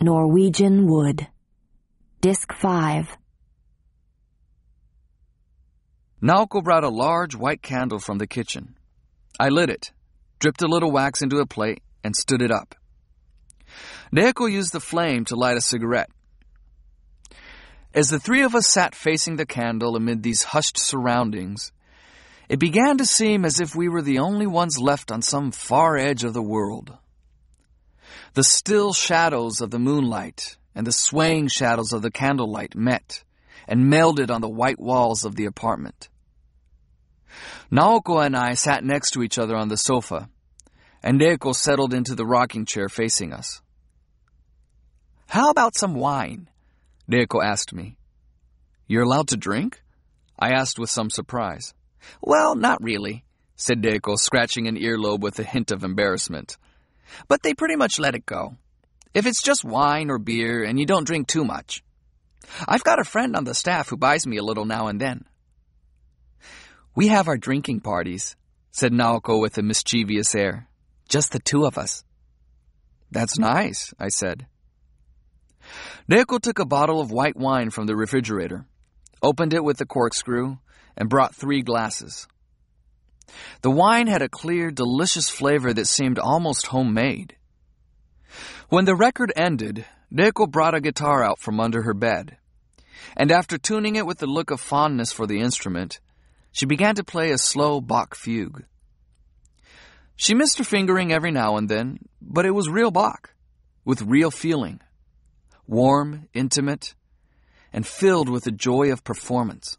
Norwegian Wood. Disc 5. Naoko brought a large white candle from the kitchen. I lit it, dripped a little wax into a plate, and stood it up. Reiko used the flame to light a cigarette. As the three of us sat facing the candle amid these hushed surroundings, it began to seem as if we were the only ones left on some far edge of the world. The still shadows of the moonlight and the swaying shadows of the candlelight met and melded on the white walls of the apartment. Naoko and I sat next to each other on the sofa, and Reiko settled into the rocking chair facing us. How about some wine? Reiko asked me. You're allowed to drink? I asked with some surprise. Well, not really, said Reiko, scratching an earlobe with a hint of embarrassment. But they pretty much let it go. If it's just wine or beer and you don't drink too much. I've got a friend on the staff who buys me a little now and then. We have our drinking parties, said Naoko with a mischievous air. Just the two of us. That's nice, I said. Reiko took a bottle of white wine from the refrigerator, opened it with a corkscrew, and brought three glasses. The wine had a clear, delicious flavor that seemed almost homemade. When the record ended, Reiko brought a guitar out from under her bed, and after tuning it with a look of fondness for the instrument, she began to play a slow Bach fugue. She missed her fingering every now and then, but it was real Bach, with real feeling, warm, intimate, and filled with the joy of performance.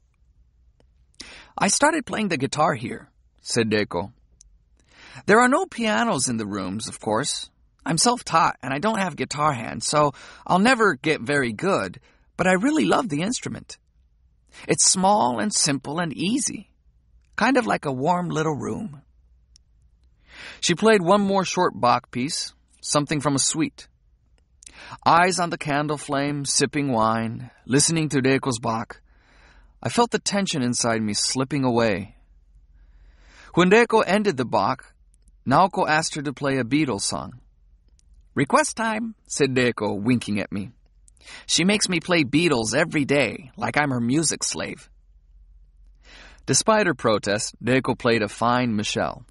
I started playing the guitar here, said Reiko. There are no pianos in the rooms, of course. I'm self taught and I don't have guitar hands, so I'll never get very good, but I really love the instrument. It's small and simple and easy, kind of like a warm little room. She played one more short Bach piece, something from a suite. Eyes on the candle flame, sipping wine, listening to Reiko's Bach, I felt the tension inside me slipping away. When Reiko ended the Bach, Naoko asked her to play a Beatles song. Request time, said Reiko, winking at me. She makes me play Beatles every day, like I'm her music slave. Despite her protest, Reiko played a fine Michelle.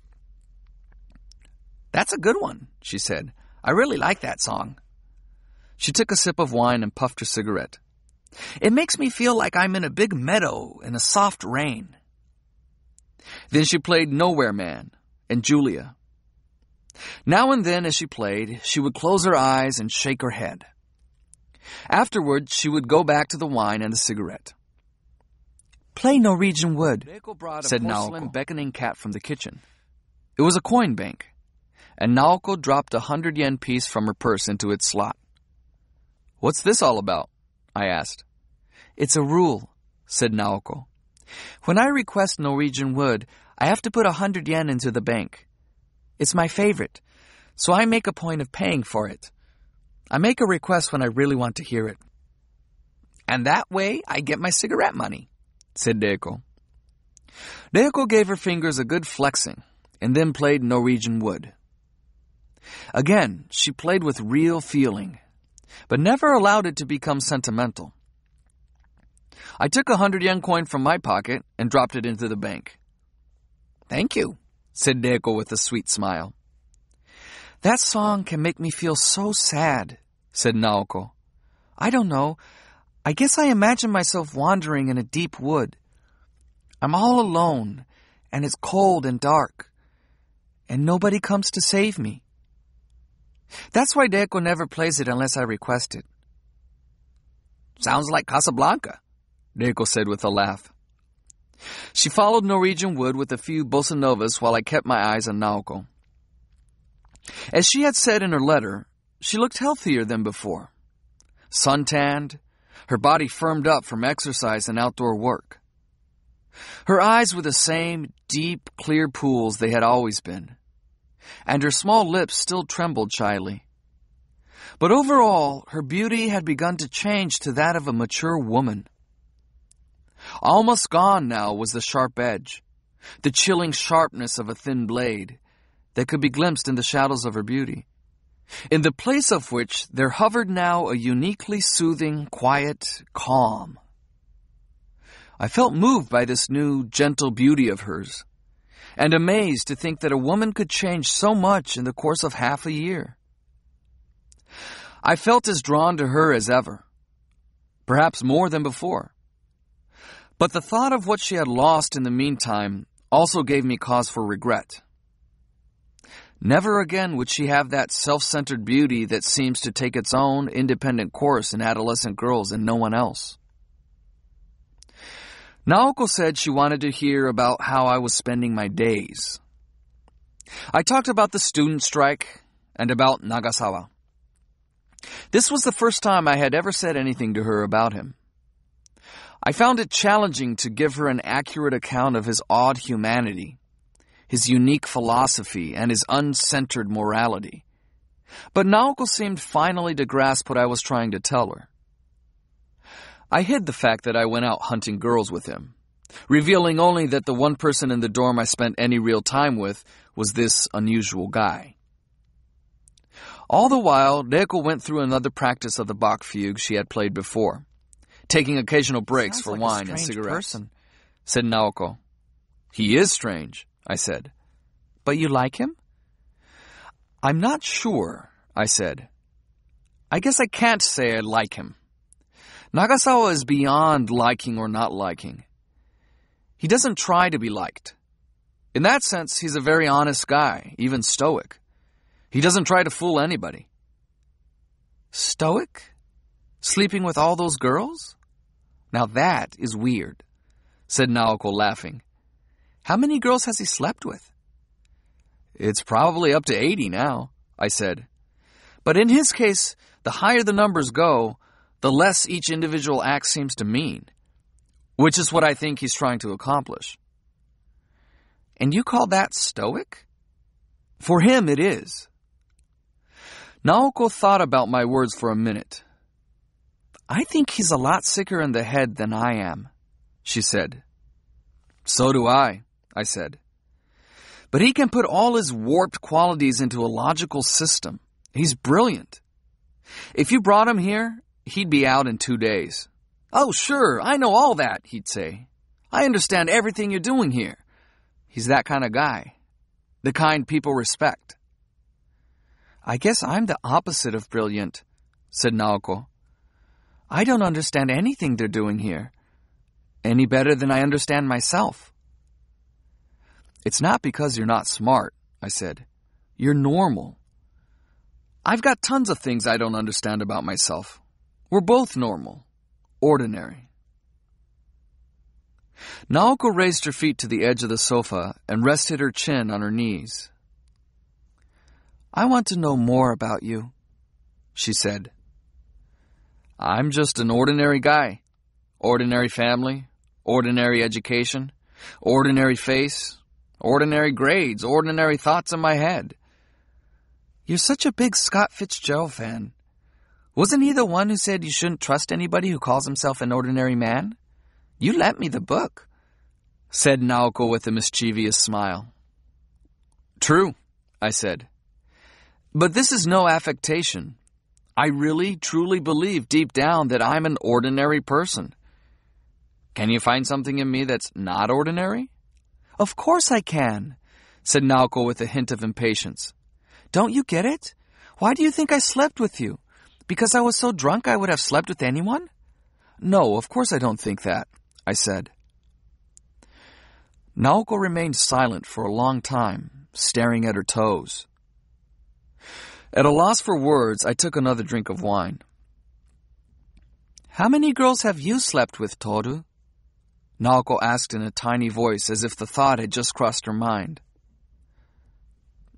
That's a good one, she said. I really like that song. She took a sip of wine and puffed her cigarette. It makes me feel like I'm in a big meadow in a soft rain. Then she played Nowhere Man and Julia. Now and then as she played, she would close her eyes and shake her head. Afterward, she would go back to the wine and the cigarette. Play Norwegian Wood, said Naoko, beckoning cat from the kitchen. It was a coin bank, and Naoko dropped a hundred yen piece from her purse into its slot. What's this all about? I asked. It's a rule, said Naoko. When I request Norwegian wood, I have to put a hundred yen into the bank. It's my favorite, so I make a point of paying for it. I make a request when I really want to hear it. And that way I get my cigarette money, said Reiko. Reiko gave her fingers a good flexing and then played Norwegian wood. Again, she played with real feeling but never allowed it to become sentimental. I took a hundred yen coin from my pocket and dropped it into the bank. Thank you, said Reiko with a sweet smile. That song can make me feel so sad, said Naoko. I don't know. I guess I imagine myself wandering in a deep wood. I'm all alone, and it's cold and dark, and nobody comes to save me. That's why Reiko never plays it unless I request it. Sounds like Casablanca, Reiko said with a laugh. She followed Norwegian Wood with a few bossa novas while I kept my eyes on Naoko. As she had said in her letter, she looked healthier than before. Suntanned, her body firmed up from exercise and outdoor work. Her eyes were the same deep, clear pools they had always been and her small lips still trembled shyly. But overall, her beauty had begun to change to that of a mature woman. Almost gone now was the sharp edge, the chilling sharpness of a thin blade that could be glimpsed in the shadows of her beauty. in the place of which there hovered now a uniquely soothing, quiet calm. I felt moved by this new, gentle beauty of hers, and amazed to think that a woman could change so much in the course of half a year. I felt as drawn to her as ever, perhaps more than before. But the thought of what she had lost in the meantime also gave me cause for regret. Never again would she have that self centered beauty that seems to take its own independent course in adolescent girls and no one else. Naoko said she wanted to hear about how I was spending my days. I talked about the student strike and about Nagasawa. This was the first time I had ever said anything to her about him. I found it challenging to give her an accurate account of his odd humanity his unique philosophy, and his uncentered morality. But Naoko seemed finally to grasp what I was trying to tell her. I hid the fact that I went out hunting girls with him, revealing only that the one person in the dorm I spent any real time with was this unusual guy. All the while, Reiko went through another practice of the Bach fugue she had played before, taking occasional breaks Sounds for like wine and cigarettes. person. Said Naoko. He is strange, I said. But you like him? I'm not sure, I said. I guess I can't say I like him. Nagasawa is beyond liking or not liking. He doesn't try to be liked. In that sense, he's a very honest guy, even stoic. He doesn't try to fool anybody. Stoic? Sleeping with all those girls? Now that is weird, said Naoko laughing. How many girls has he slept with? It's probably up to 80 now, I said. But in his case, the higher the numbers go, the less each individual act seems to mean, which is what I think he's trying to accomplish. And you call that stoic? For him, it is. Naoko thought about my words for a minute. I think he's a lot sicker in the head than I am, she said. So do I, I said. But he can put all his warped qualities into a logical system. He's brilliant. If you brought him here, he'd be out in two days. Oh, sure, I know all that, he'd say. I understand everything you're doing here. He's that kind of guy. The kind people respect. I guess I'm the opposite of brilliant, said Naoko. I don't understand anything they're doing here. Any better than I understand myself. It's not because you're not smart, I said. You're normal. I've got tons of things I don't understand about myself. We're both normal. Ordinary. Naoko raised her feet to the edge of the sofa and rested her chin on her knees. I want to know more about you, she said. I'm just an ordinary guy. Ordinary family, ordinary education, ordinary face, ordinary grades, ordinary thoughts in my head. You're such a big Scott Fitzgerald fan. Wasn't he the one who said you shouldn't trust anybody who calls himself an ordinary man? You lent me the book, said Naoko with a mischievous smile. True, I said. But this is no affectation. I really, truly believe deep down that I'm an ordinary person. Can you find something in me that's not ordinary? Of course I can, said Naoko with a hint of impatience. Don't you get it? Why do you think I slept with you? Because I was so drunk I would have slept with anyone? No, of course I don't think that, I said. Naoko remained silent for a long time, staring at her toes. At a loss for words, I took another drink of wine. How many girls have you slept with, Toru? Naoko asked in a tiny voice as if the thought had just crossed her mind.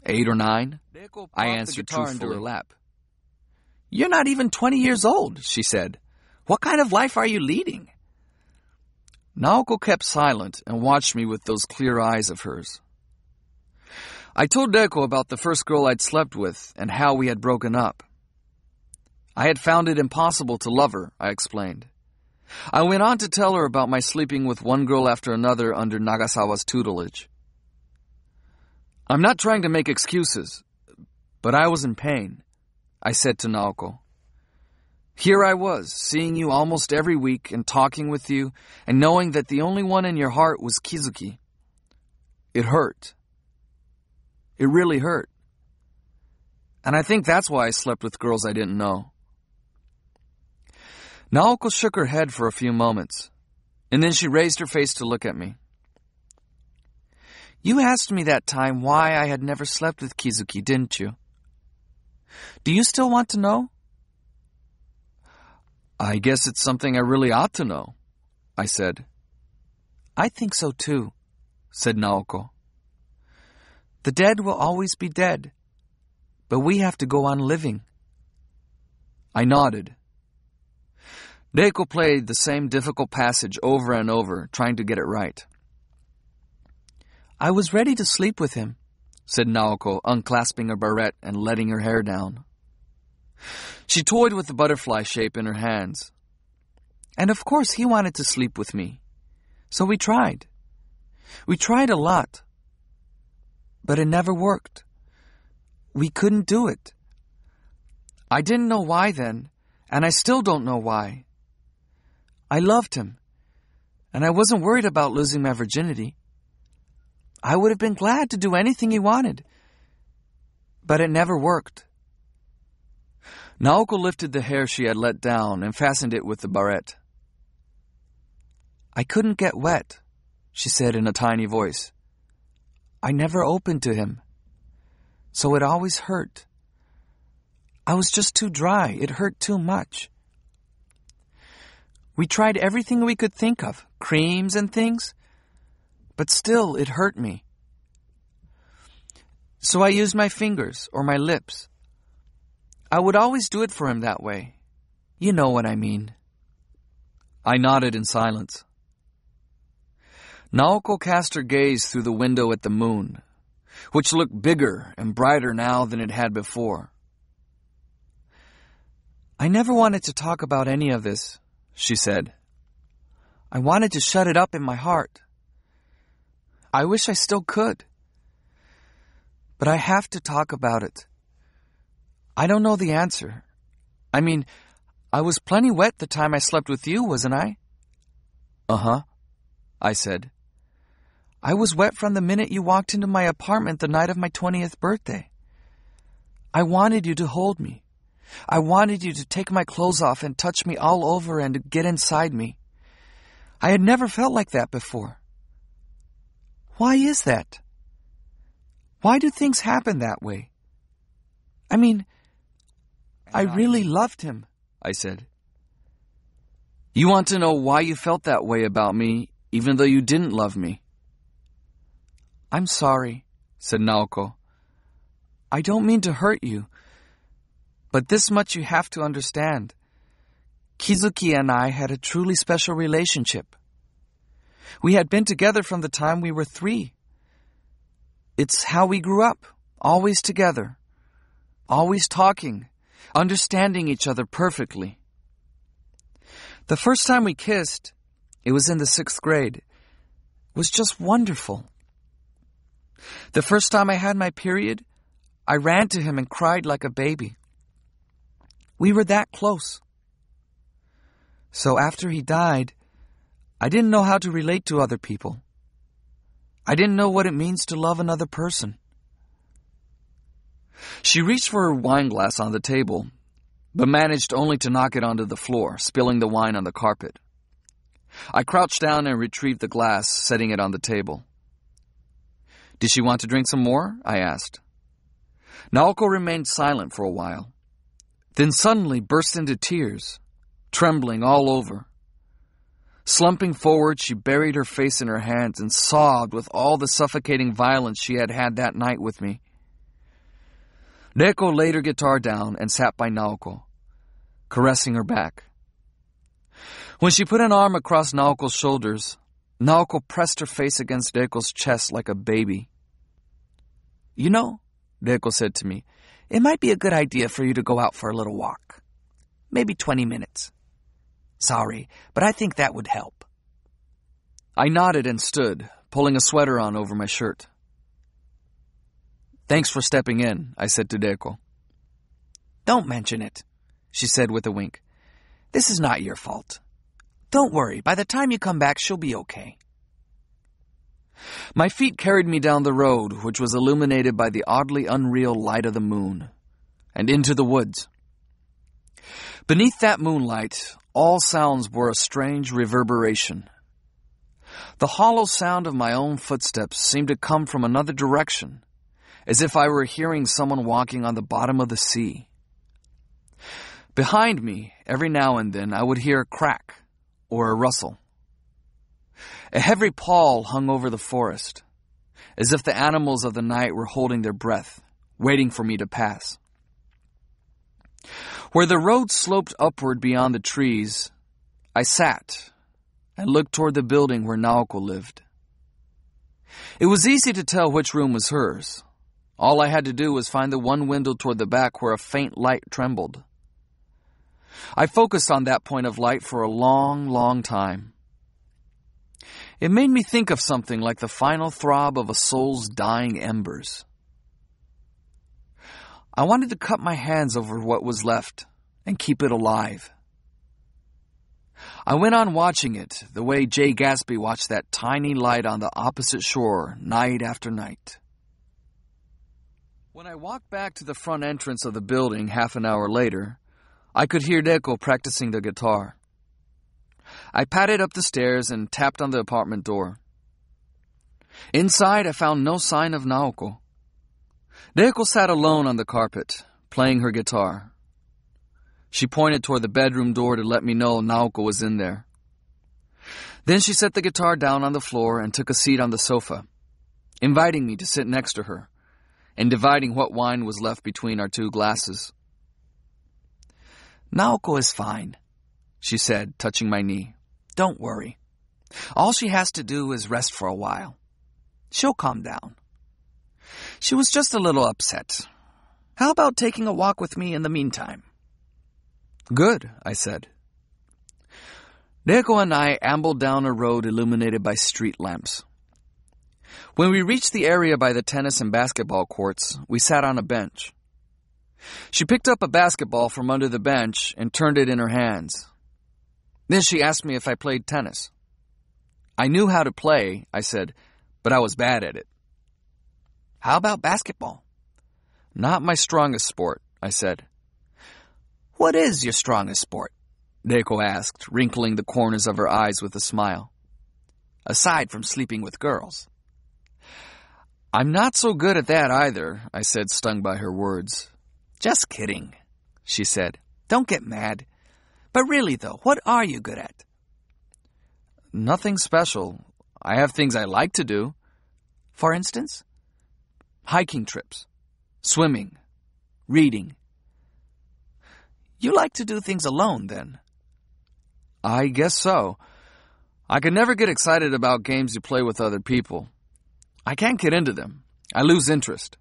Eight or nine, I answered truthfully. her lap. You're not even 20 years old, she said. What kind of life are you leading? Naoko kept silent and watched me with those clear eyes of hers. I told Reiko about the first girl I'd slept with and how we had broken up. I had found it impossible to love her, I explained. I went on to tell her about my sleeping with one girl after another under Nagasawa's tutelage. I'm not trying to make excuses, but I was in pain, I said to Naoko. Here I was, seeing you almost every week and talking with you, and knowing that the only one in your heart was Kizuki. It hurt. It really hurt. And I think that's why I slept with girls I didn't know. Naoko shook her head for a few moments, and then she raised her face to look at me. You asked me that time why I had never slept with Kizuki, didn't you? Do you still want to know? I guess it's something I really ought to know, I said. I think so too, said Naoko. The dead will always be dead, but we have to go on living. I nodded. Reiko played the same difficult passage over and over, trying to get it right. I was ready to sleep with him, said Naoko, unclasping her barrette and letting her hair down. She toyed with the butterfly shape in her hands. And of course he wanted to sleep with me. So we tried. We tried a lot. But it never worked. We couldn't do it. I didn't know why then, and I still don't know why. I loved him, and I wasn't worried about losing my virginity. I would have been glad to do anything he wanted, but it never worked. Naoko lifted the hair she had let down and fastened it with the barrette. I couldn't get wet, she said in a tiny voice. I never opened to him, so it always hurt. I was just too dry. It hurt too much. We tried everything we could think of, creams and things, but still it hurt me. So I used my fingers or my lips. I would always do it for him that way. You know what I mean. I nodded in silence. Naoko cast her gaze through the window at the moon, which looked bigger and brighter now than it had before. I never wanted to talk about any of this, she said. I wanted to shut it up in my heart. I wish I still could. But I have to talk about it. I don't know the answer. I mean, I was plenty wet the time I slept with you, wasn't I? Uh huh, I said. I was wet from the minute you walked into my apartment the night of my 20th birthday. I wanted you to hold me. I wanted you to take my clothes off and touch me all over and get inside me. I had never felt like that before. Why is that? Why do things happen that way? I mean, I really loved him, I said. You want to know why you felt that way about me, even though you didn't love me? I'm sorry, said Naoko. I don't mean to hurt you, but this much you have to understand. Kizuki and I had a truly special relationship. We had been together from the time we were three. It's how we grew up, always together, always talking, understanding each other perfectly. The first time we kissed, it was in the sixth grade, was just wonderful. The first time I had my period, I ran to him and cried like a baby. We were that close. So after he died, I didn't know how to relate to other people. I didn't know what it means to love another person. She reached for her wine glass on the table, but managed only to knock it onto the floor, spilling the wine on the carpet. I crouched down and retrieved the glass, setting it on the table. Did she want to drink some more? I asked. Naoko remained silent for a while, then suddenly burst into tears, trembling all over. Slumping forward, she buried her face in her hands and sobbed with all the suffocating violence she had had that night with me. Reiko laid her guitar down and sat by Naoko, caressing her back. When she put an arm across Naoko's shoulders, Naoko pressed her face against Reiko's chest like a baby. You know, Reiko said to me, it might be a good idea for you to go out for a little walk. Maybe 20 minutes. Sorry, but I think that would help. I nodded and stood, pulling a sweater on over my shirt. Thanks for stepping in, I said to Reiko. Don't mention it, she said with a wink. This is not your fault. Don't worry, by the time you come back, she'll be okay. My feet carried me down the road, which was illuminated by the oddly unreal light of the moon, and into the woods. Beneath that moonlight, all sounds bore a strange reverberation. The hollow sound of my own footsteps seemed to come from another direction, as if I were hearing someone walking on the bottom of the sea. Behind me, every now and then, I would hear a crack or a rustle. A heavy pall hung over the forest, as if the animals of the night were holding their breath, waiting for me to pass. Where the road sloped upward beyond the trees, I sat and looked toward the building where Naoko lived. It was easy to tell which room was hers. All I had to do was find the one window toward the back where a faint light trembled. I focused on that point of light for a long, long time. It made me think of something like the final throb of a soul's dying embers. I wanted to cut my hands over what was left and keep it alive. I went on watching it the way Jay Gatsby watched that tiny light on the opposite shore night after night. When I walked back to the front entrance of the building half an hour later, I could hear Reiko practicing the guitar. I padded up the stairs and tapped on the apartment door. Inside, I found no sign of Naoko. Reiko sat alone on the carpet, playing her guitar. She pointed toward the bedroom door to let me know Naoko was in there. Then she set the guitar down on the floor and took a seat on the sofa, inviting me to sit next to her and dividing what wine was left between our two glasses. Naoko is fine, she said, touching my knee. Don't worry. All she has to do is rest for a while. She'll calm down. She was just a little upset. How about taking a walk with me in the meantime? Good, I said. Reiko and I ambled down a road illuminated by street lamps. When we reached the area by the tennis and basketball courts, we sat on a bench. She picked up a basketball from under the bench and turned it in her hands. Then she asked me if I played tennis. I knew how to play, I said, but I was bad at it. How about basketball? Not my strongest sport, I said. What is your strongest sport? Reiko asked, wrinkling the corners of her eyes with a smile. Aside from sleeping with girls. I'm not so good at that either, I said, stung by her words. Just kidding, she said. Don't get mad. But really, though, what are you good at? Nothing special. I have things I like to do. For instance? Hiking trips, swimming, reading. You like to do things alone, then? I guess so. I can never get excited about games you play with other people. I can't get into them. I lose interest.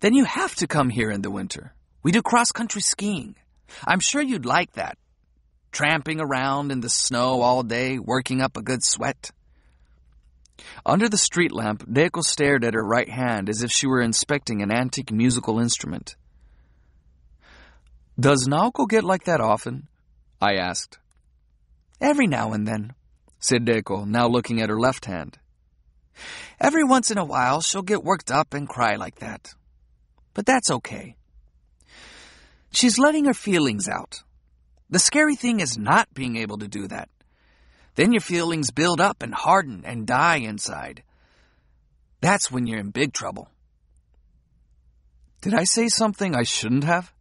Then you have to come here in the winter. We do cross country skiing. I'm sure you'd like that. Tramping around in the snow all day, working up a good sweat. Under the street lamp, Reiko stared at her right hand as if she were inspecting an antique musical instrument. Does Naoko get like that often? I asked. Every now and then, said Reiko, now looking at her left hand. Every once in a while, she'll get worked up and cry like that but that's okay. She's letting her feelings out. The scary thing is not being able to do that. Then your feelings build up and harden and die inside. That's when you're in big trouble. Did I say something I shouldn't have?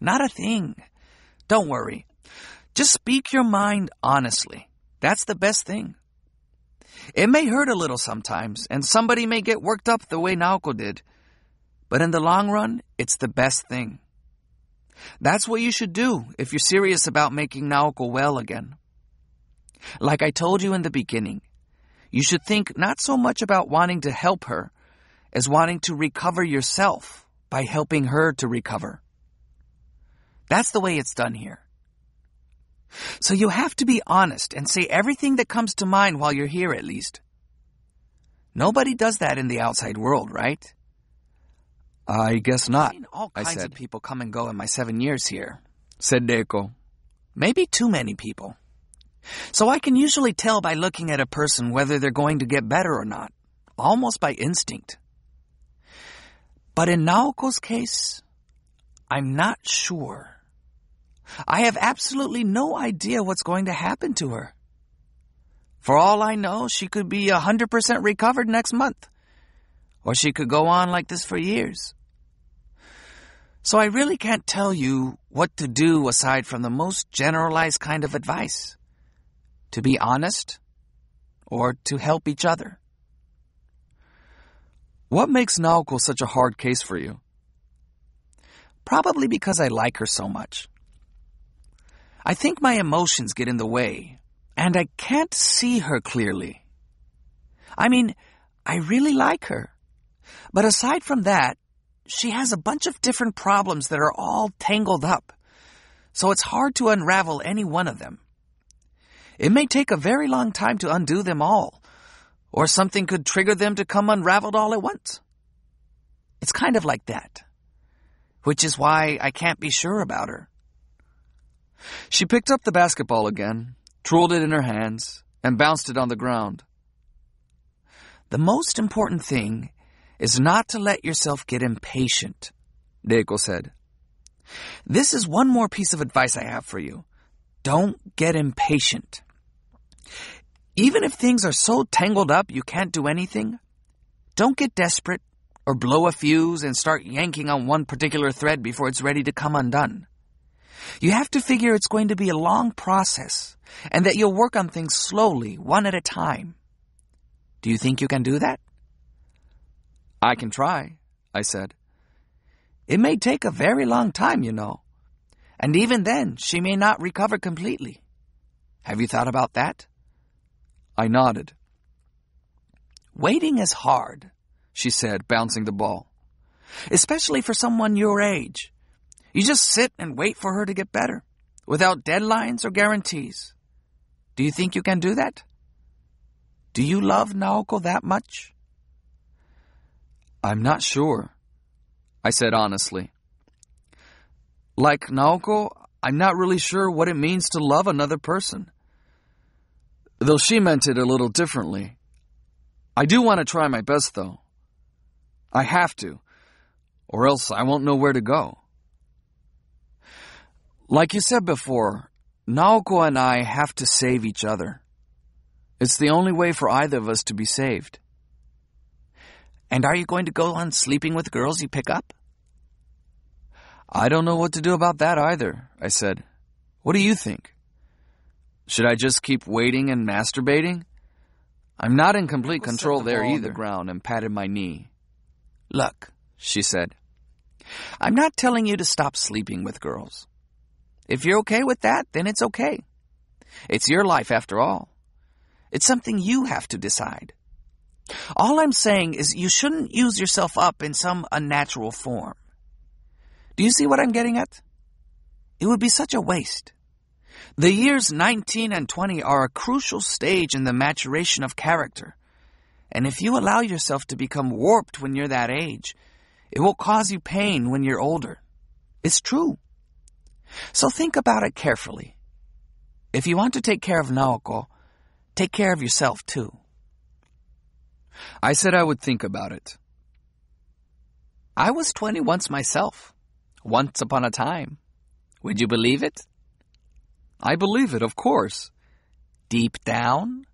Not a thing. Don't worry. Just speak your mind honestly. That's the best thing. It may hurt a little sometimes, and somebody may get worked up the way Naoko did. But in the long run, it's the best thing. That's what you should do if you're serious about making Naoko well again. Like I told you in the beginning, you should think not so much about wanting to help her as wanting to recover yourself by helping her to recover. That's the way it's done here. So you have to be honest and say everything that comes to mind while you're here at least. Nobody does that in the outside world, right? I guess not, I've seen all I said. of people come and go in my seven years here. said Reiko. Maybe too many people. So I can usually tell by looking at a person whether they're going to get better or not, almost by instinct. But in Naoko's case, I'm not sure. I have absolutely no idea what's going to happen to her. For all I know, she could be 100% recovered next month. Or she could go on like this for years. So I really can't tell you what to do aside from the most generalized kind of advice. To be honest, or to help each other. What makes Naoko such a hard case for you? Probably because I like her so much. I think my emotions get in the way, and I can't see her clearly. I mean, I really like her. But aside from that, she has a bunch of different problems that are all tangled up, so it's hard to unravel any one of them. It may take a very long time to undo them all, or something could trigger them to come unraveled all at once. It's kind of like that, which is why I can't be sure about her. She picked up the basketball again, twirled it in her hands, and bounced it on the ground. The most important thing is not to let yourself get impatient, Reiko said. This is one more piece of advice I have for you. Don't get impatient. Even if things are so tangled up you can't do anything, don't get desperate or blow a fuse and start yanking on one particular thread before it's ready to come undone. You have to figure it's going to be a long process and that you'll work on things slowly, one at a time. Do you think you can do that? I can try, I said. It may take a very long time, you know. And even then, she may not recover completely. Have you thought about that? I nodded. Waiting is hard, she said, bouncing the ball. Especially for someone your age. You just sit and wait for her to get better, without deadlines or guarantees. Do you think you can do that? Do you love Naoko that much? I'm not sure, I said honestly. Like Naoko, I'm not really sure what it means to love another person. Though she meant it a little differently. I do want to try my best, though. I have to, or else I won't know where to go. Like you said before, Naoko and I have to save each other. It's the only way for either of us to be saved. And are you going to go on sleeping with girls you pick up? I don't know what to do about that either, I said. What do you think? Should I just keep waiting and masturbating? I'm not in complete Michael control the there on either. the ground and patted my knee. Look, she said, I'm not telling you to stop sleeping with girls. If you're okay with that, then it's okay. It's your life after all. It's something you have to decide. All I'm saying is you shouldn't use yourself up in some unnatural form. Do you see what I'm getting at? It would be such a waste. The years 19 and 20 are a crucial stage in the maturation of character. And if you allow yourself to become warped when you're that age, it will cause you pain when you're older. It's true. So think about it carefully. If you want to take care of Naoko, take care of yourself too. I said I would think about it. I was 20 once myself. Once upon a time. Would you believe it? I believe it, of course. Deep down?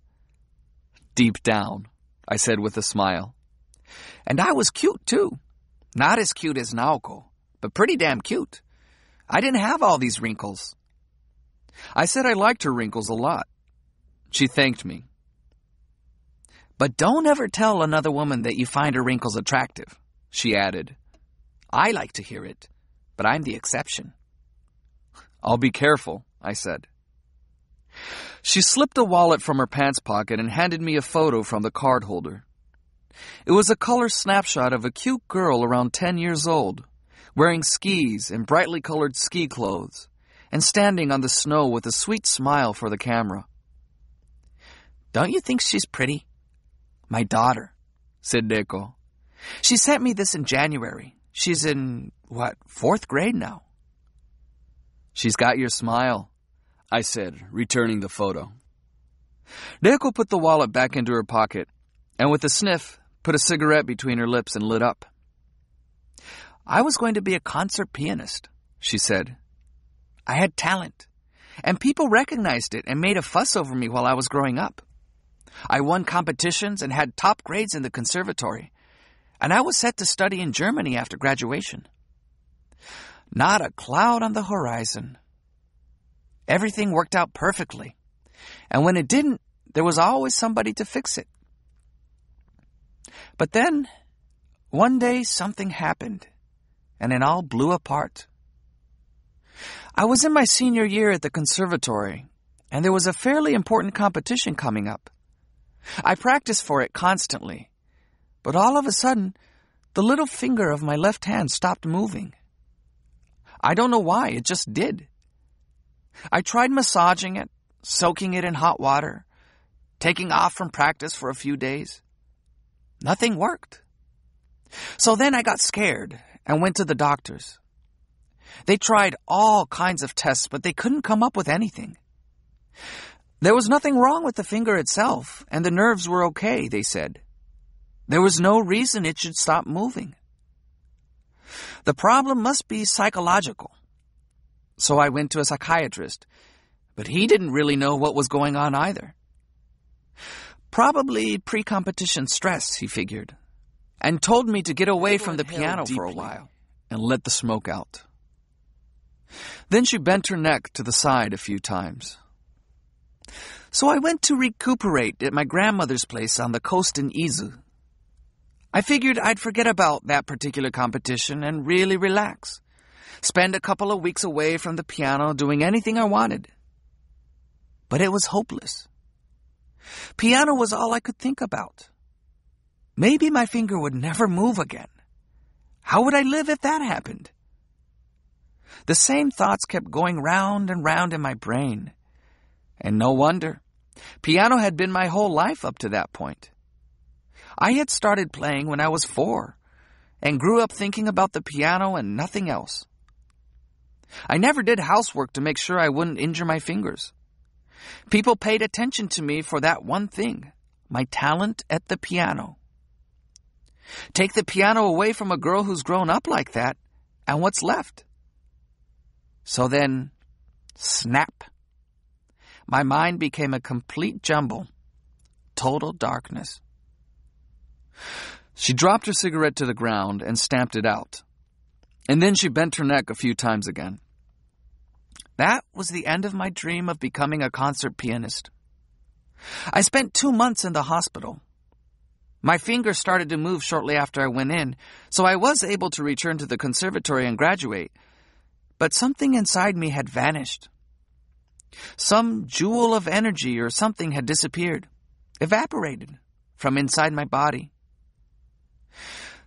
Deep down, I said with a smile. And I was cute too. Not as cute as Naoko, but pretty damn cute. I didn't have all these wrinkles. I said I liked her wrinkles a lot. She thanked me. But don't ever tell another woman that you find her wrinkles attractive, she added. I like to hear it, but I'm the exception. I'll be careful, I said. She slipped a wallet from her pants pocket and handed me a photo from the card holder. It was a color snapshot of a cute girl around 10 years old, wearing skis and brightly colored ski clothes, and standing on the snow with a sweet smile for the camera. Don't you think she's pretty? My daughter, said Reiko. She sent me this in January, She's in, what, fourth grade now. She's got your smile, I said, returning the photo. Reiko put the wallet back into her pocket and, with a sniff, put a cigarette between her lips and lit up. I was going to be a concert pianist, she said. I had talent, and people recognized it and made a fuss over me while I was growing up. I won competitions and had top grades in the conservatory, and I was set to study in Germany after graduation. Not a cloud on the horizon. Everything worked out perfectly, and when it didn't, there was always somebody to fix it. But then, one day something happened, and it all blew apart. I was in my senior year at the conservatory, and there was a fairly important competition coming up. I practiced for it constantly, but all of a sudden, the little finger of my left hand stopped moving. I don't know why, it just did. I tried massaging it, soaking it in hot water, taking off from practice for a few days. Nothing worked. So then I got scared and went to the doctors. They tried all kinds of tests, but they couldn't come up with anything. There was nothing wrong with the finger itself, and the nerves were okay, they said. There was no reason it should stop moving. The problem must be psychological. So I went to a psychiatrist, but he didn't really know what was going on either. Probably pre competition stress, he figured, and told me to get away from the piano for a while and let the smoke out. Then she bent her neck to the side a few times. So I went to recuperate at my grandmother's place on the coast in Izu. I figured I'd forget about that particular competition and really relax. Spend a couple of weeks away from the piano doing anything I wanted. But it was hopeless. Piano was all I could think about. Maybe my finger would never move again. How would I live if that happened? The same thoughts kept going round and round in my brain. And no wonder. Piano had been my whole life up to that point. I had started playing when I was four and grew up thinking about the piano and nothing else. I never did housework to make sure I wouldn't injure my fingers. People paid attention to me for that one thing my talent at the piano. Take the piano away from a girl who's grown up like that, and what's left? So then, snap. My mind became a complete jumble. Total darkness. She dropped her cigarette to the ground and stamped it out. And then she bent her neck a few times again. That was the end of my dream of becoming a concert pianist. I spent two months in the hospital. My fingers started to move shortly after I went in, so I was able to return to the conservatory and graduate, but something inside me had vanished. Some jewel of energy or something had disappeared, evaporated from inside my body.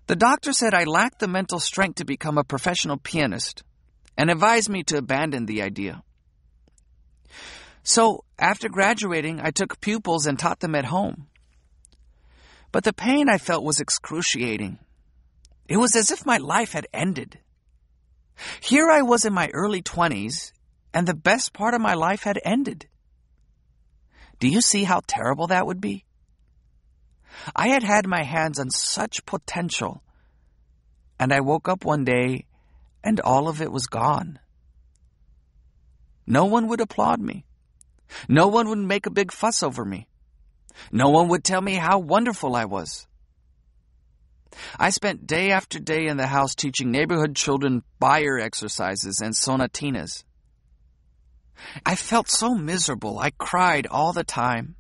The doctor said I lacked the mental strength to become a professional pianist and advised me to abandon the idea. So, after graduating, I took pupils and taught them at home. But the pain I felt was excruciating. It was as if my life had ended. Here I was in my early 20s, and the best part of my life had ended. Do you see how terrible that would be? I had had my hands on such potential, and I woke up one day and all of it was gone. No one would applaud me. No one would make a big fuss over me. No one would tell me how wonderful I was. I spent day after day in the house teaching neighborhood children Beyer exercises and sonatinas. I felt so miserable, I cried all the time.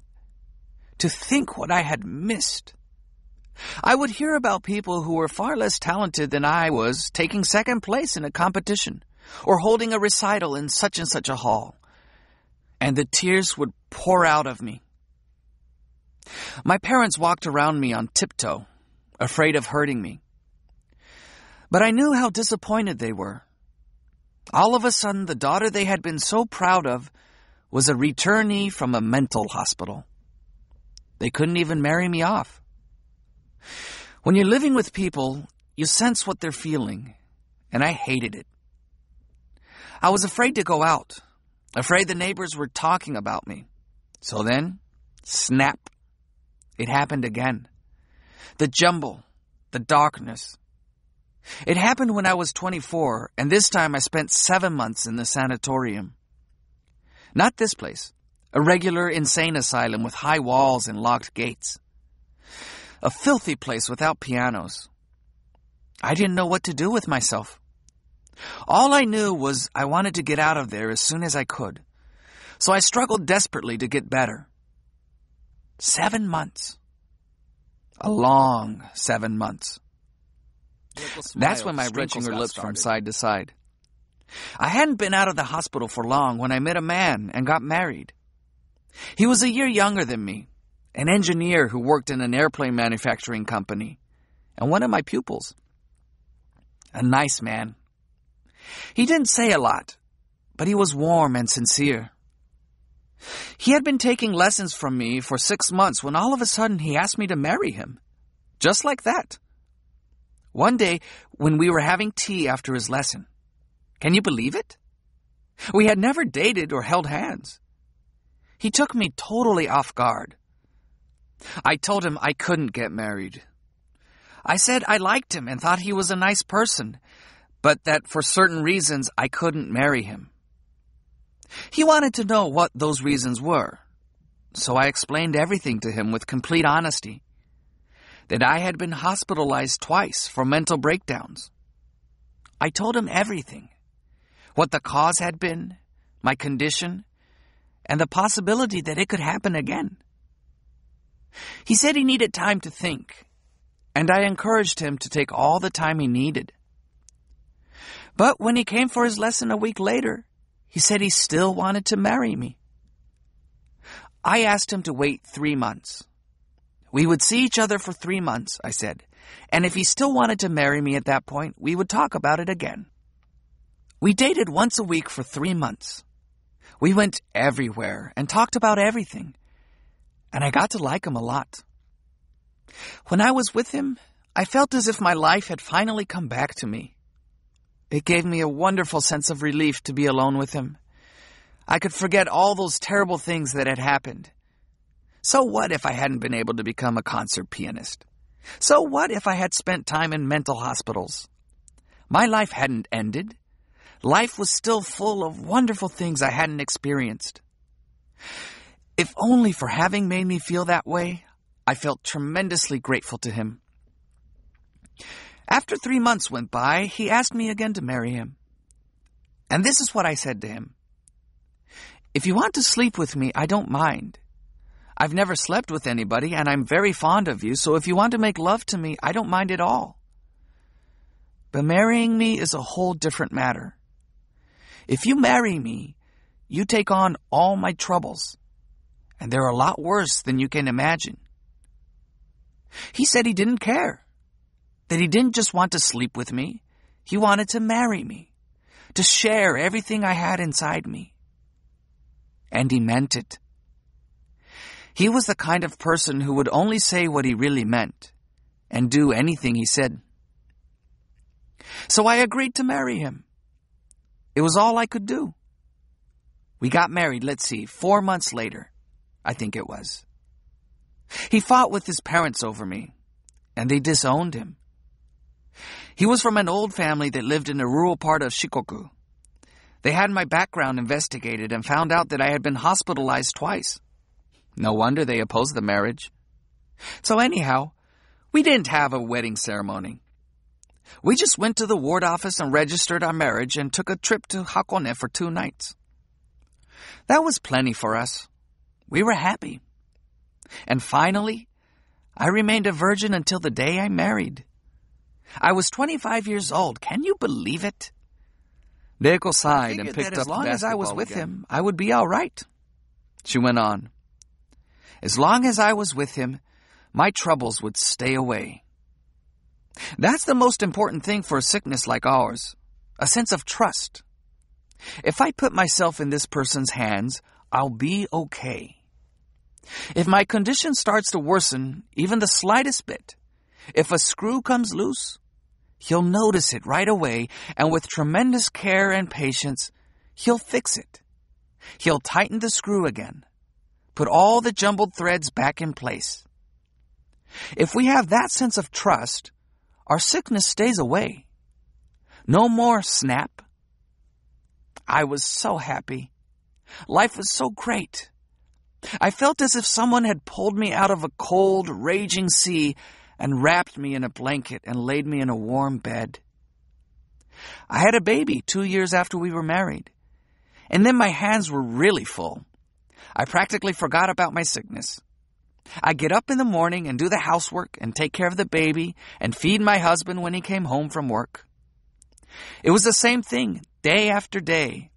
To think what I had missed. I would hear about people who were far less talented than I was taking second place in a competition or holding a recital in such and such a hall, and the tears would pour out of me. My parents walked around me on tiptoe afraid of hurting me. But I knew how disappointed they were. All of a sudden, the daughter they had been so proud of was a returnee from a mental hospital. They couldn't even marry me off. When you're living with people, you sense what they're feeling, and I hated it. I was afraid to go out, afraid the neighbors were talking about me. So then, snap. It happened again. The jumble, the darkness. It happened when I was 24, and this time I spent seven months in the sanatorium. Not this place, a regular insane asylum with high walls and locked gates. A filthy place without pianos. I didn't know what to do with myself. All I knew was I wanted to get out of there as soon as I could. So I struggled desperately to get better. Seven months. A long seven months. That's when my wrenching her lips from side to side. I hadn't been out of the hospital for long when I met a man and got married. He was a year younger than me, an engineer who worked in an airplane manufacturing company, and one of my pupils. A nice man. He didn't say a lot, but he was warm and sincere. He had been taking lessons from me for six months when all of a sudden he asked me to marry him. Just like that. One day, when we were having tea after his lesson. Can you believe it? We had never dated or held hands. He took me totally off guard. I told him I couldn't get married. I said I liked him and thought he was a nice person, but that for certain reasons I couldn't marry him. He wanted to know what those reasons were, so I explained everything to him with complete honesty. That I had been hospitalized twice for mental breakdowns. I told him everything what the cause had been, my condition, and the possibility that it could happen again. He said he needed time to think, and I encouraged him to take all the time he needed. But when he came for his lesson a week later, he said he still wanted to marry me. I asked him to wait three months. We would see each other for three months, I said, and if he still wanted to marry me at that point, we would talk about it again. We dated once a week for three months. We went everywhere and talked about everything, and I got to like him a lot. When I was with him, I felt as if my life had finally come back to me. It gave me a wonderful sense of relief to be alone with him. I could forget all those terrible things that had happened. So what if I hadn't been able to become a concert pianist? So what if I had spent time in mental hospitals? My life hadn't ended. Life was still full of wonderful things I hadn't experienced. If only for having made me feel that way, I felt tremendously grateful to him. After three months went by, he asked me again to marry him. And this is what I said to him. If you want to sleep with me, I don't mind. I've never slept with anybody, and I'm very fond of you, so if you want to make love to me, I don't mind at all. But marrying me is a whole different matter. If you marry me, you take on all my troubles, and they're a lot worse than you can imagine. He said he didn't care, that he didn't just want to sleep with me, he wanted to marry me, to share everything I had inside me. And he meant it. He was the kind of person who would only say what he really meant and do anything he said. So I agreed to marry him. It was all I could do. We got married, let's see, four months later, I think it was. He fought with his parents over me, and they disowned him. He was from an old family that lived in a rural part of Shikoku. They had my background investigated and found out that I had been hospitalized twice. No wonder they opposed the marriage. So anyhow, we didn't have a wedding ceremony. We just went to the ward office and registered our marriage and took a trip to Hakone for two nights. That was plenty for us. We were happy. And finally, I remained a virgin until the day I married. I was 25 years old. Can you believe it? Reiko sighed and picked up as long as I was with again. him, I would be all right. She went on. As long as I was with him, my troubles would stay away. That's the most important thing for a sickness like ours a sense of trust. If I put myself in this person's hands, I'll be okay. If my condition starts to worsen, even the slightest bit, if a screw comes loose, he'll notice it right away, and with tremendous care and patience, he'll fix it. He'll tighten the screw again, put all the jumbled threads back in place. If we have that sense of trust, our sickness stays away. No more snap. I was so happy. Life was so great. I felt as if someone had pulled me out of a cold, raging sea and wrapped me in a blanket and laid me in a warm bed. I had a baby two years after we were married. And then my hands were really full. I practically forgot about my sickness. I get up in the morning and do the housework and take care of the baby and feed my husband when he came home from work. It was the same thing day after day,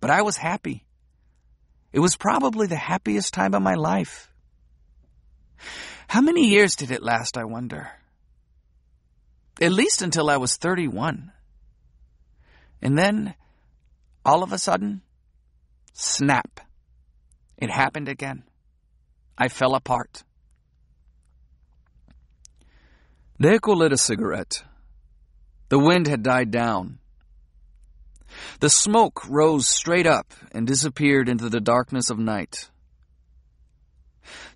but I was happy. It was probably the happiest time of my life. How many years did it last, I wonder? At least until I was 31. And then, all of a sudden, snap. It happened again. I fell apart. Reiko lit a cigarette. The wind had died down. The smoke rose straight up and disappeared into the darkness of night.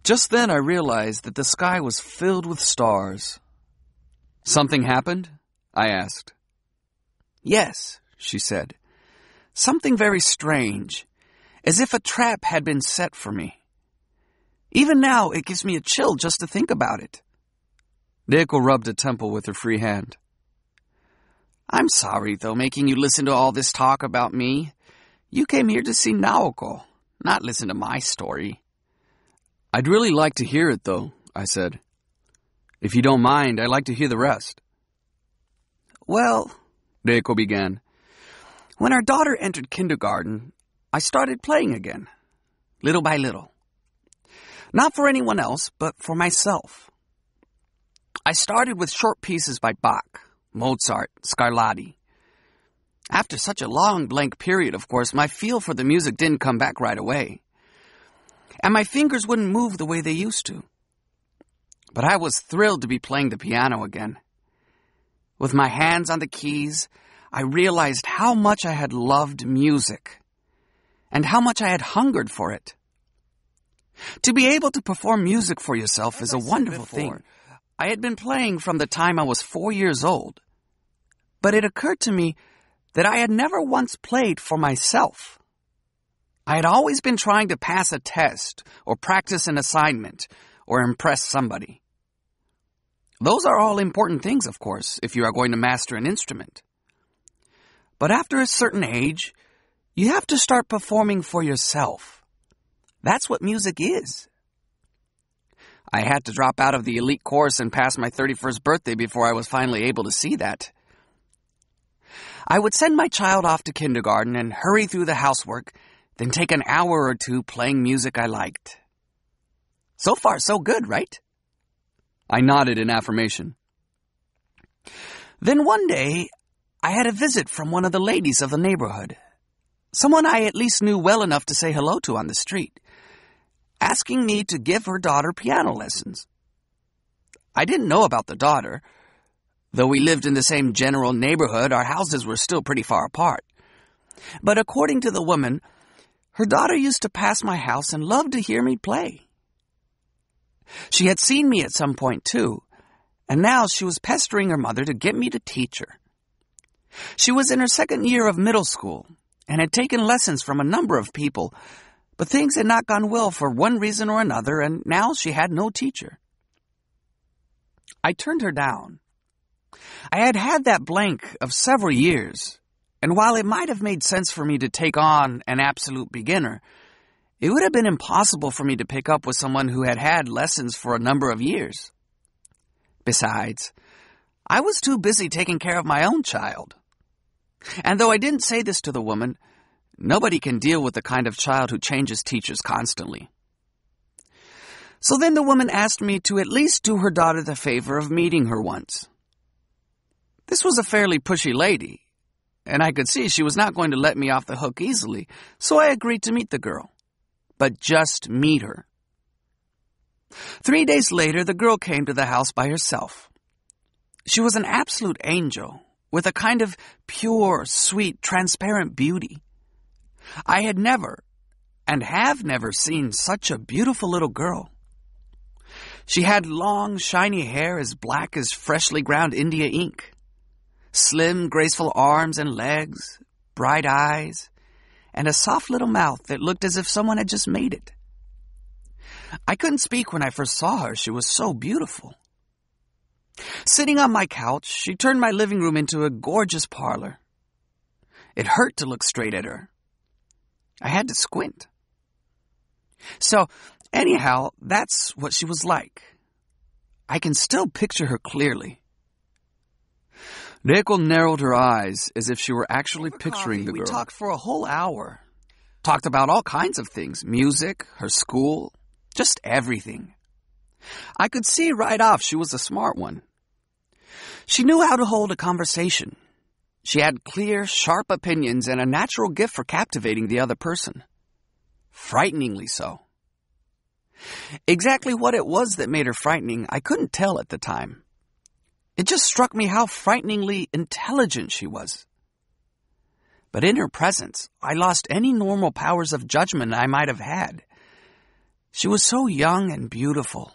Just then I realized that the sky was filled with stars. Something happened? I asked. Yes, she said. Something very strange, as if a trap had been set for me. Even now, it gives me a chill just to think about it. Reiko rubbed a temple with her free hand. I'm sorry, though, making you listen to all this talk about me. You came here to see Naoko, not listen to my story. I'd really like to hear it, though, I said. If you don't mind, I'd like to hear the rest. Well, Reiko began, when our daughter entered kindergarten, I started playing again, little by little. Not for anyone else, but for myself. I started with short pieces by Bach, Mozart, Scarlatti. After such a long blank period, of course, my feel for the music didn't come back right away and my fingers wouldn't move the way they used to. But I was thrilled to be playing the piano again. With my hands on the keys, I realized how much I had loved music and how much I had hungered for it. To be able to perform music for yourself is a wonderful before, thing. I had been playing from the time I was four years old, but it occurred to me that I had never once played for myself. I had always been trying to pass a test or practice an assignment or impress somebody. Those are all important things, of course, if you are going to master an instrument. But after a certain age, you have to start performing for yourself. That's what music is. I had to drop out of the elite course and pass my 31st birthday before I was finally able to see that. I would send my child off to kindergarten and hurry through the housework then take an hour or two playing music I liked. So far, so good, right? I nodded in affirmation. Then one day, I had a visit from one of the ladies of the neighborhood. Someone I at least knew well enough to say hello to on the street, asking me to give her daughter piano lessons. I didn't know about the daughter. Though we lived in the same general neighborhood, our houses were still pretty far apart. But according to the woman, her daughter used to pass my house and loved to hear me play. She had seen me at some point, too, and now she was pestering her mother to get me to teach her. She was in her second year of middle school and had taken lessons from a number of people, but things had not gone well for one reason or another, and now she had no teacher. I turned her down. I had had that blank of several years, and while it might have made sense for me to take on an absolute beginner, it would have been impossible for me to pick up with someone who had had lessons for a number of years. Besides, I was too busy taking care of my own child. And though I didn't say this to the woman, nobody can deal with the kind of child who changes teachers constantly. So then the woman asked me to at least do her daughter the favor of meeting her once. This was a fairly pushy lady, and I could see she was not going to let me off the hook easily, so I agreed to meet the girl. But just meet her. Three days later, the girl came to the house by herself. She was an absolute angel, with a kind of pure, sweet, transparent beauty. I had never, and have never seen such a beautiful little girl. She had long, shiny hair as black as freshly ground India ink, slim, graceful arms and legs, bright eyes, and a soft little mouth that looked as if someone had just made it. I couldn't speak when I first saw her. She was so beautiful. Sitting on my couch, she turned my living room into a gorgeous parlor. It hurt to look straight at her. I had to squint. So, anyhow, that's what she was like. I can still picture her clearly. Reiko narrowed her eyes as if she were actually picturing coffee, the we talked for a whole hour. Talked about all kinds of things music, her school, just everything. I could see right off she was a smart one. She knew how to hold a conversation. She had clear, sharp opinions and a natural gift for captivating the other person. Frighteningly so. Exactly what it was that made her frightening, I couldn't tell at the time. It just struck me how frighteningly intelligent she was. But in her presence, I lost any normal powers of judgment I might have had. She was so young and beautiful.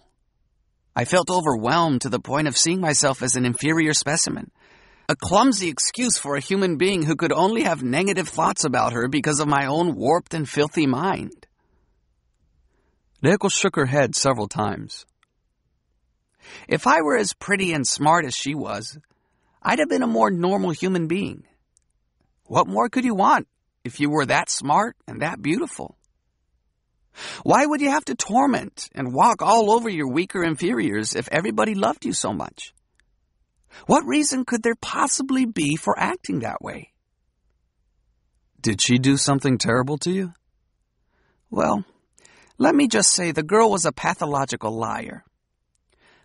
I felt overwhelmed to the point of seeing myself as an inferior specimen. A clumsy excuse for a human being who could only have negative thoughts about her because of my own warped and filthy mind. Reiko shook her head several times. If I were as pretty and smart as she was, I'd have been a more normal human being. What more could you want if you were that smart and that beautiful? Why would you have to torment and walk all over your weaker inferiors if everybody loved you so much? What reason could there possibly be for acting that way? Did she do something terrible to you? Well, let me just say the girl was a pathological liar.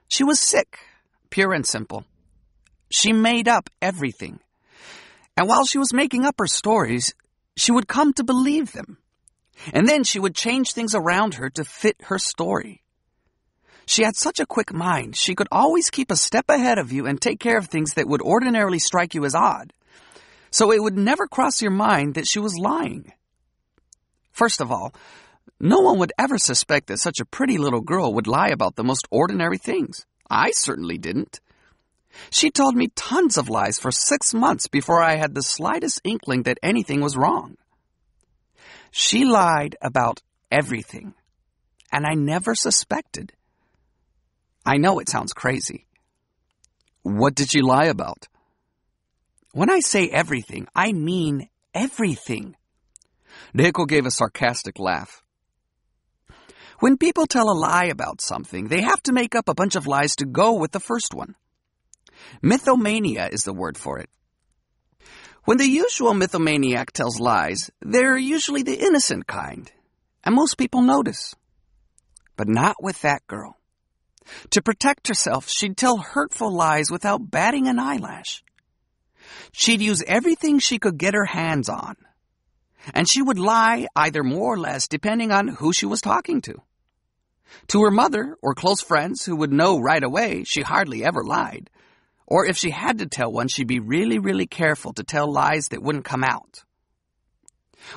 She was sick, pure and simple. She made up everything. And while she was making up her stories, she would come to believe them. And then she would change things around her to fit her story. She had such a quick mind, she could always keep a step ahead of you and take care of things that would ordinarily strike you as odd. So it would never cross your mind that she was lying. First of all, no one would ever suspect that such a pretty little girl would lie about the most ordinary things. I certainly didn't. She told me tons of lies for six months before I had the slightest inkling that anything was wrong. She lied about everything, and I never suspected. I know it sounds crazy. What did she lie about? When I say everything, I mean everything. Reiko gave a sarcastic laugh. When people tell a lie about something, they have to make up a bunch of lies to go with the first one. Mythomania is the word for it. When the usual mythomaniac tells lies, they're usually the innocent kind, and most people notice. But not with that girl. To protect herself, she'd tell hurtful lies without batting an eyelash. She'd use everything she could get her hands on. And she would lie either more or less depending on who she was talking to. To her mother or close friends who would know right away she hardly ever lied. Or if she had to tell one, she'd be really, really careful to tell lies that wouldn't come out.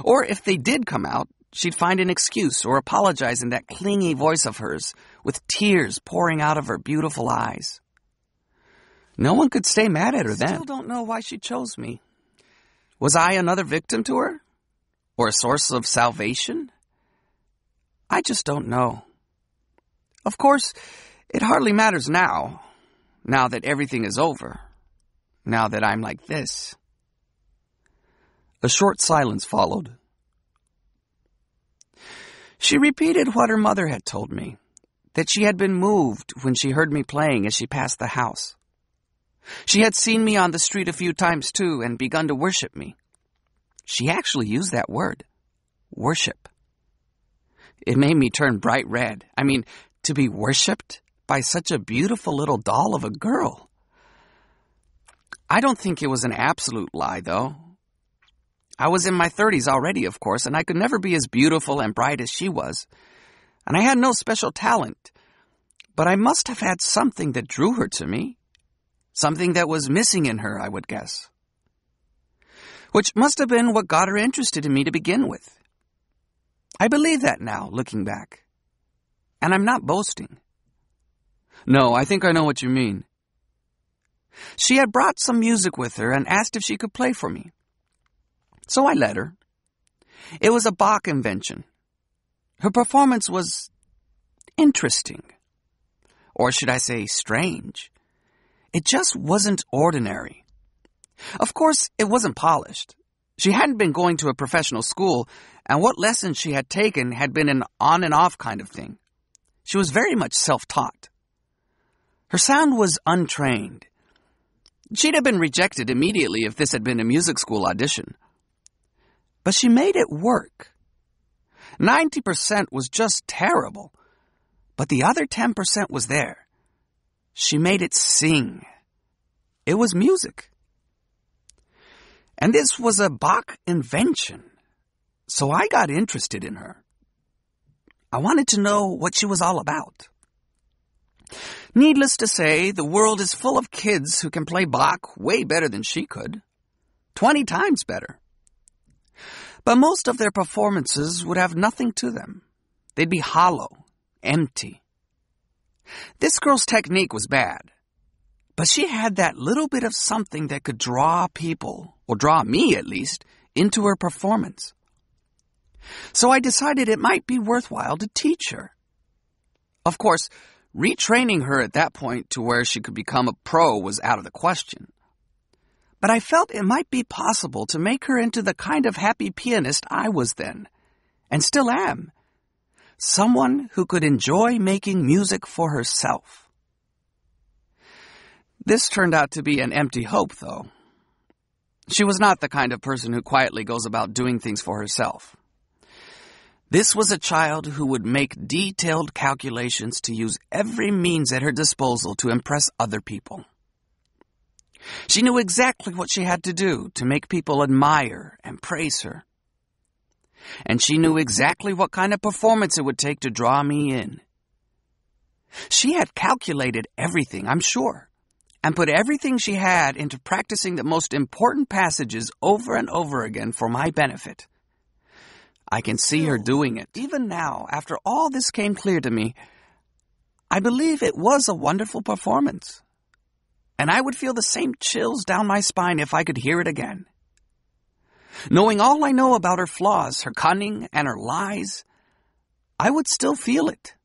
Or if they did come out, she'd find an excuse or apologize in that clingy voice of hers with tears pouring out of her beautiful eyes. No one could stay mad at her then. I Still don't know why she chose me. Was I another victim to her? Or a source of salvation? I just don't know. Of course, it hardly matters now, now that everything is over, now that I'm like this. A short silence followed. She repeated what her mother had told me that she had been moved when she heard me playing as she passed the house. She had seen me on the street a few times too and begun to worship me. She actually used that word worship. It made me turn bright red. I mean, to be worshipped by such a beautiful little doll of a girl. I don't think it was an absolute lie, though. I was in my 30s already, of course, and I could never be as beautiful and bright as she was. And I had no special talent. But I must have had something that drew her to me. Something that was missing in her, I would guess. Which must have been what got her interested in me to begin with. I believe that now, looking back. And I'm not boasting. No, I think I know what you mean. She had brought some music with her and asked if she could play for me. So I let her. It was a Bach invention. Her performance was interesting. Or should I say strange? It just wasn't ordinary. Of course, it wasn't polished. She hadn't been going to a professional school, and what lessons she had taken had been an on and off kind of thing. She was very much self taught. Her sound was untrained. She'd have been rejected immediately if this had been a music school audition. But she made it work. 90% was just terrible, but the other 10% was there. She made it sing. It was music. And this was a Bach invention. So I got interested in her. I wanted to know what she was all about. Needless to say, the world is full of kids who can play Bach way better than she could. Twenty times better. But most of their performances would have nothing to them. They'd be hollow, empty. This girl's technique was bad, but she had that little bit of something that could draw people, or draw me at least, into her performance. So I decided it might be worthwhile to teach her. Of course, retraining her at that point to where she could become a pro was out of the question. But I felt it might be possible to make her into the kind of happy pianist I was then, and still am. Someone who could enjoy making music for herself. This turned out to be an empty hope, though. She was not the kind of person who quietly goes about doing things for herself. This was a child who would make detailed calculations to use every means at her disposal to impress other people. She knew exactly what she had to do to make people admire and praise her. And she knew exactly what kind of performance it would take to draw me in. She had calculated everything, I'm sure, and put everything she had into practicing the most important passages over and over again for my benefit. I can see her doing it. Even now, after all this came clear to me, I believe it was a wonderful performance. And I would feel the same chills down my spine if I could hear it again. Knowing all I know about her flaws, her cunning, and her lies, I would still feel it.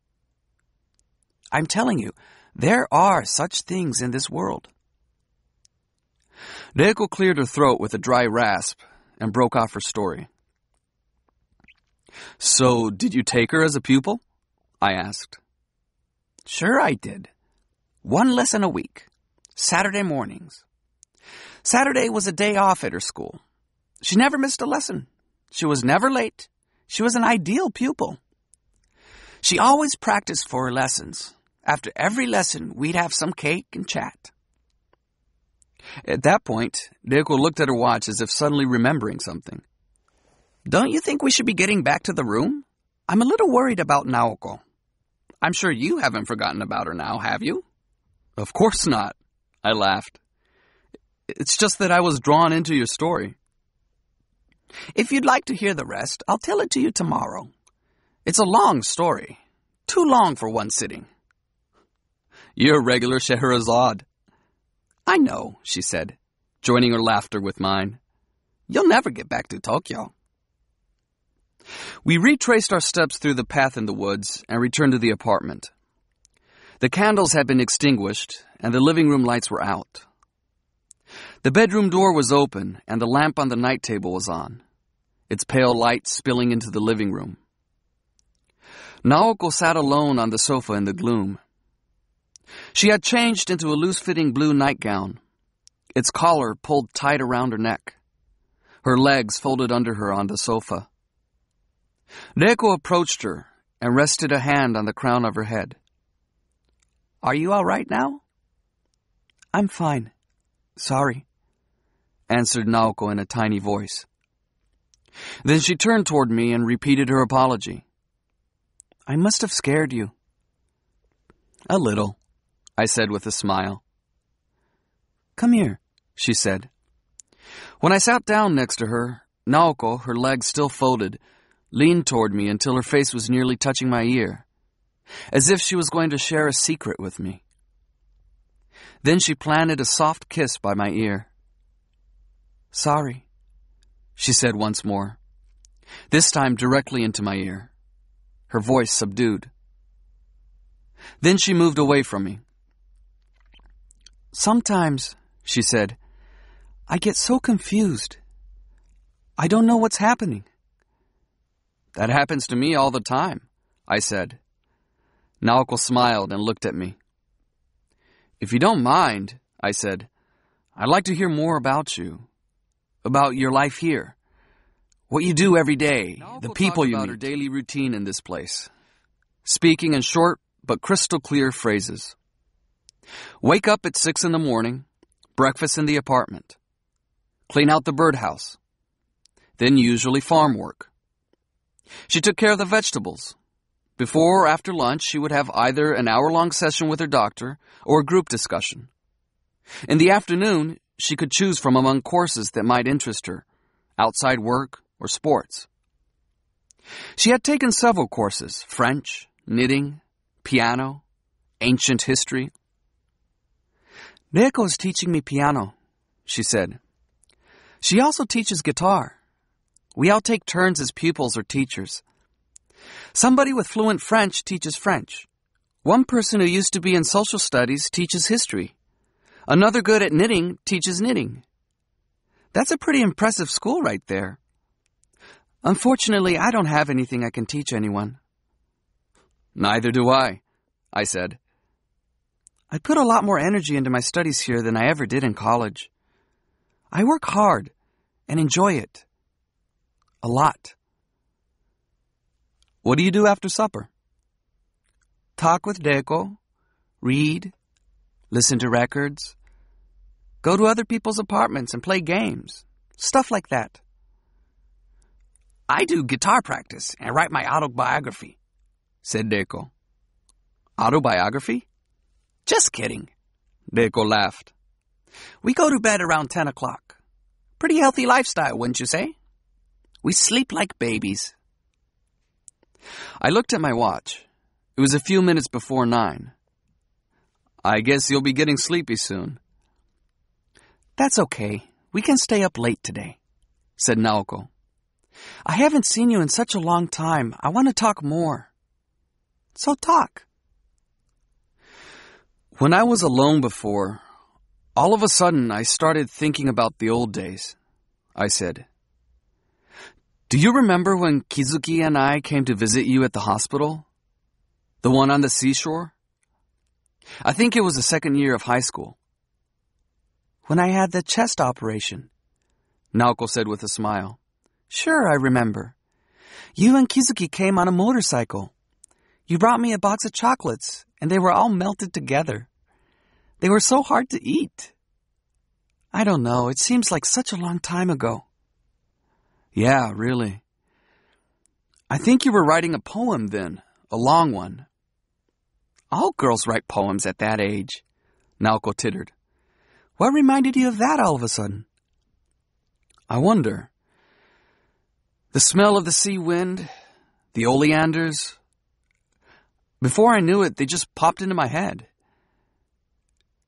I'm telling you, there are such things in this world. Reiko cleared her throat with a dry rasp and broke off her story. So, did you take her as a pupil? I asked. Sure, I did. One lesson a week. Saturday mornings. Saturday was a day off at her school. She never missed a lesson. She was never late. She was an ideal pupil. She always practiced for her lessons. After every lesson, we'd have some cake and chat. At that point, Reiko looked at her watch as if suddenly remembering something. Don't you think we should be getting back to the room? I'm a little worried about Naoko. I'm sure you haven't forgotten about her now, have you? Of course not, I laughed. It's just that I was drawn into your story. If you'd like to hear the rest, I'll tell it to you tomorrow. It's a long story. Too long for one sitting. You're a regular Scheherazade. I know, she said, joining her laughter with mine. You'll never get back to Tokyo. We retraced our steps through the path in the woods and returned to the apartment. The candles had been extinguished and the living room lights were out. The bedroom door was open and the lamp on the night table was on, its pale light spilling into the living room. Naoko sat alone on the sofa in the gloom. She had changed into a loose fitting blue nightgown, its collar pulled tight around her neck, her legs folded under her on the sofa. Reiko approached her and rested a hand on the crown of her head. Are you all right now? I'm fine. Sorry, answered Naoko in a tiny voice. Then she turned toward me and repeated her apology. I must have scared you. A little, I said with a smile. Come here, she said. When I sat down next to her, Naoko, her legs still folded, leaned toward me until her face was nearly touching my ear, as if she was going to share a secret with me. Then she planted a soft kiss by my ear. Sorry, she said once more, this time directly into my ear, her voice subdued. Then she moved away from me. Sometimes, she said, I get so confused. I don't know what's happening. That happens to me all the time, I said. Naoko smiled and looked at me. If you don't mind, I said, I'd like to hear more about you. About your life here. What you do every day, Naoko the people you meet. her daily routine in this place. Speaking in short but crystal clear phrases. Wake up at six in the morning, breakfast in the apartment. Clean out the birdhouse. Then usually farm work. She took care of the vegetables. Before or after lunch, she would have either an hour long session with her doctor or a group discussion. In the afternoon, she could choose from among courses that might interest her outside work or sports. She had taken several courses French, knitting, piano, ancient history. Reiko is teaching me piano, she said. She also teaches guitar. We all take turns as pupils or teachers. Somebody with fluent French teaches French. One person who used to be in social studies teaches history. Another good at knitting teaches knitting. That's a pretty impressive school right there. Unfortunately, I don't have anything I can teach anyone. Neither do I, I said. I put a lot more energy into my studies here than I ever did in college. I work hard and enjoy it. A lot. What do you do after supper? Talk with Reiko, read, listen to records, go to other people's apartments and play games, stuff like that. I do guitar practice and write my autobiography, said Reiko. Autobiography? Just kidding. Reiko laughed. We go to bed around 10 o'clock. Pretty healthy lifestyle, wouldn't you say? We sleep like babies. I looked at my watch. It was a few minutes before nine. I guess you'll be getting sleepy soon. That's okay. We can stay up late today, said Naoko. I haven't seen you in such a long time. I want to talk more. So talk. When I was alone before, all of a sudden I started thinking about the old days. I said, Do you remember when Kizuki and I came to visit you at the hospital? The one on the seashore? I think it was the second year of high school. When I had the chest operation, Naoko said with a smile. Sure, I remember. You and Kizuki came on a motorcycle. You brought me a box of chocolates, and they were all melted together. They were so hard to eat. I don't know, it seems like such a long time ago. Yeah, really. I think you were writing a poem then, a long one. All girls write poems at that age, Naoko tittered. What reminded you of that all of a sudden? I wonder. The smell of the sea wind, the oleanders. Before I knew it, they just popped into my head.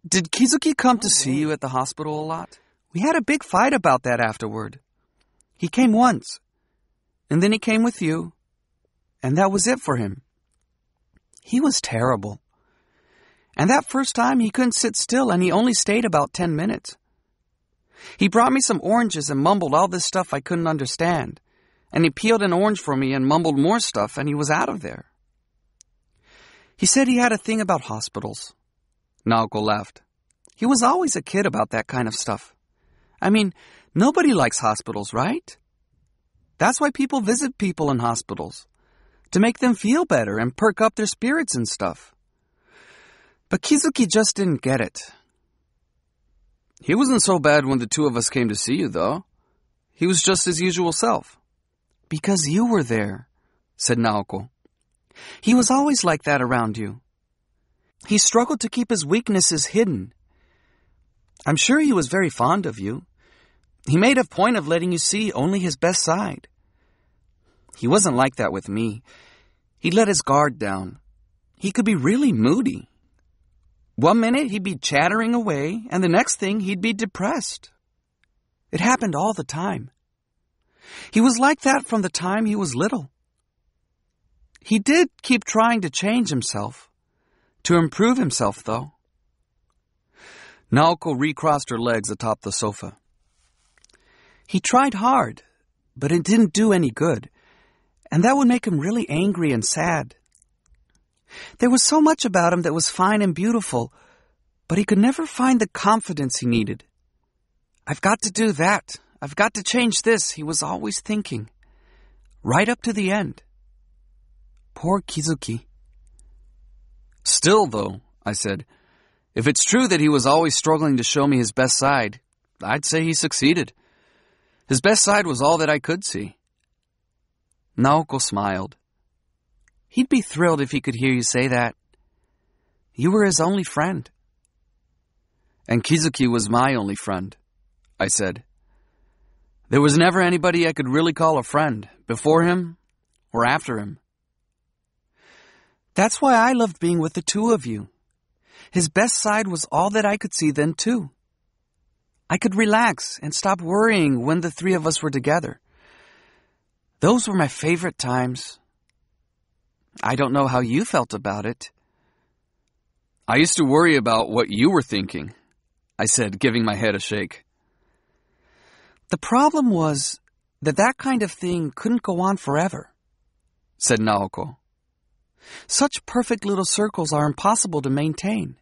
Did Kizuki come to see you at the hospital a lot? We had a big fight about that afterward. He came once, and then he came with you, and that was it for him. He was terrible. And that first time he couldn't sit still and he only stayed about ten minutes. He brought me some oranges and mumbled all this stuff I couldn't understand. And he peeled an orange for me and mumbled more stuff and he was out of there. He said he had a thing about hospitals. Naoko laughed. He was always a kid about that kind of stuff. I mean, nobody likes hospitals, right? That's why people visit people in hospitals. To make them feel better and perk up their spirits and stuff. But Kizuki just didn't get it. He wasn't so bad when the two of us came to see you, though. He was just his usual self. Because you were there, said Naoko. He was always like that around you. He struggled to keep his weaknesses hidden. I'm sure he was very fond of you. He made a point of letting you see only his best side. He wasn't like that with me. He let his guard down. He could be really moody. One minute he'd be chattering away, and the next thing he'd be depressed. It happened all the time. He was like that from the time he was little. He did keep trying to change himself, to improve himself, though. Naoko recrossed her legs atop the sofa. He tried hard, but it didn't do any good, and that would make him really angry and sad. There was so much about him that was fine and beautiful, but he could never find the confidence he needed. I've got to do that. I've got to change this, he was always thinking. Right up to the end. Poor Kizuki. Still, though, I said, if it's true that he was always struggling to show me his best side, I'd say he succeeded. His best side was all that I could see. Naoko smiled. He'd be thrilled if he could hear you say that. You were his only friend. And Kizuki was my only friend, I said. There was never anybody I could really call a friend, before him or after him. That's why I loved being with the two of you. His best side was all that I could see then, too. I could relax and stop worrying when the three of us were together. Those were my favorite times. I don't know how you felt about it. I used to worry about what you were thinking, I said, giving my head a shake. The problem was that that kind of thing couldn't go on forever, said Naoko. Such perfect little circles are impossible to maintain.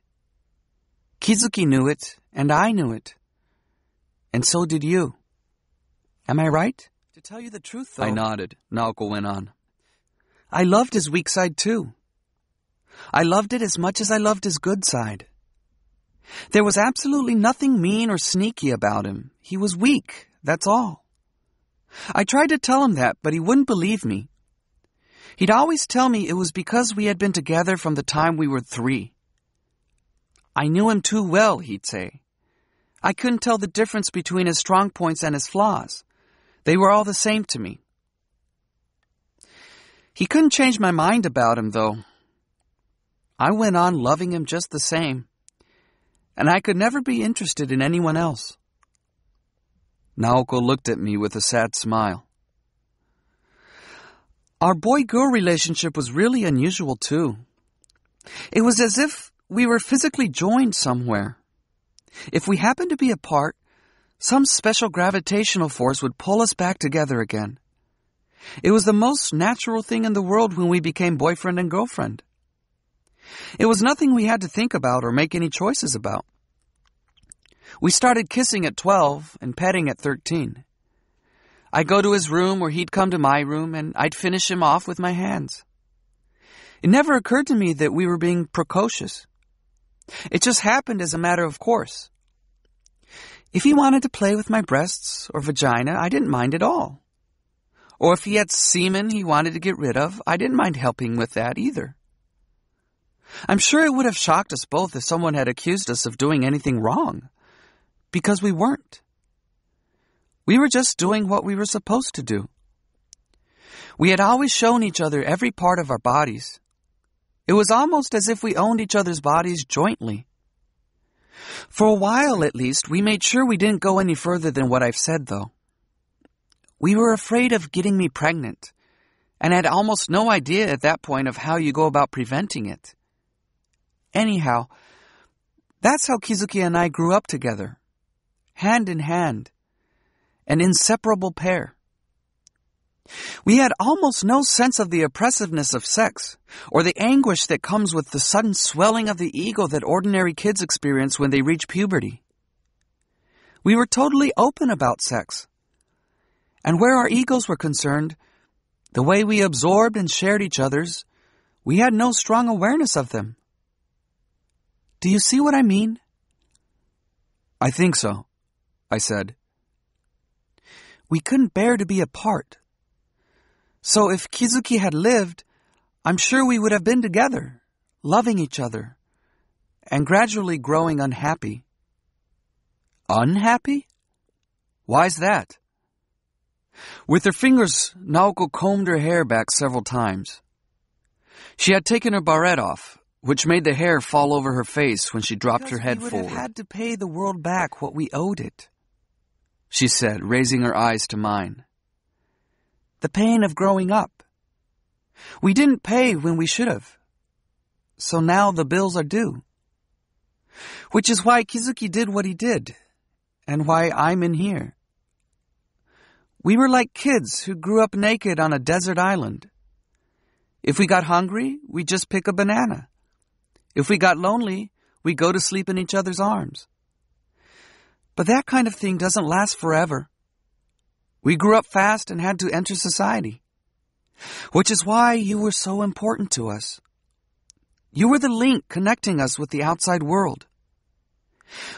Kizuki knew it, and I knew it. And so did you. Am I right? To tell you the truth, though. I nodded. Naoko went on. I loved his weak side too. I loved it as much as I loved his good side. There was absolutely nothing mean or sneaky about him. He was weak, that's all. I tried to tell him that, but he wouldn't believe me. He'd always tell me it was because we had been together from the time we were three. I knew him too well, he'd say. I couldn't tell the difference between his strong points and his flaws. They were all the same to me. He couldn't change my mind about him, though. I went on loving him just the same, and I could never be interested in anyone else. Naoko looked at me with a sad smile. Our boy girl relationship was really unusual, too. It was as if we were physically joined somewhere. If we happened to be apart, some special gravitational force would pull us back together again. It was the most natural thing in the world when we became boyfriend and girlfriend. It was nothing we had to think about or make any choices about. We started kissing at 12 and petting at 13. I'd go to his room or he'd come to my room and I'd finish him off with my hands. It never occurred to me that we were being precocious. It just happened as a matter of course. If he wanted to play with my breasts or vagina, I didn't mind at all. Or if he had semen he wanted to get rid of, I didn't mind helping with that either. I'm sure it would have shocked us both if someone had accused us of doing anything wrong, because we weren't. We were just doing what we were supposed to do. We had always shown each other every part of our bodies. It was almost as if we owned each other's bodies jointly. For a while, at least, we made sure we didn't go any further than what I've said, though. We were afraid of getting me pregnant, and had almost no idea at that point of how you go about preventing it. Anyhow, that's how Kizuki and I grew up together, hand in hand, an inseparable pair. We had almost no sense of the oppressiveness of sex, or the anguish that comes with the sudden swelling of the ego that ordinary kids experience when they reach puberty. We were totally open about sex, and where our egos were concerned, the way we absorbed and shared each other's, we had no strong awareness of them. Do you see what I mean? I think so, I said. We couldn't bear to be apart. So if Kizuki had lived, I'm sure we would have been together, loving each other, and gradually growing unhappy. Unhappy? Why's that? With her fingers, Naoko combed her hair back several times. She had taken her barrette off, which made the hair fall over her face when she dropped Because her head we would forward. have had to pay the world back what we owed it. she said, raising her eyes to mine. The pain of growing up. We didn't pay when we should have. So now the bills are due. Which is why Kizuki did what he did, and why I'm in here. We were like kids who grew up naked on a desert island. If we got hungry, we just pick a banana. If we got lonely, we go to sleep in each other's arms. But that kind of thing doesn't last forever. We grew up fast and had to enter society. Which is why you were so important to us. You were the link connecting us with the outside world.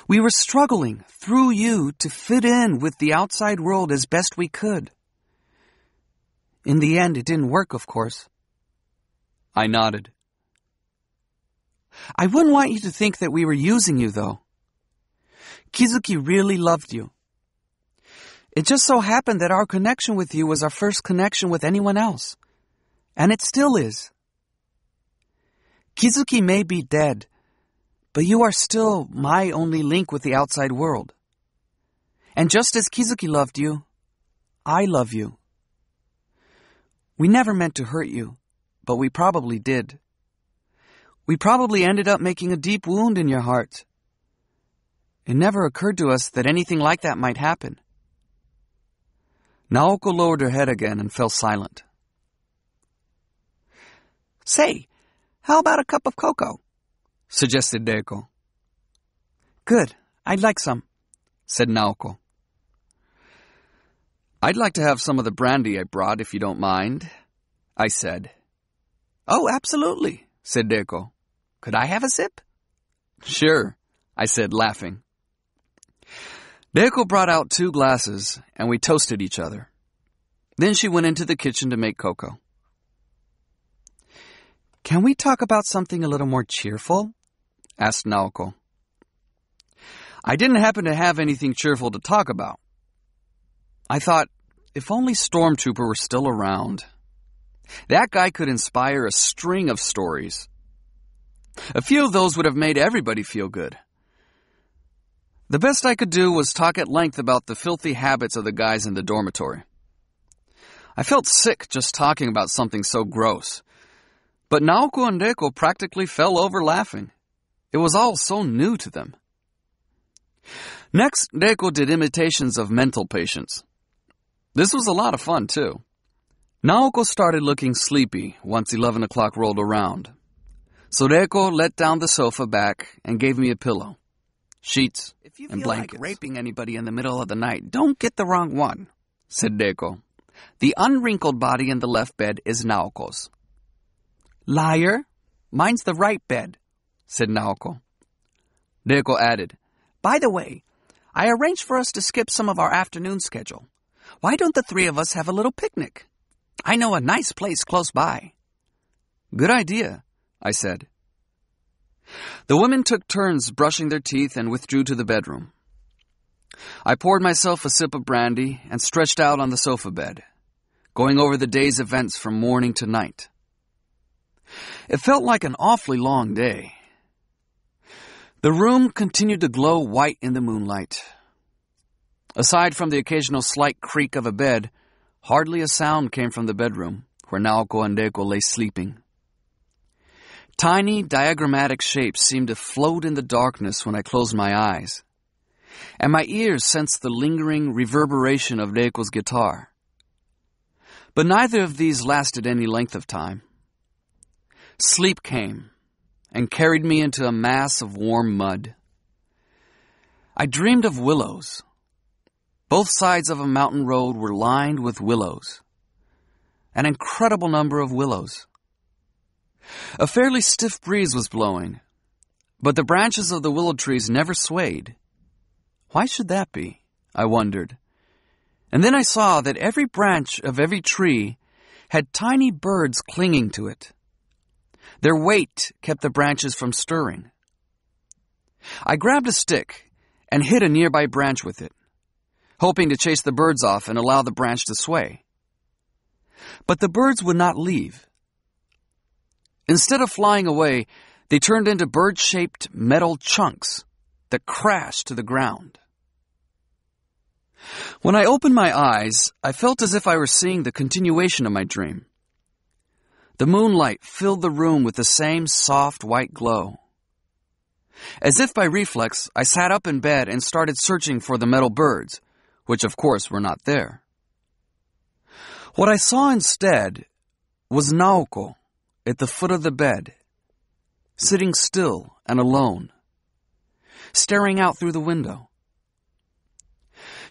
We were struggling through you to fit in with the outside world as best we could. In the end, it didn't work, of course. I nodded. I wouldn't want you to think that we were using you, though. Kizuki really loved you. It just so happened that our connection with you was our first connection with anyone else. And it still is. Kizuki may be dead, but you are still my only link with the outside world. And just as Kizuki loved you, I love you. We never meant to hurt you, but we probably did. We probably ended up making a deep wound in your heart. It never occurred to us that anything like that might happen. Naoko lowered her head again and fell silent. Say, how about a cup of cocoa? Suggested Reiko, Good, I'd like some. said Naoko. I'd like to have some of the brandy I brought if you don't mind, I said. Oh, absolutely. Said Reiko. Could I have a sip? Sure, I said, laughing. Reiko brought out two glasses, and we toasted each other. Then she went into the kitchen to make cocoa. Can we talk about something a little more cheerful? asked Naoko. I didn't happen to have anything cheerful to talk about. I thought, if only Stormtrooper were still around. That guy could inspire a string of stories. A few of those would have made everybody feel good. The best I could do was talk at length about the filthy habits of the guys in the dormitory. I felt sick just talking about something so gross. But Naoko and Reiko practically fell over laughing. It was all so new to them. Next, Reiko did imitations of mental patients. This was a lot of fun, too. Naoko started looking sleepy once 11 o'clock rolled around. So Reiko let down the sofa back and gave me a pillow, sheets, and blankets. like raping anybody in the middle of the night, don't get the wrong one, said Reiko. The unwrinkled body in the left bed is Naoko's. Liar. Mine's the right bed, said Naoko. Reiko added, By the way, I arranged for us to skip some of our afternoon schedule. Why don't the three of us have a little picnic? I know a nice place close by. Good idea, I said. The women took turns brushing their teeth and withdrew to the bedroom. I poured myself a sip of brandy and stretched out on the sofa bed, going over the day's events from morning to night. It felt like an awfully long day. The room continued to glow white in the moonlight. Aside from the occasional slight creak of a bed, hardly a sound came from the bedroom where Naoko and Reiko lay sleeping. Tiny diagrammatic shapes seemed to float in the darkness when I closed my eyes, and my ears sensed the lingering reverberation of Reiko's guitar. But neither of these lasted any length of time. Sleep came and carried me into a mass of warm mud. I dreamed of willows. Both sides of a mountain road were lined with willows. An incredible number of willows. A fairly stiff breeze was blowing, but the branches of the willow trees never swayed. Why should that be? I wondered. And then I saw that every branch of every tree had tiny birds clinging to it. Their weight kept the branches from stirring. I grabbed a stick and hit a nearby branch with it, hoping to chase the birds off and allow the branch to sway. But the birds would not leave. Instead of flying away, they turned into bird shaped metal chunks that crashed to the ground. When I opened my eyes, I felt as if I were seeing the continuation of my dream. The moonlight filled the room with the same soft white glow. As if by reflex, I sat up in bed and started searching for the metal birds, which of course were not there. What I saw instead was Naoko at the foot of the bed, sitting still and alone, staring out through the window.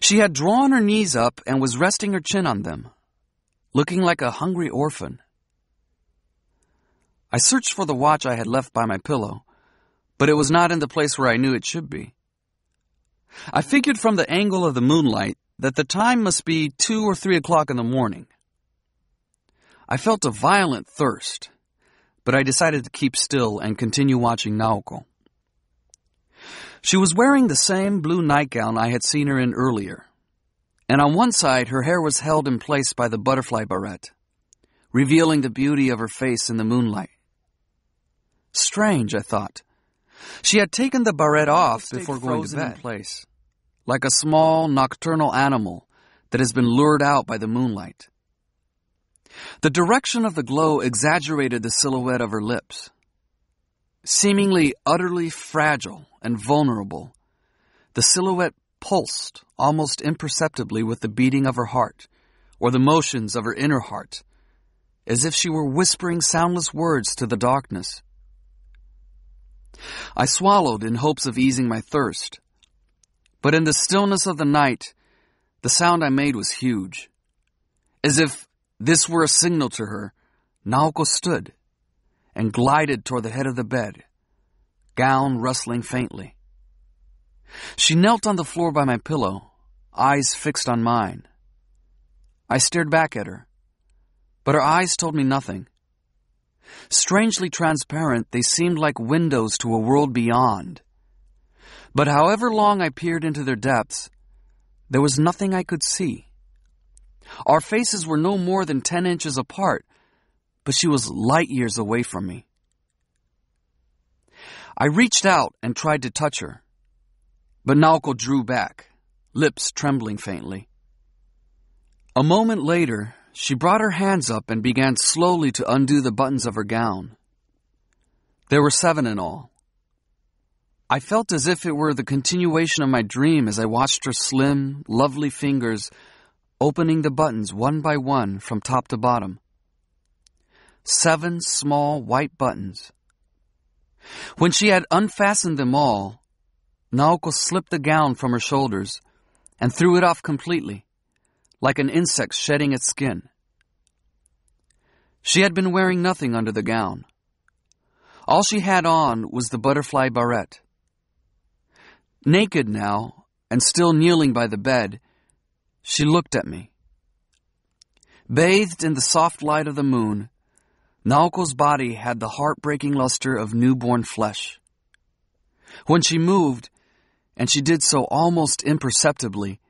She had drawn her knees up and was resting her chin on them, looking like a hungry orphan. I searched for the watch I had left by my pillow, but it was not in the place where I knew it should be. I figured from the angle of the moonlight that the time must be two or three o'clock in the morning. I felt a violent thirst, but I decided to keep still and continue watching Naoko. She was wearing the same blue nightgown I had seen her in earlier, and on one side her hair was held in place by the butterfly barrette, revealing the beauty of her face in the moonlight. Strange, I thought. She had taken the barrette off before going to bed. in place, like a small nocturnal animal that has been lured out by the moonlight. The direction of the glow exaggerated the silhouette of her lips. Seemingly utterly fragile and vulnerable, the silhouette pulsed almost imperceptibly with the beating of her heart or the motions of her inner heart, as if she were whispering soundless words to the darkness. I swallowed in hopes of easing my thirst, but in the stillness of the night, the sound I made was huge. As if this were a signal to her, Naoko stood and glided toward the head of the bed, gown rustling faintly. She knelt on the floor by my pillow, eyes fixed on mine. I stared back at her, but her eyes told me nothing. Strangely transparent, they seemed like windows to a world beyond. But however long I peered into their depths, there was nothing I could see. Our faces were no more than ten inches apart, but she was light years away from me. I reached out and tried to touch her, but Naoko drew back, lips trembling faintly. A moment later, she brought her hands up and began slowly to undo the buttons of her gown. There were seven in all. I felt as if it were the continuation of my dream as I watched her slim, lovely fingers opening the buttons one by one from top to bottom. Seven small white buttons. When she had unfastened them all, Naoko slipped the gown from her shoulders and threw it off completely, like an insect shedding its skin. She had been wearing nothing under the gown. All she had on was the butterfly barrette. Naked now, and still kneeling by the bed, she looked at me. Bathed in the soft light of the moon, Naoko's body had the heartbreaking luster of newborn flesh. When she moved, and she did so almost imperceptibly,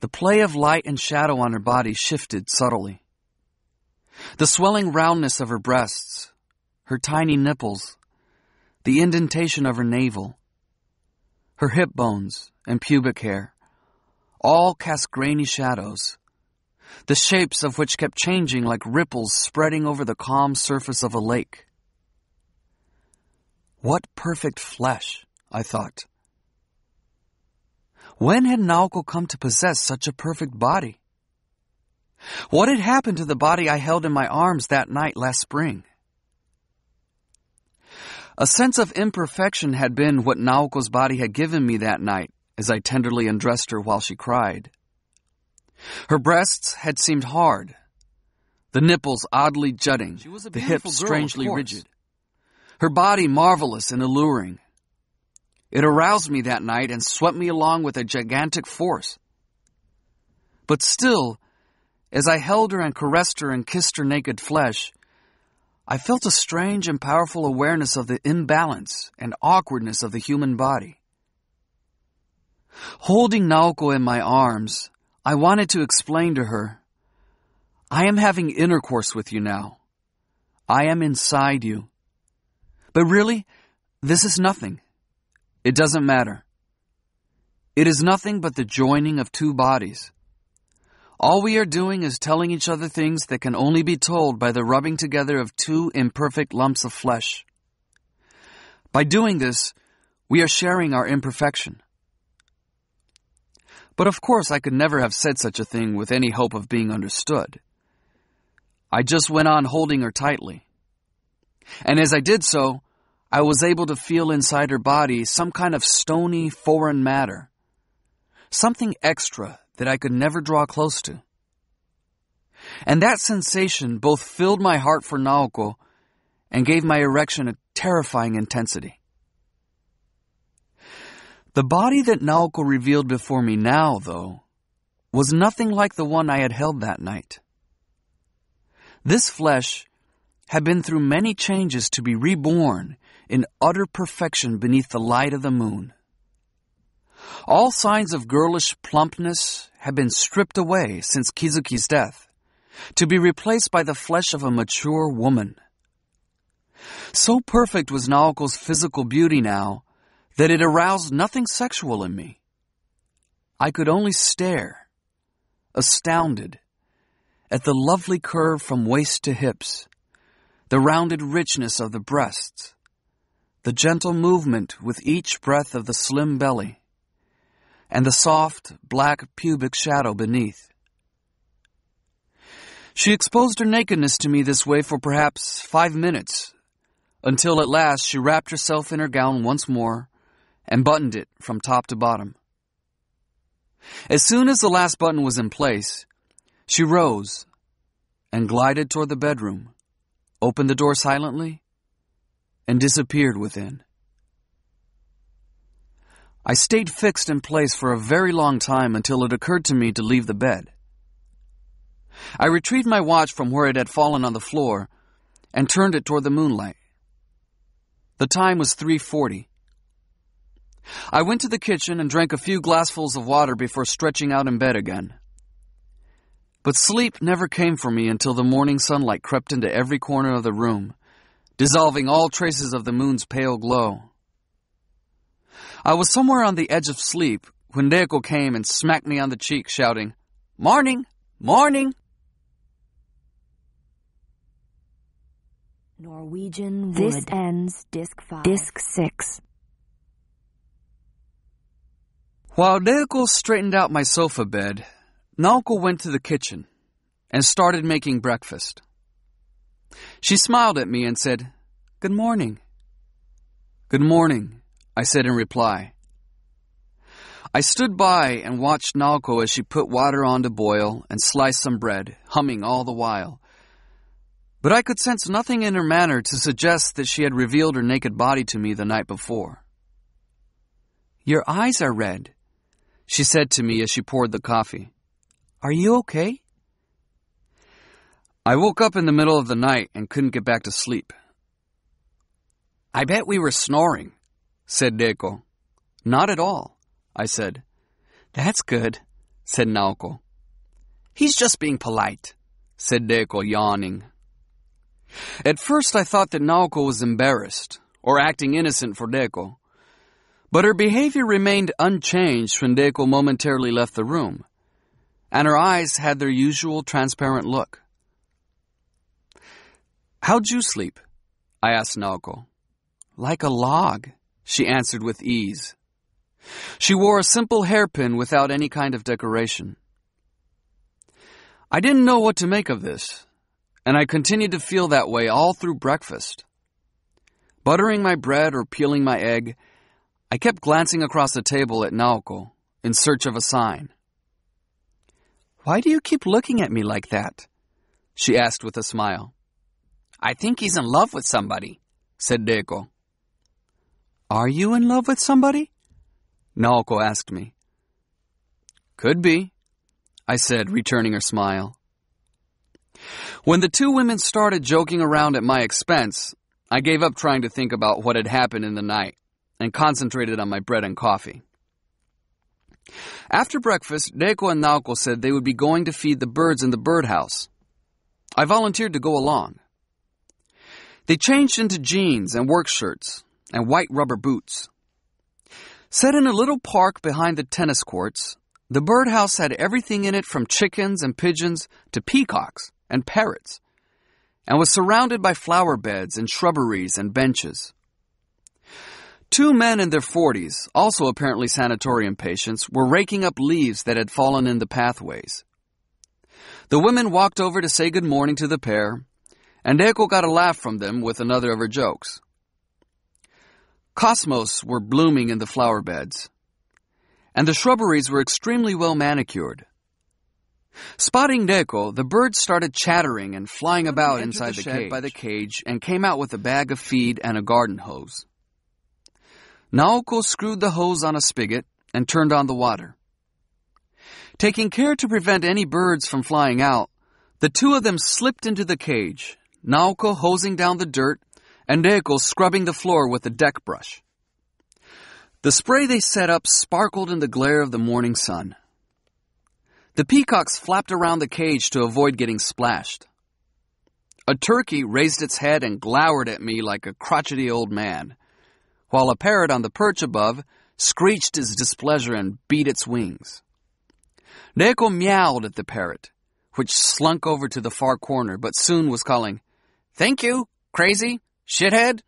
the play of light and shadow on her body shifted subtly. The swelling roundness of her breasts, her tiny nipples, the indentation of her navel, her hip bones and pubic hair, all cast grainy shadows, the shapes of which kept changing like ripples spreading over the calm surface of a lake. What perfect flesh, I thought. When had Naoko come to possess such a perfect body? What had happened to the body I held in my arms that night last spring? A sense of imperfection had been what Naoko's body had given me that night, as I tenderly undressed her while she cried. Her breasts had seemed hard, the nipples oddly jutting, the hips strangely rigid, her body marvelous and alluring. It aroused me that night and swept me along with a gigantic force. But still, as I held her and caressed her and kissed her naked flesh, I felt a strange and powerful awareness of the imbalance and awkwardness of the human body. Holding Naoko in my arms, I wanted to explain to her, I am having intercourse with you now. I am inside you. But really, this is nothing. It doesn't matter. It is nothing but the joining of two bodies. All we are doing is telling each other things that can only be told by the rubbing together of two imperfect lumps of flesh. By doing this, we are sharing our imperfection. But of course, I could never have said such a thing with any hope of being understood. I just went on holding her tightly. And as I did so, I was able to feel inside her body some kind of stony foreign matter. Something extra that I could never draw close to. And that sensation both filled my heart for Naoko and gave my erection a terrifying intensity. The body that Naoko revealed before me now, though, was nothing like the one I had held that night. This flesh had been through many changes to be reborn in utter perfection beneath the light of the moon. All signs of girlish plumpness had been stripped away since Kizuki's death, to be replaced by the flesh of a mature woman. So perfect was Naoko's physical beauty now that it aroused nothing sexual in me. I could only stare, astounded, at the lovely curve from waist to hips, the rounded richness of the breasts, the gentle movement with each breath of the slim belly, and the soft, black pubic shadow beneath. She exposed her nakedness to me this way for perhaps five minutes, until at last she wrapped herself in her gown once more and buttoned it from top to bottom. As soon as the last button was in place, she rose and glided toward the bedroom, opened the door silently, and disappeared within. I stayed fixed in place for a very long time until it occurred to me to leave the bed. I retrieved my watch from where it had fallen on the floor and turned it toward the moonlight. The time was 3:40. I went to the kitchen and drank a few glassfuls of water before stretching out in bed again. But sleep never came for me until the morning sunlight crept into every corner of the room, dissolving all traces of the moon's pale glow. I was somewhere on the edge of sleep when Reiko came and smacked me on the cheek, shouting, Morning! Morning! Norwegian Wood. This ends Disc 5. Disc 6. While Reiko straightened out my sofa bed, Naoko went to the kitchen and started making breakfast. She smiled at me and said, Good morning. Good morning, I said in reply. I stood by and watched Naoko as she put water on to boil and sliced some bread, humming all the while. But I could sense nothing in her manner to suggest that she had revealed her naked body to me the night before. Your eyes are red, she said to me as she poured the coffee. Are you okay? I woke up in the middle of the night and couldn't get back to sleep. I bet we were snoring, said Reiko. Not at all, I said. That's good, said Naoko. He's just being polite, said Reiko, yawning. At first I thought that Naoko was embarrassed, or acting innocent for Reiko. But her behavior remained unchanged when Reiko momentarily left the room, and her eyes had their usual transparent look. How'd you sleep? I asked Naoko. Like a log, she answered with ease. She wore a simple hairpin without any kind of decoration. I didn't know what to make of this, and I continued to feel that way all through breakfast. Buttering my bread or peeling my egg, I kept glancing across the table at Naoko in search of a sign. Why do you keep looking at me like that? She asked with a smile. I think he's in love with somebody, said Reiko. Are you in love with somebody? Naoko asked me. Could be, I said, returning her smile. When the two women started joking around at my expense, I gave up trying to think about what had happened in the night and concentrated on my bread and coffee. After breakfast, Reiko and Naoko said they would be going to feed the birds in the birdhouse. I volunteered to go along. They changed into jeans and work shirts and white rubber boots. Set in a little park behind the tennis courts, the birdhouse had everything in it from chickens and pigeons to peacocks and parrots, and was surrounded by flower beds and shrubberies and benches. Two men in their 40s, also apparently sanatorium patients, were raking up leaves that had fallen in the pathways. The women walked over to say good morning to the pair, and Reiko got a laugh from them with another of her jokes. Cosmos were blooming in the flower beds, and the shrubberies were extremely well manicured. Spotting Reiko, the birds started chattering and flying about inside the, the shed by the cage and came out with a bag of feed and a garden hose. Naoko screwed the hose on a spigot and turned on the water. Taking care to prevent any birds from flying out, the two of them slipped into the cage, Naoko hosing down the dirt and Reiko scrubbing the floor with a deck brush. The spray they set up sparkled in the glare of the morning sun. The peacocks flapped around the cage to avoid getting splashed. A turkey raised its head and glowered at me like a crotchety old man while a parrot on the perch above screeched his displeasure and beat its wings. Reiko meowed at the parrot, which slunk over to the far corner, but soon was calling, Thank you, crazy, shithead.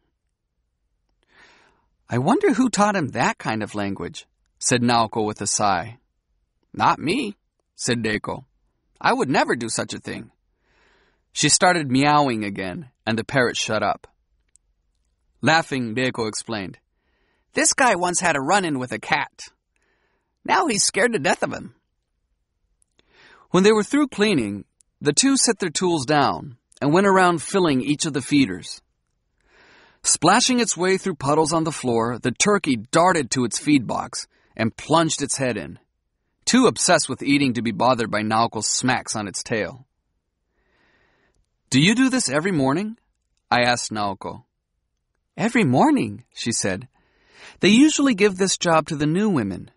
I wonder who taught him that kind of language, said Naoko with a sigh. Not me, said Reiko. I would never do such a thing. She started meowing again, and the parrot shut up. Laughing, Reiko explained. This guy once had a run in with a cat. Now he's scared to death of him. When they were through cleaning, the two set their tools down and went around filling each of the feeders. Splashing its way through puddles on the floor, the turkey darted to its feed box and plunged its head in, too obsessed with eating to be bothered by Naoko's smacks on its tail. Do you do this every morning? I asked Naoko. Every morning, she said. They usually give this job to the new women.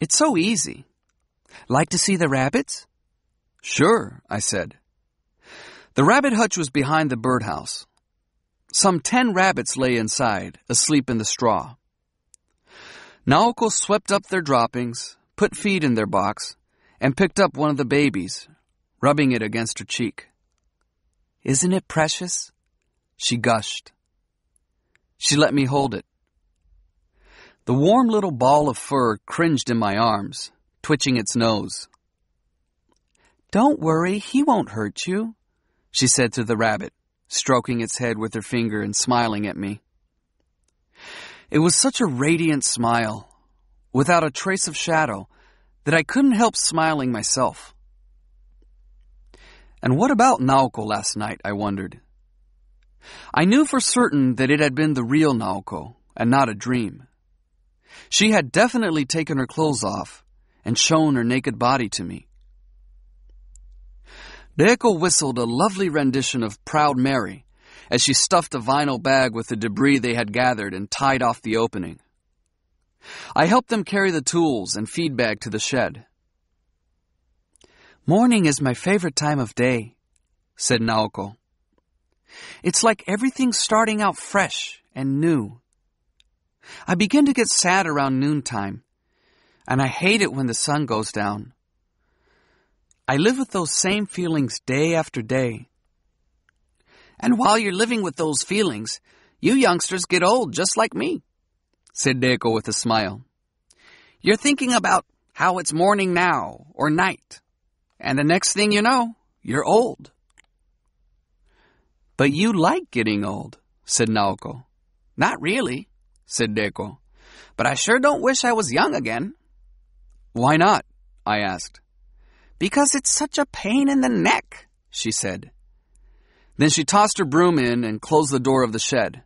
It's so easy. Like to see the rabbits? Sure, I said. The rabbit hutch was behind the birdhouse. Some ten rabbits lay inside, asleep in the straw. Naoko swept up their droppings, put feed in their box, and picked up one of the babies, rubbing it against her cheek. Isn't it precious? She gushed. She let me hold it. The warm little ball of fur cringed in my arms, twitching its nose. Don't worry, he won't hurt you, she said to the rabbit, stroking its head with her finger and smiling at me. It was such a radiant smile, without a trace of shadow, that I couldn't help smiling myself. And what about Naoko last night, I wondered. I knew for certain that it had been the real Naoko and not a dream. She had definitely taken her clothes off and shown her naked body to me. Reiko whistled a lovely rendition of Proud Mary as she stuffed a vinyl bag with the debris they had gathered and tied off the opening. I helped them carry the tools and feed bag to the shed. Morning is my favorite time of day, said Naoko. It's like everything's starting out fresh and new. I begin to get sad around noontime, and I hate it when the sun goes down. I live with those same feelings day after day. And while you're living with those feelings, you youngsters get old just like me, said Reiko with a smile. You're thinking about how it's morning now or night, and the next thing you know, you're old. But you like getting old, said Naoko. Not really, said Reiko. But I sure don't wish I was young again. Why not? I asked. Because it's such a pain in the neck, she said. Then she tossed her broom in and closed the door of the shed,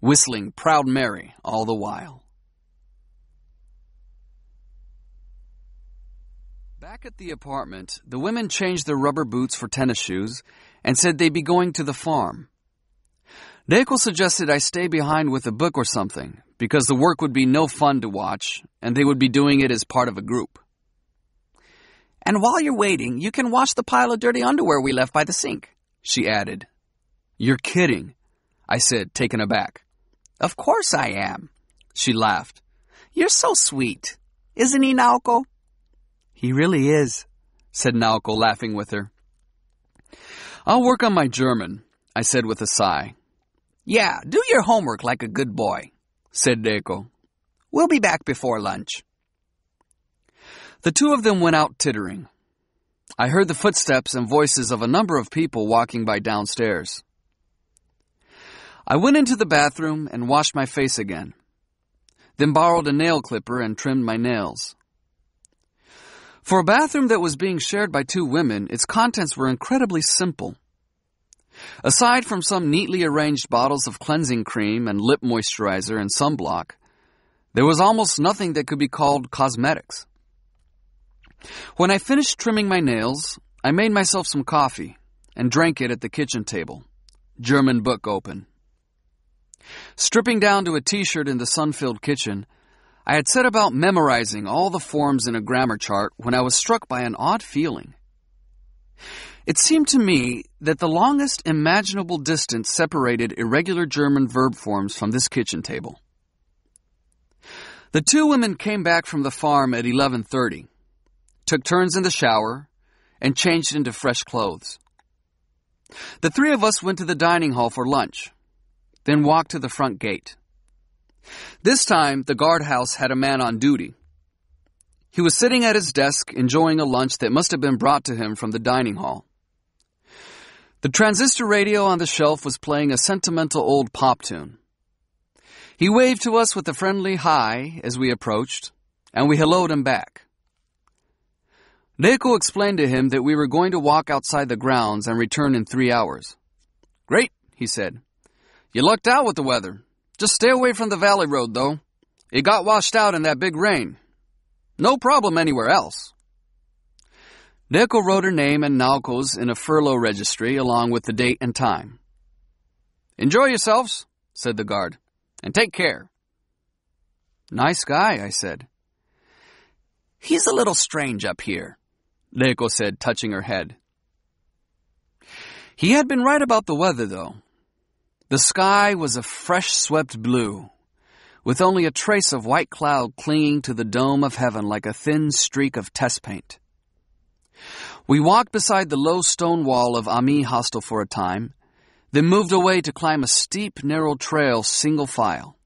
whistling Proud Mary all the while. Back at the apartment, the women changed their rubber boots for tennis shoes and said they'd be going to the farm. Reiko suggested I stay behind with a book or something, because the work would be no fun to watch, and they would be doing it as part of a group. And while you're waiting, you can wash the pile of dirty underwear we left by the sink, she added. You're kidding, I said, taken aback. Of course I am, she laughed. You're so sweet. Isn't he, Naoko? He really is, said Naoko, laughing with her. I'll work on my German, I said with a sigh. Yeah, do your homework like a good boy, said Reiko. We'll be back before lunch. The two of them went out tittering. I heard the footsteps and voices of a number of people walking by downstairs. I went into the bathroom and washed my face again, then borrowed a nail clipper and trimmed my nails. For a bathroom that was being shared by two women, its contents were incredibly simple. Aside from some neatly arranged bottles of cleansing cream and lip moisturizer and sunblock, there was almost nothing that could be called cosmetics. When I finished trimming my nails, I made myself some coffee and drank it at the kitchen table, German book open. Stripping down to a t-shirt in the sun-filled kitchen, I had set about memorizing all the forms in a grammar chart when I was struck by an odd feeling. It seemed to me that the longest imaginable distance separated irregular German verb forms from this kitchen table. The two women came back from the farm at 11:30, took turns in the shower, and changed into fresh clothes. The three of us went to the dining hall for lunch, then walked to the front gate. This time, the guardhouse had a man on duty. He was sitting at his desk enjoying a lunch that must have been brought to him from the dining hall. The transistor radio on the shelf was playing a sentimental old pop tune. He waved to us with a friendly hi as we approached, and we helloed him back. Reiko explained to him that we were going to walk outside the grounds and return in three hours. Great, he said. You lucked out with the weather. Just stay away from the valley road, though. It got washed out in that big rain. No problem anywhere else. Reiko wrote her name and Naoko's in a furlough registry along with the date and time. Enjoy yourselves, said the guard, and take care. Nice guy, I said. He's a little strange up here, Reiko said, touching her head. He had been right about the weather, though. The sky was a fresh swept blue, with only a trace of white cloud clinging to the dome of heaven like a thin streak of test paint. We walked beside the low stone wall of Ami Hostel for a time, then moved away to climb a steep, narrow trail single file.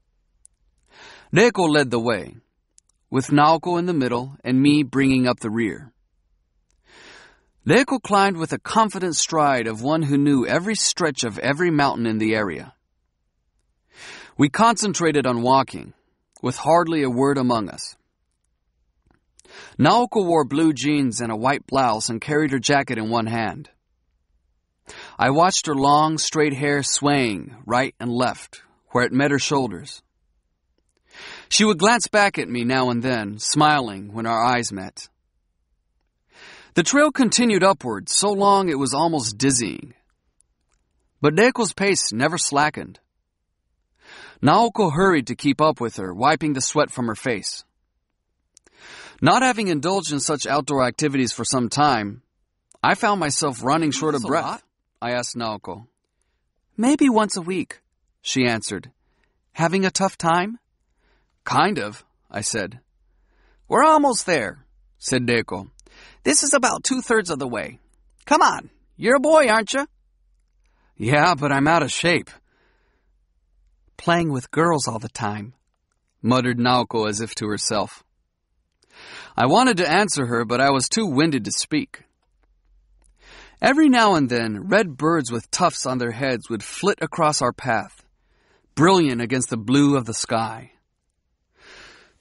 Reiko led the way, with Naoko in the middle and me bringing up the rear. Reiko climbed with a confident stride of one who knew every stretch of every mountain in the area. We concentrated on walking, with hardly a word among us. Naoko wore blue jeans and a white blouse and carried her jacket in one hand. I watched her long, straight hair swaying right and left, where it met her shoulders. She would glance back at me now and then, smiling when our eyes met. The trail continued upward so long it was almost dizzying. But Reiko's pace never slackened. Naoko hurried to keep up with her, wiping the sweat from her face. Not having indulged in such outdoor activities for some time, I found myself running short of breath. I asked Naoko. Maybe once a week, she answered. Having a tough time? Kind of, I said. We're almost there, said Reiko. This is about two thirds of the way. Come on, you're a boy, aren't you? Yeah, but I'm out of shape. Playing with girls all the time, muttered Naoko as if to herself. I wanted to answer her, but I was too winded to speak. Every now and then, red birds with tufts on their heads would flit across our path, brilliant against the blue of the sky.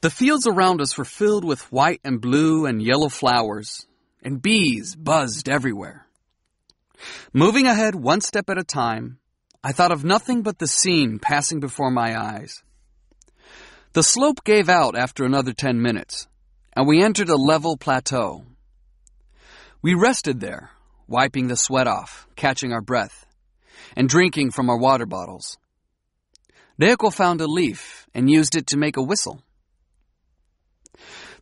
The fields around us were filled with white and blue and yellow flowers, and bees buzzed everywhere. Moving ahead one step at a time, I thought of nothing but the scene passing before my eyes. The slope gave out after another ten minutes, and we entered a level plateau. We rested there, wiping the sweat off, catching our breath, and drinking from our water bottles. Reiko found a leaf and used it to make a whistle.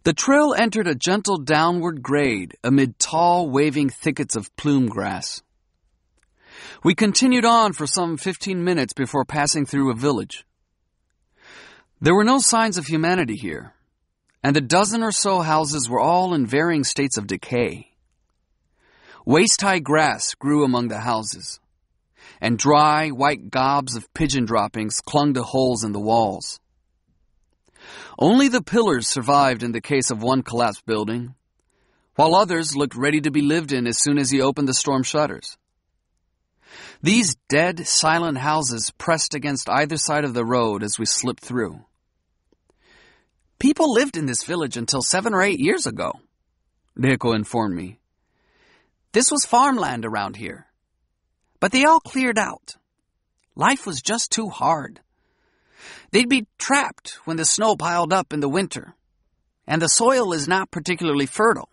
The trail entered a gentle downward grade amid tall, waving thickets of plume grass. We continued on for some 15 minutes before passing through a village. There were no signs of humanity here, and a dozen or so houses were all in varying states of decay. Waist high grass grew among the houses, and dry, white gobs of pigeon droppings clung to holes in the walls. Only the pillars survived in the case of one collapsed building, while others looked ready to be lived in as soon as he opened the storm shutters. These dead, silent houses pressed against either side of the road as we slipped through. People lived in this village until seven or eight years ago, Reiko informed me. This was farmland around here. But they all cleared out. Life was just too hard. They'd be trapped when the snow piled up in the winter, and the soil is not particularly fertile.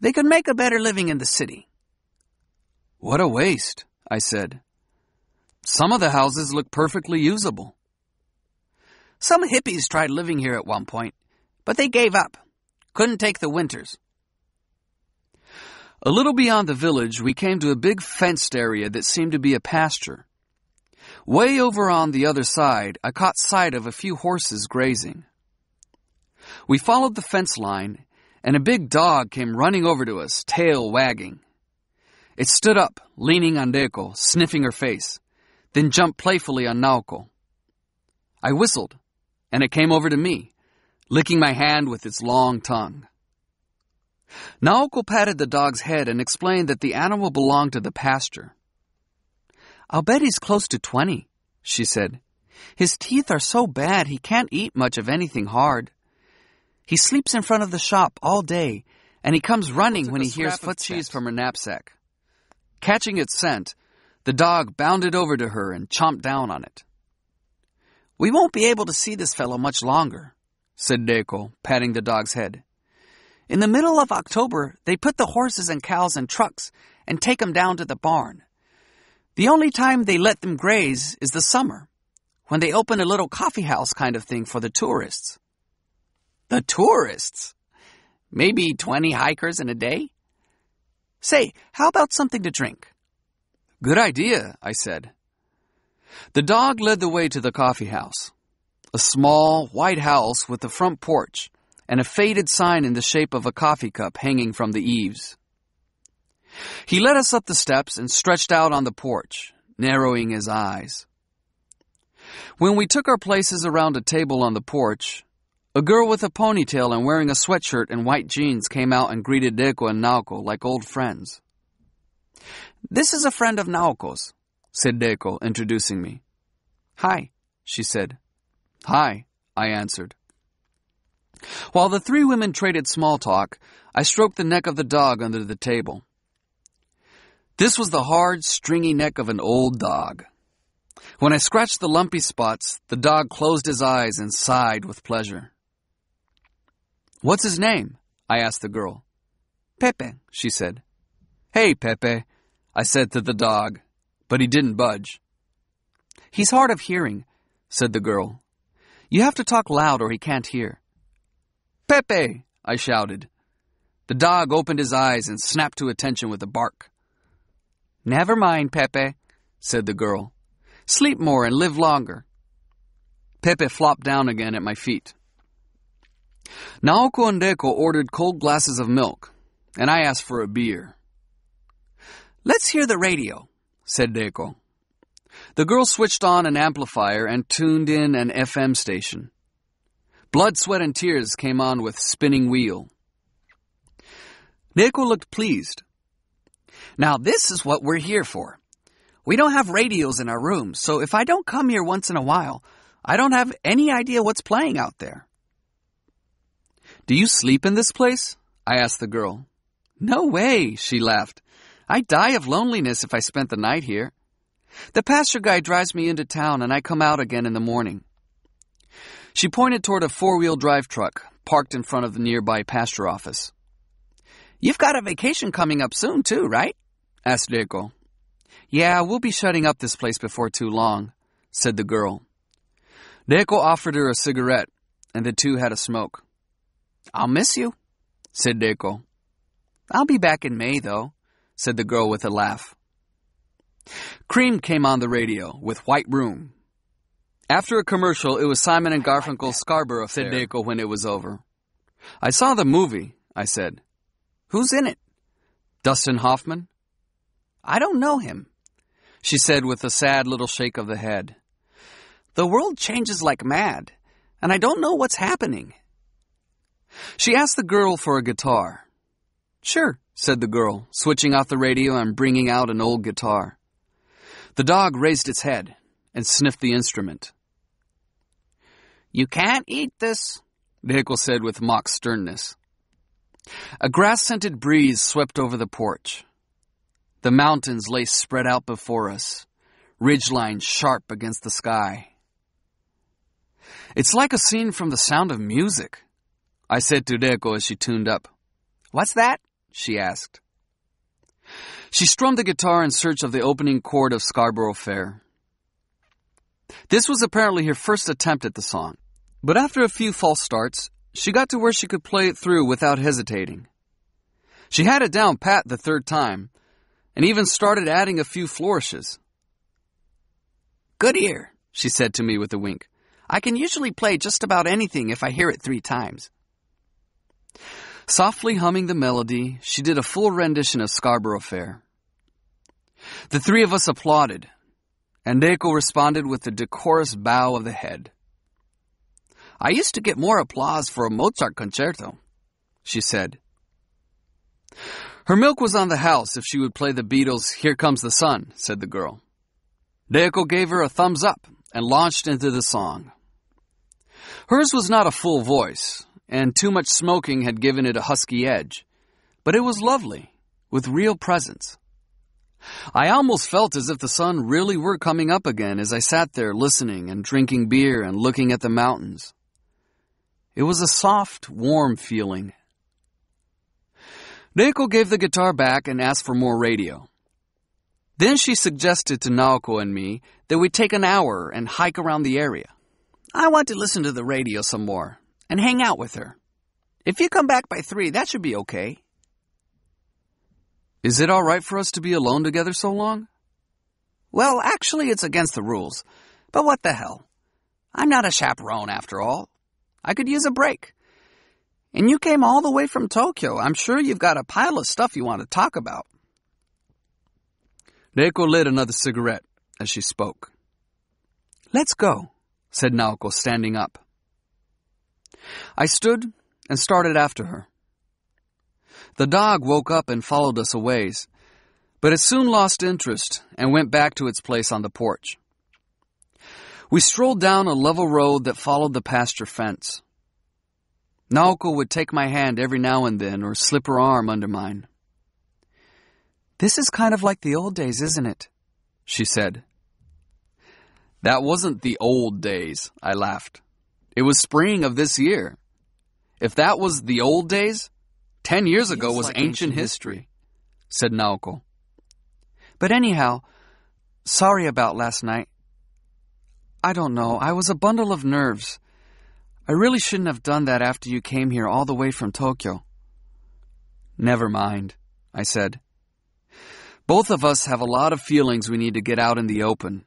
They could make a better living in the city. What a waste, I said. Some of the houses look perfectly usable. Some hippies tried living here at one point, but they gave up. Couldn't take the winters. A little beyond the village, we came to a big fenced area that seemed to be a pasture. Way over on the other side, I caught sight of a few horses grazing. We followed the fence line, and a big dog came running over to us, tail wagging. It stood up, leaning on Reiko, sniffing her face, then jumped playfully on Naoko. I whistled, and it came over to me, licking my hand with its long tongue. Naoko patted the dog's head and explained that the animal belonged to the pasture. I'll bet he's close to 20, she said. His teeth are so bad he can't eat much of anything hard. He sleeps in front of the shop all day, and he comes running when he hears footsteps from her knapsack. Catching its scent, the dog bounded over to her and chomped down on it. We won't be able to see this fellow much longer, said Reiko, patting the dog's head. In the middle of October, they put the horses and cows in trucks and take them down to the barn. The only time they let them graze is the summer, when they open a little coffee house kind of thing for the tourists. The tourists? Maybe 20 hikers in a day? Say, how about something to drink? Good idea, I said. The dog led the way to the coffee house. A small, white house with a front porch and a faded sign in the shape of a coffee cup hanging from the eaves. He led us up the steps and stretched out on the porch, narrowing his eyes. When we took our places around a table on the porch, a girl with a ponytail and wearing a sweatshirt and white jeans came out and greeted Reiko and Naoko like old friends. This is a friend of Naoko's, said Reiko, introducing me. Hi, she said. Hi, I answered. While the three women traded small talk, I stroked the neck of the dog under the table. This was the hard, stringy neck of an old dog. When I scratched the lumpy spots, the dog closed his eyes and sighed with pleasure. What's his name? I asked the girl. Pepe, she said. Hey, Pepe, I said to the dog, but he didn't budge. He's hard of hearing, said the girl. You have to talk loud or he can't hear. Pepe! I shouted. The dog opened his eyes and snapped to attention with a bark. Never mind, Pepe, said the girl. Sleep more and live longer. Pepe flopped down again at my feet. Naoko and Reiko ordered cold glasses of milk, and I asked for a beer. Let's hear the radio, said Reiko. The girl switched on an amplifier and tuned in an FM station. Blood, Sweat, and Tears came on with Spinning Wheel. Reiko looked pleased. Now, this is what we're here for. We don't have radios in our rooms, so if I don't come here once in a while, I don't have any idea what's playing out there. Do you sleep in this place? I asked the girl. No way, she laughed. I'd die of loneliness if I spent the night here. The pasture guy drives me into town and I come out again in the morning. She pointed toward a four wheel drive truck parked in front of the nearby pasture office. You've got a vacation coming up soon, too, right? asked Reiko. Yeah, we'll be shutting up this place before too long, said the girl. Reiko offered her a cigarette, and the two had a smoke. I'll miss you, said Reiko. I'll be back in May, though, said the girl with a laugh. Cream came on the radio with White Room. After a commercial, it was Simon and Garfunkel's Scarborough, said Reiko when it was over. I saw the movie, I said. Who's in it? Dustin Hoffman? I don't know him, she said with a sad little shake of the head. The world changes like mad, and I don't know what's happening. She asked the girl for a guitar. Sure, said the girl, switching off the radio and bringing out an old guitar. The dog raised its head and sniffed the instrument. You can't eat this, Reiko said with mock sternness. A grass scented breeze swept over the porch. The mountains lay spread out before us, ridgelines sharp against the sky. It's like a scene from The Sound of Music, I said to Reiko as she tuned up. What's that? she asked. She strummed the guitar in search of the opening chord of Scarborough Fair. This was apparently her first attempt at the song, but after a few false starts, she got to where she could play it through without hesitating. She had it down pat the third time, and even started adding a few flourishes. Good ear, she said to me with a wink. I can usually play just about anything if I hear it three times. Softly humming the melody, she did a full rendition of Scarborough Fair. The three of us applauded, and Reiko responded with a decorous bow of the head. I used to get more applause for a Mozart concerto, she said. Her milk was on the house if she would play the Beatles' Here Comes the Sun, said the girl. Reiko gave her a thumbs up and launched into the song. Hers was not a full voice, and too much smoking had given it a husky edge, but it was lovely, with real presence. I almost felt as if the sun really were coming up again as I sat there listening and drinking beer and looking at the mountains. It was a soft, warm feeling. Reiko gave the guitar back and asked for more radio. Then she suggested to Naoko and me that we take an hour and hike around the area. I want to listen to the radio some more and hang out with her. If you come back by three, that should be okay. Is it all right for us to be alone together so long? Well, actually, it's against the rules. But what the hell? I'm not a chaperone after all. I could use a break. And you came all the way from Tokyo. I'm sure you've got a pile of stuff you want to talk about. Reiko lit another cigarette as she spoke. Let's go, said Naoko, standing up. I stood and started after her. The dog woke up and followed us a ways, but it soon lost interest and went back to its place on the porch. We strolled down a level road that followed the pasture fence. Naoko would take my hand every now and then or slip her arm under mine. This is kind of like the old days, isn't it? She said. That wasn't the old days, I laughed. It was spring of this year. If that was the old days, ten years ago was like ancient, ancient history, history, said Naoko. But anyhow, sorry about last night. I don't know, I was a bundle of nerves. I really shouldn't have done that after you came here all the way from Tokyo. Never mind, I said. Both of us have a lot of feelings we need to get out in the open.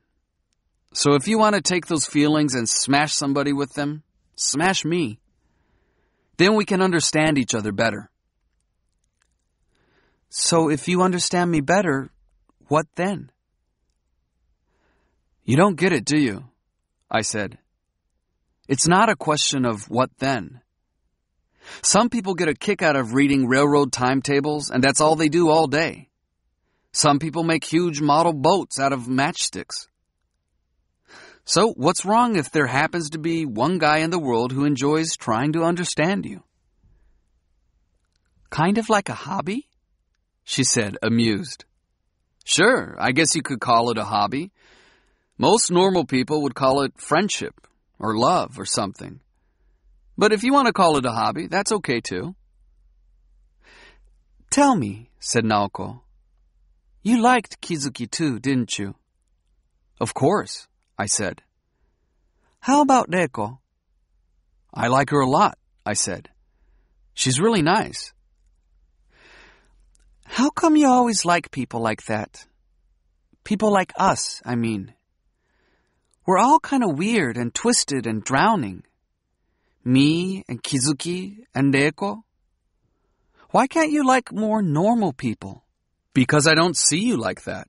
So if you want to take those feelings and smash somebody with them, smash me. Then we can understand each other better. So if you understand me better, what then? You don't get it, do you? I said. It's not a question of what then. Some people get a kick out of reading railroad timetables, and that's all they do all day. Some people make huge model boats out of matchsticks. So, what's wrong if there happens to be one guy in the world who enjoys trying to understand you? Kind of like a hobby? She said, amused. Sure, I guess you could call it a hobby. Most normal people would call it friendship or love or something. But if you want to call it a hobby, that's okay too. Tell me, said Naoko. You liked Kizuki too, didn't you? Of course, I said. How about Reiko? I like her a lot, I said. She's really nice. How come you always like people like that? People like us, I mean. We're all kind of weird and twisted and drowning. Me and Kizuki and Reiko. Why can't you like more normal people? Because I don't see you like that,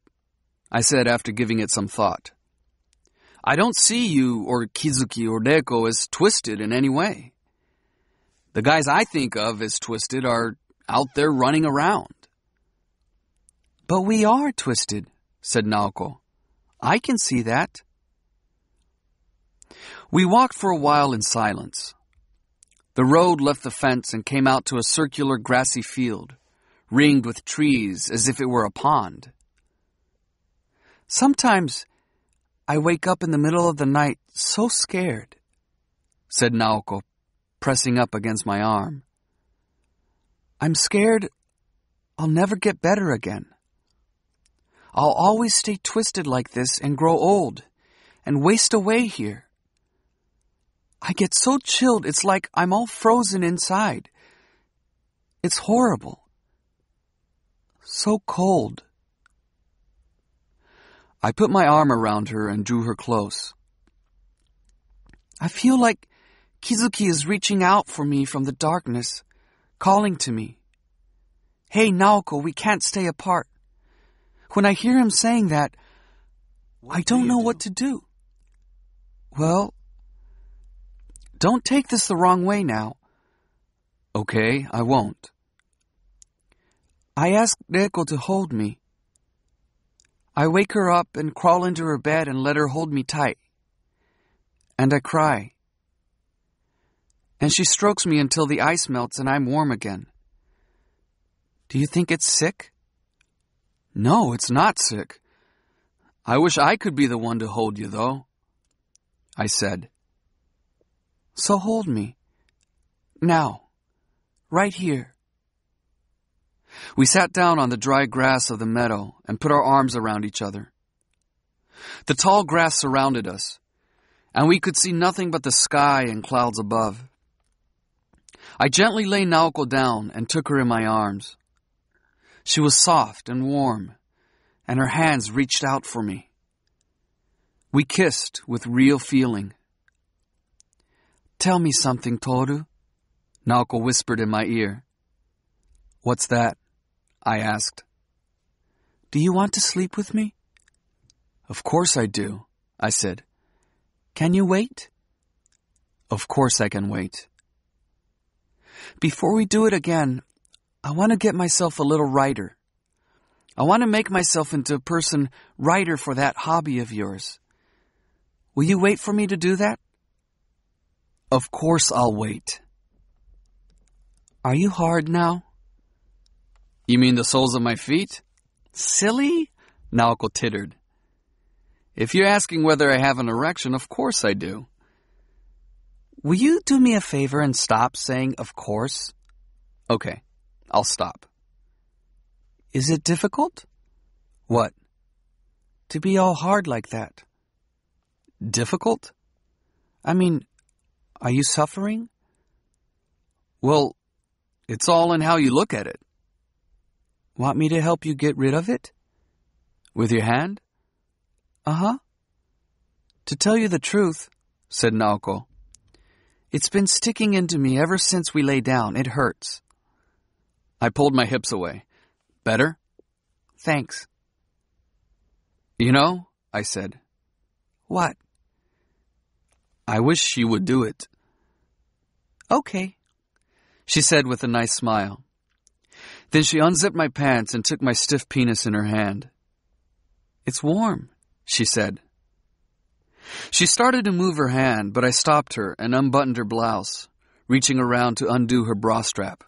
I said after giving it some thought. I don't see you or Kizuki or Reiko as twisted in any way. The guys I think of as twisted are out there running around. But we are twisted, said Naoko. I can see that. We walked for a while in silence. The road left the fence and came out to a circular grassy field, ringed with trees as if it were a pond. Sometimes I wake up in the middle of the night so scared, said Naoko, pressing up against my arm. I'm scared I'll never get better again. I'll always stay twisted like this and grow old and waste away here. I get so chilled, it's like I'm all frozen inside. It's horrible. So cold. I put my arm around her and drew her close. I feel like Kizuki is reaching out for me from the darkness, calling to me. Hey, Naoko, we can't stay apart. When I hear him saying that, what I don't do know do? what to do. Well, don't take this the wrong way now. Okay, I won't. I ask Reiko to hold me. I wake her up and crawl into her bed and let her hold me tight. And I cry. And she strokes me until the ice melts and I'm warm again. Do you think it's sick? No, it's not sick. I wish I could be the one to hold you, though. I said. So hold me. Now. Right here. We sat down on the dry grass of the meadow and put our arms around each other. The tall grass surrounded us, and we could see nothing but the sky and clouds above. I gently lay Naoko down and took her in my arms. She was soft and warm, and her hands reached out for me. We kissed with real feeling. Tell me something, Toru, Naoko whispered in my ear. What's that? I asked. Do you want to sleep with me? Of course I do, I said. Can you wait? Of course I can wait. Before we do it again, I want to get myself a little writer. I want to make myself into a person writer for that hobby of yours. Will you wait for me to do that? Of course I'll wait. Are you hard now? You mean the soles of my feet? Silly? Naoko tittered. If you're asking whether I have an erection, of course I do. Will you do me a favor and stop saying of course? Okay. I'll stop. Is it difficult? What? To be all hard like that. Difficult? I mean, are you suffering? Well, it's all in how you look at it. Want me to help you get rid of it? With your hand? Uh huh. To tell you the truth, said Naoko, it's been sticking into me ever since we lay down. It hurts. I pulled my hips away. Better? Thanks. You know, I said. What? I wish she would do it. Okay, she said with a nice smile. Then she unzipped my pants and took my stiff penis in her hand. It's warm, she said. She started to move her hand, but I stopped her and unbuttoned her blouse, reaching around to undo her bra strap.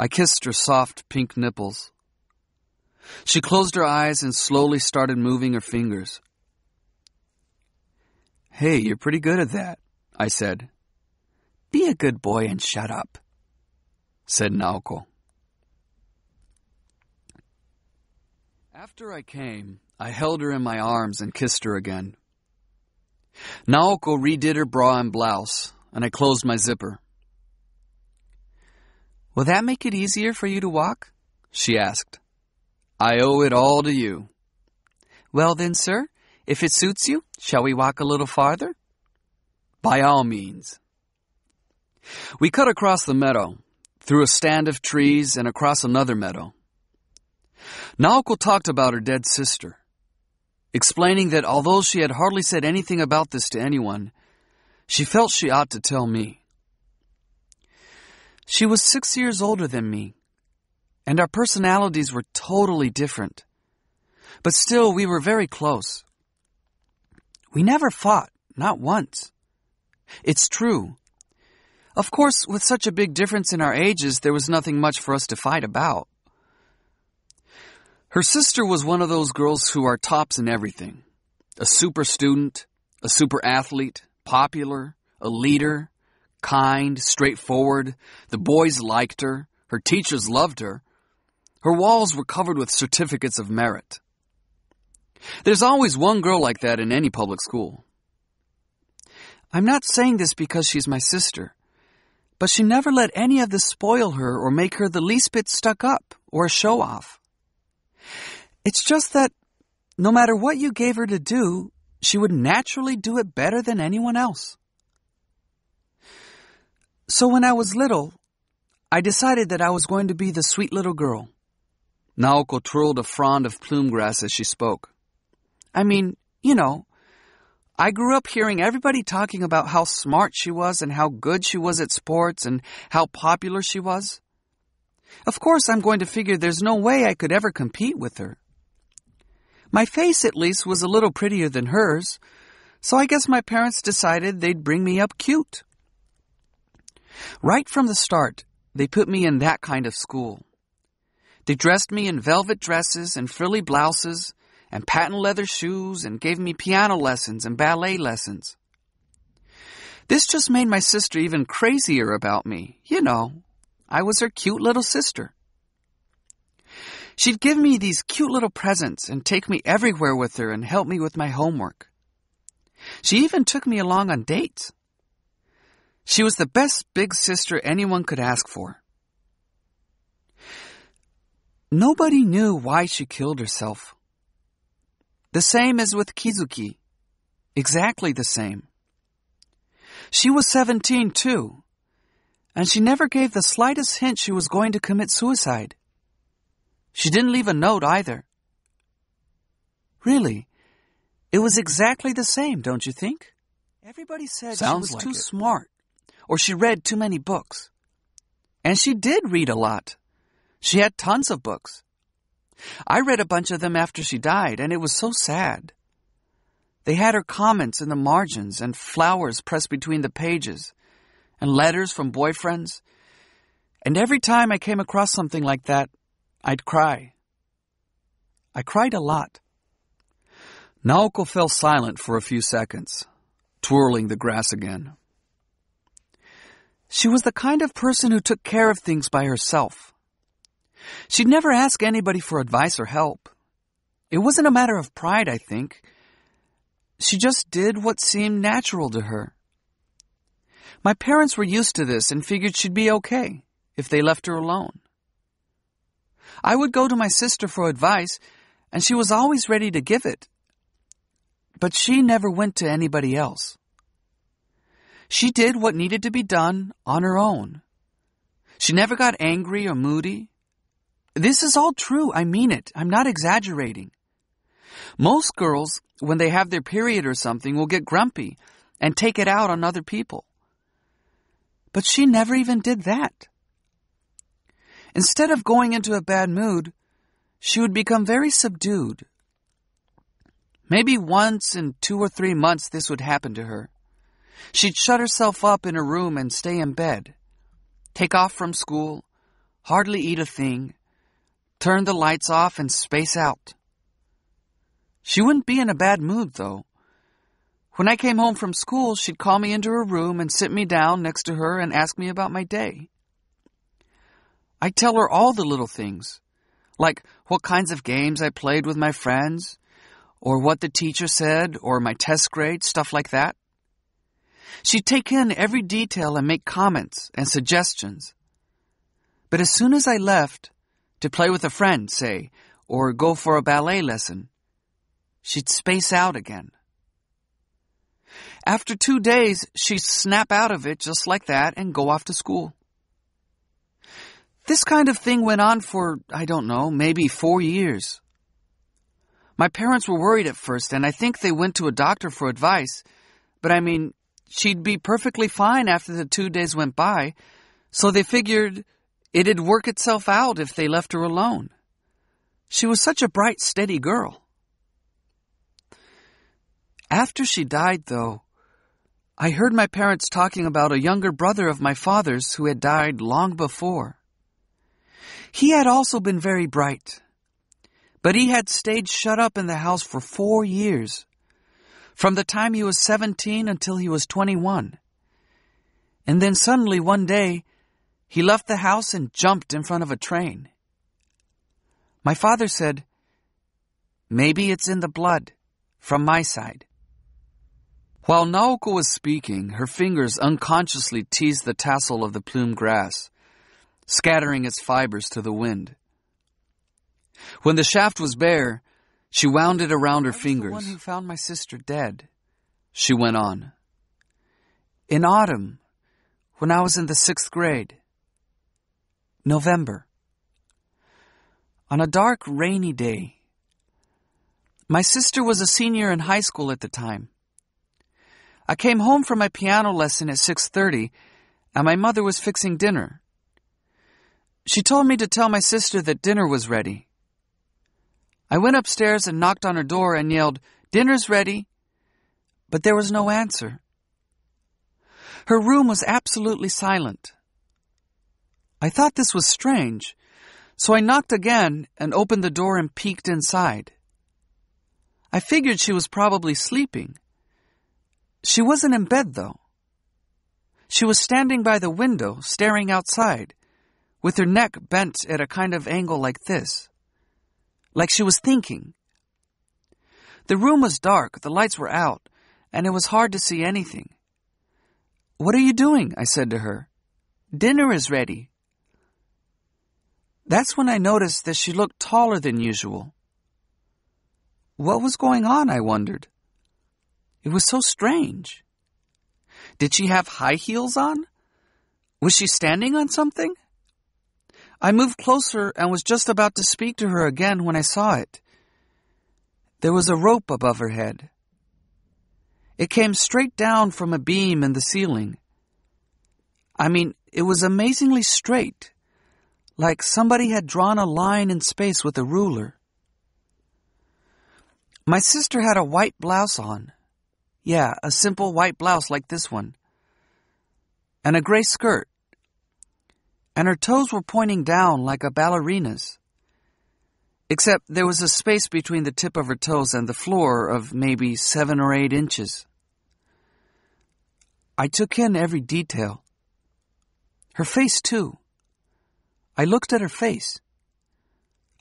I kissed her soft pink nipples. She closed her eyes and slowly started moving her fingers. Hey, you're pretty good at that, I said. Be a good boy and shut up, said Naoko. After I came, I held her in my arms and kissed her again, Naoko redid her bra and blouse, and I closed my zipper. Will that make it easier for you to walk? she asked. I owe it all to you. Well then, sir, if it suits you, shall we walk a little farther? By all means. We cut across the meadow, through a stand of trees, and across another meadow. Naoko talked about her dead sister, explaining that although she had hardly said anything about this to anyone, she felt she ought to tell me. She was six years older than me, and our personalities were totally different. But still, we were very close. We never fought, not once. It's true. Of course, with such a big difference in our ages, there was nothing much for us to fight about. Her sister was one of those girls who are tops in everything a super student, a super athlete, popular, a leader, kind, straightforward. The boys liked her. Her teachers loved her. Her walls were covered with certificates of merit. There's always one girl like that in any public school. I'm not saying this because she's my sister, but she never let any of this spoil her or make her the least bit stuck up or a show off. It's just that no matter what you gave her to do, she would naturally do it better than anyone else. So when I was little, I decided that I was going to be the sweet little girl. Naoko twirled a frond of plume grass as she spoke. I mean, you know, I grew up hearing everybody talking about how smart she was and how good she was at sports and how popular she was. Of course, I'm going to figure there's no way I could ever compete with her. My face, at least, was a little prettier than hers, so I guess my parents decided they'd bring me up cute. Right from the start, they put me in that kind of school. They dressed me in velvet dresses and frilly blouses and patent leather shoes and gave me piano lessons and ballet lessons. This just made my sister even crazier about me. You know, I was her cute little sister. She'd give me these cute little presents and take me everywhere with her and help me with my homework. She even took me along on dates. She was the best big sister anyone could ask for. Nobody knew why she killed herself. The same as with Kizuki. Exactly the same. She was 17 too, and she never gave the slightest hint she was going to commit suicide. She didn't leave a note either. Really, it was exactly the same, don't you think? Everybody said Sounds she was like too it. smart or she read too many books. And she did read a lot. She had tons of books. I read a bunch of them after she died, and it was so sad. They had her comments in the margins and flowers pressed between the pages and letters from boyfriends. And every time I came across something like that, I'd cry. I cried a lot. Naoko fell silent for a few seconds, twirling the grass again. She was the kind of person who took care of things by herself. She'd never ask anybody for advice or help. It wasn't a matter of pride, I think. She just did what seemed natural to her. My parents were used to this and figured she'd be okay if they left her alone. I would go to my sister for advice, and she was always ready to give it. But she never went to anybody else. She did what needed to be done on her own. She never got angry or moody. This is all true. I mean it. I'm not exaggerating. Most girls, when they have their period or something, will get grumpy and take it out on other people. But she never even did that. Instead of going into a bad mood, she would become very subdued. Maybe once in two or three months this would happen to her. She'd shut herself up in her room and stay in bed, take off from school, hardly eat a thing, turn the lights off and space out. She wouldn't be in a bad mood, though. When I came home from school, she'd call me into her room and sit me down next to her and ask me about my day. I'd tell her all the little things, like what kinds of games I played with my friends, or what the teacher said, or my test grade, stuff like that. She'd take in every detail and make comments and suggestions. But as soon as I left, to play with a friend, say, or go for a ballet lesson, she'd space out again. After two days, she'd snap out of it just like that and go off to school. This kind of thing went on for, I don't know, maybe four years. My parents were worried at first, and I think they went to a doctor for advice, but I mean, she'd be perfectly fine after the two days went by, so they figured it'd work itself out if they left her alone. She was such a bright, steady girl. After she died, though, I heard my parents talking about a younger brother of my father's who had died long before. He had also been very bright, but he had stayed shut up in the house for four years, from the time he was 17 until he was 21. And then suddenly one day, he left the house and jumped in front of a train. My father said, Maybe it's in the blood, from my side. While Naoko was speaking, her fingers unconsciously teased the tassel of the plume grass, scattering its fibers to the wind. When the shaft was bare, she wound it around her fingers. the one who found my sister dead. She went on. In autumn, when I was in the sixth grade. November. On a dark, rainy day. My sister was a senior in high school at the time. I came home from my piano lesson at 6:30 and my mother was fixing dinner. She told me to tell my sister that dinner was ready. I went upstairs and knocked on her door and yelled, "Dinner's ready." But there was no answer. Her room was absolutely silent. I thought this was strange, so I knocked again and opened the door and peeked inside. I figured she was probably sleeping. She wasn't in bed, though. She was standing by the window, staring outside, with her neck bent at a kind of angle like this. Like she was thinking. The room was dark, the lights were out, and it was hard to see anything. What are you doing? I said to her. Dinner is ready. That's when I noticed that she looked taller than usual. What was going on, I wondered. It was so strange. Did she have high heels on? Was she standing on something? I moved closer and was just about to speak to her again when I saw it. There was a rope above her head. It came straight down from a beam in the ceiling. I mean, it was amazingly straight, like somebody had drawn a line in space with a ruler. My sister had a white blouse on. Yeah, a simple white blouse like this one. And a gray skirt. And her toes were pointing down like a ballerina's. Except there was a space between the tip of her toes and the floor of maybe seven or eight inches. I took in every detail. Her face, too. I looked at her face.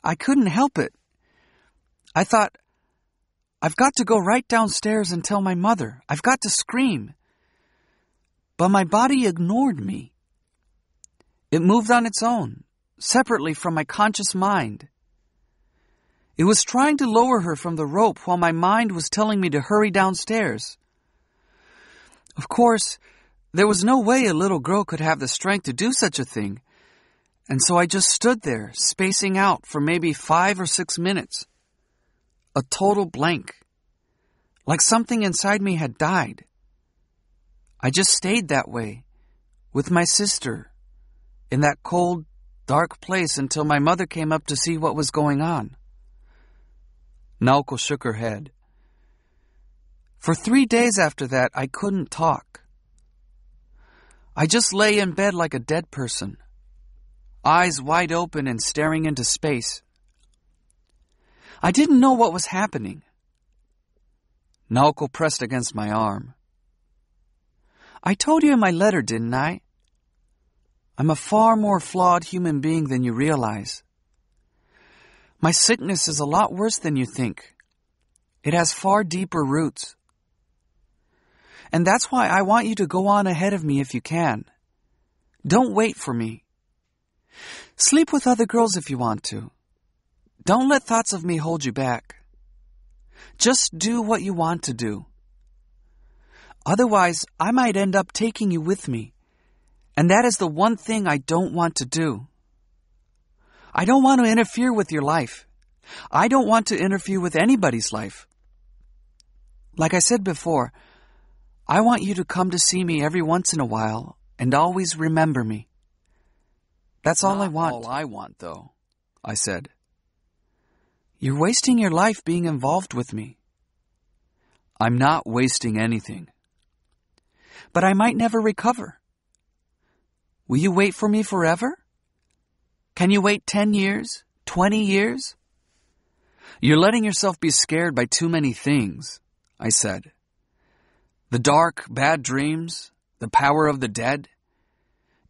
I couldn't help it. I thought, I've got to go right downstairs and tell my mother. I've got to scream. But my body ignored me. It moved on its own, separately from my conscious mind. It was trying to lower her from the rope while my mind was telling me to hurry downstairs. Of course, there was no way a little girl could have the strength to do such a thing, and so I just stood there, spacing out for maybe five or six minutes a total blank, like something inside me had died. I just stayed that way, with my sister, in that cold, dark place until my mother came up to see what was going on. Naoko shook her head. For three days after that, I couldn't talk. I just lay in bed like a dead person, eyes wide open and staring into space. I didn't know what was happening. Naoko pressed against my arm. I told you in my letter, didn't I? I'm a far more flawed human being than you realize. My sickness is a lot worse than you think. It has far deeper roots. And that's why I want you to go on ahead of me if you can. Don't wait for me. Sleep with other girls if you want to. Don't let thoughts of me hold you back. Just do what you want to do. Otherwise, I might end up taking you with me. And that is the one thing I don't want to do. I don't want to interfere with your life. I don't want to interfere with anybody's life. Like I said before, I want you to come to see me every once in a while and always remember me. That's all I want. all I want, though, I said. You're wasting your life being involved with me. I'm not wasting anything. But I might never recover. Will you wait for me forever? Can you wait 10 years? 20 years? You're letting yourself be scared by too many things, I said. The dark, bad dreams, the power of the dead.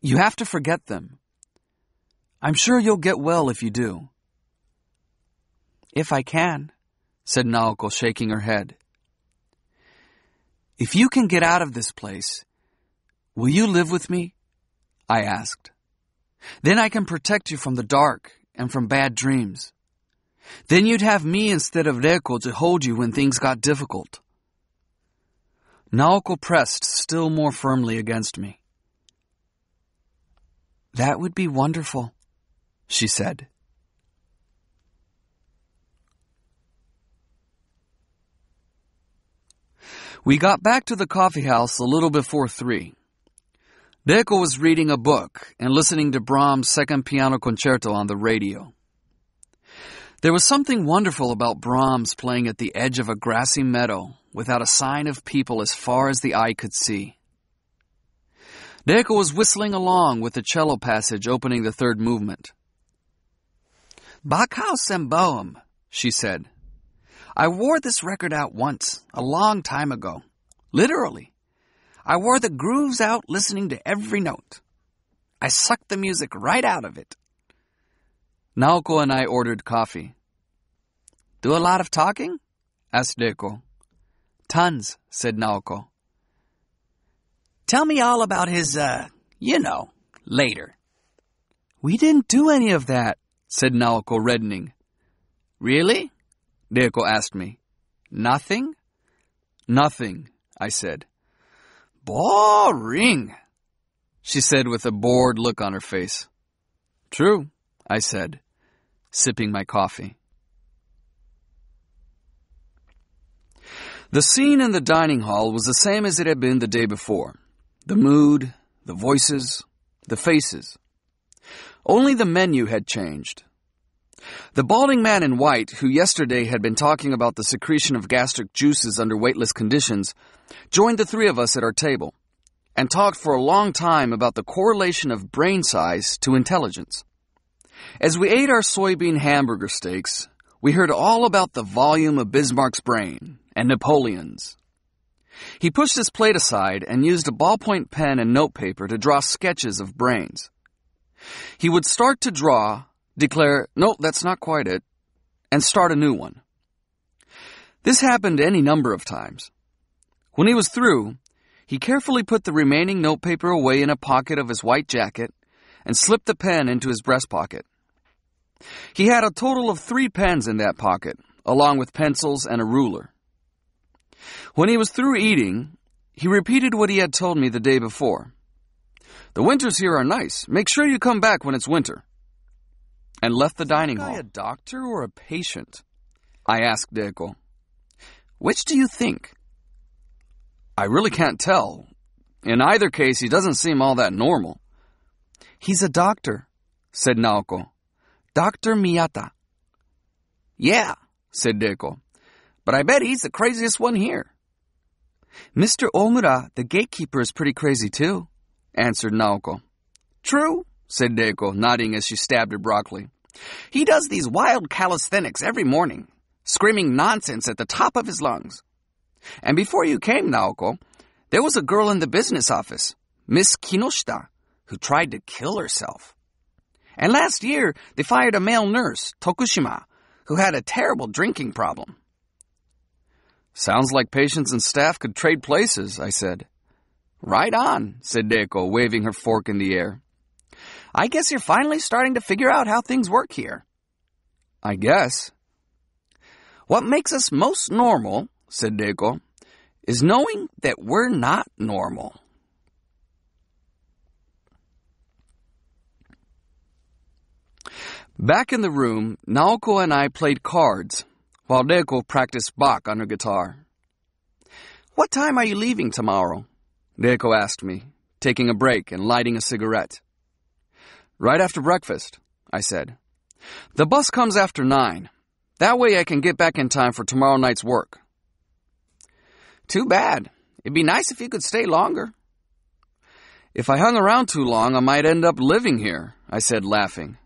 You have to forget them. I'm sure you'll get well if you do. If I can, said Naoko, shaking her head. If you can get out of this place, will you live with me? I asked. Then I can protect you from the dark and from bad dreams. Then you'd have me instead of Reiko to hold you when things got difficult. Naoko pressed still more firmly against me. That would be wonderful, she said. We got back to the coffee house a little before three. Reiko was reading a book and listening to Brahms' second piano concerto on the radio. There was something wonderful about Brahms playing at the edge of a grassy meadow without a sign of people as far as the eye could see. Reiko was whistling along with the cello passage opening the third movement. Backhaus and Böhm, she said. I wore this record out once, a long time ago. Literally. I wore the grooves out listening to every note. I sucked the music right out of it. Naoko and I ordered coffee. Do a lot of talking? asked Reiko. Tons, said Naoko. Tell me all about his, uh, you know, later. We didn't do any of that, said Naoko, reddening. Really? Reiko asked me. Nothing? Nothing, I said. Boring, she said with a bored look on her face. True, I said, sipping my coffee. The scene in the dining hall was the same as it had been the day before. The mood, the voices, the faces. Only the menu had changed. The balding man in white, who yesterday had been talking about the secretion of gastric juices under weightless conditions, joined the three of us at our table and talked for a long time about the correlation of brain size to intelligence. As we ate our soybean hamburger steaks, we heard all about the volume of Bismarck's brain and Napoleon's. He pushed his plate aside and used a ballpoint pen and notepaper to draw sketches of brains. He would start to draw, declare, no, that's not quite it, and start a new one. This happened any number of times. When he was through, he carefully put the remaining notepaper away in a pocket of his white jacket and slipped the pen into his breast pocket. He had a total of three pens in that pocket, along with pencils and a ruler. When he was through eating, he repeated what he had told me the day before. The winters here are nice. Make sure you come back when it's winter. And left the dining hall. a doctor or a patient? I asked Reiko. Which do you think? I really can't tell. In either case, he doesn't seem all that normal. He's a doctor, said Naoko. Dr. Miyata. Yeah, said Reiko. But I bet he's the craziest one here. Mr. Omura, the gatekeeper, is pretty crazy too, answered Naoko. True, said Reiko, nodding as she stabbed her broccoli. He does these wild calisthenics every morning, screaming nonsense at the top of his lungs. And before you came, Naoko, there was a girl in the business office, Miss Kinoshita, who tried to kill herself. And last year, they fired a male nurse, Tokushima, who had a terrible drinking problem. Sounds like patients and staff could trade places, I said. Right on, said Reiko, waving her fork in the air. I guess you're finally starting to figure out how things work here. I guess. What makes us most normal, said Reiko, is knowing that we're not normal. Back in the room, Naoko and I played cards, while Reiko practiced Bach on her guitar. What time are you leaving tomorrow? Reiko asked me, taking a break and lighting a cigarette. Right after breakfast, I said. The bus comes after nine. That way I can get back in time for tomorrow night's work. Too bad. It'd be nice if you could stay longer. If I hung around too long, I might end up living here, I said, laughing.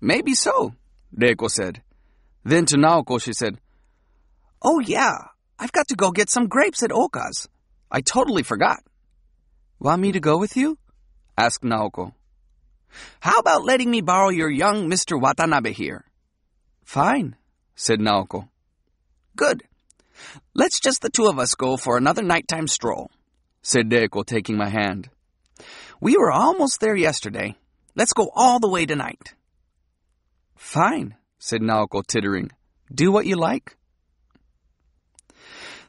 Maybe so, Reiko said. Then to Naoko, she said, Oh, yeah, I've got to go get some grapes at Oka's. I totally forgot. Want me to go with you? asked Naoko. How about letting me borrow your young Mr. Watanabe here? Fine, said Naoko. Good. Let's just the two of us go for another nighttime stroll, said Reiko, taking my hand. We were almost there yesterday. Let's go all the way tonight. Fine, said Naoko, tittering. Do what you like.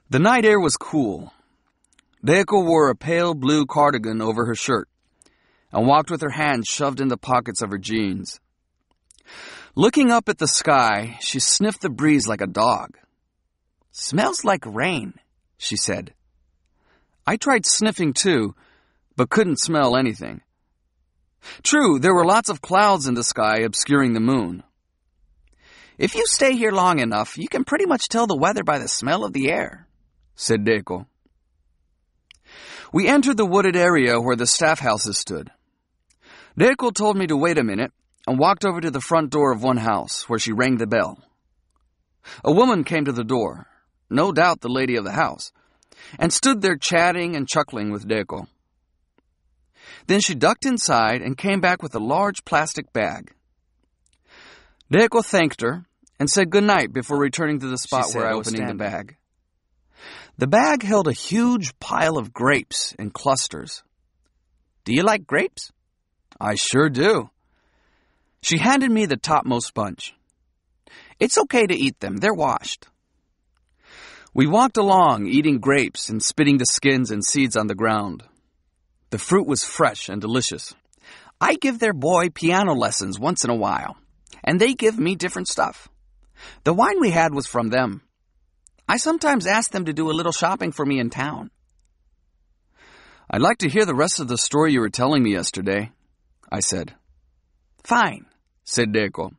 The night air was cool. Reiko wore a pale blue cardigan over her shirt and walked with her hands shoved in the pockets of her jeans. Looking up at the sky, she sniffed the breeze like a dog. Smells like rain, she said. I tried sniffing too, but couldn't smell anything. True, there were lots of clouds in the sky obscuring the moon. If you stay here long enough, you can pretty much tell the weather by the smell of the air, said Reiko. We entered the wooded area where the staff houses stood. Reiko told me to wait a minute and walked over to the front door of one house where she rang the bell. A woman came to the door, no doubt the lady of the house, and stood there chatting and chuckling with Reiko. Then she ducked inside and came back with a large plastic bag. Reiko thanked her and said good night before returning to the spot where I was opening the bag. The bag held a huge pile of grapes in clusters. Do you like grapes? I sure do. She handed me the topmost bunch. It's okay to eat them, they're washed. We walked along, eating grapes and spitting the skins and seeds on the ground. The fruit was fresh and delicious. I give their boy piano lessons once in a while, and they give me different stuff. The wine we had was from them. I sometimes ask them to do a little shopping for me in town. I'd like to hear the rest of the story you were telling me yesterday, I said. Fine, said Reiko.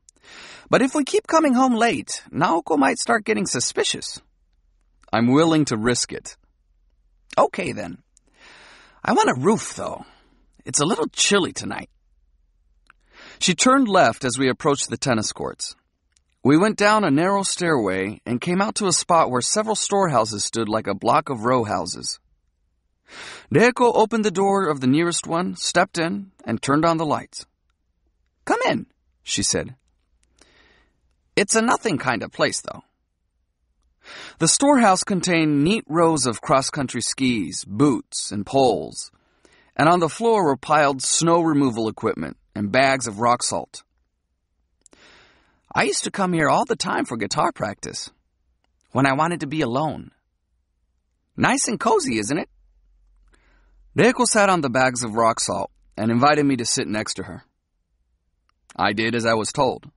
But if we keep coming home late, Naoko might start getting suspicious. I'm willing to risk it. Okay, then. I want a roof, though. It's a little chilly tonight. She turned left as we approached the tennis courts. We went down a narrow stairway and came out to a spot where several storehouses stood like a block of row houses. Reiko opened the door of the nearest one, stepped in, and turned on the lights. Come in, she said. It's a nothing kind of place, though. The storehouse contained neat rows of cross-country skis, boots, and poles, and on the floor were piled snow removal equipment and bags of rock salt. I used to come here all the time for guitar practice, when I wanted to be alone. Nice and cozy, isn't it? Reiko sat on the bags of rock salt and invited me to sit next to her. I did as I was told.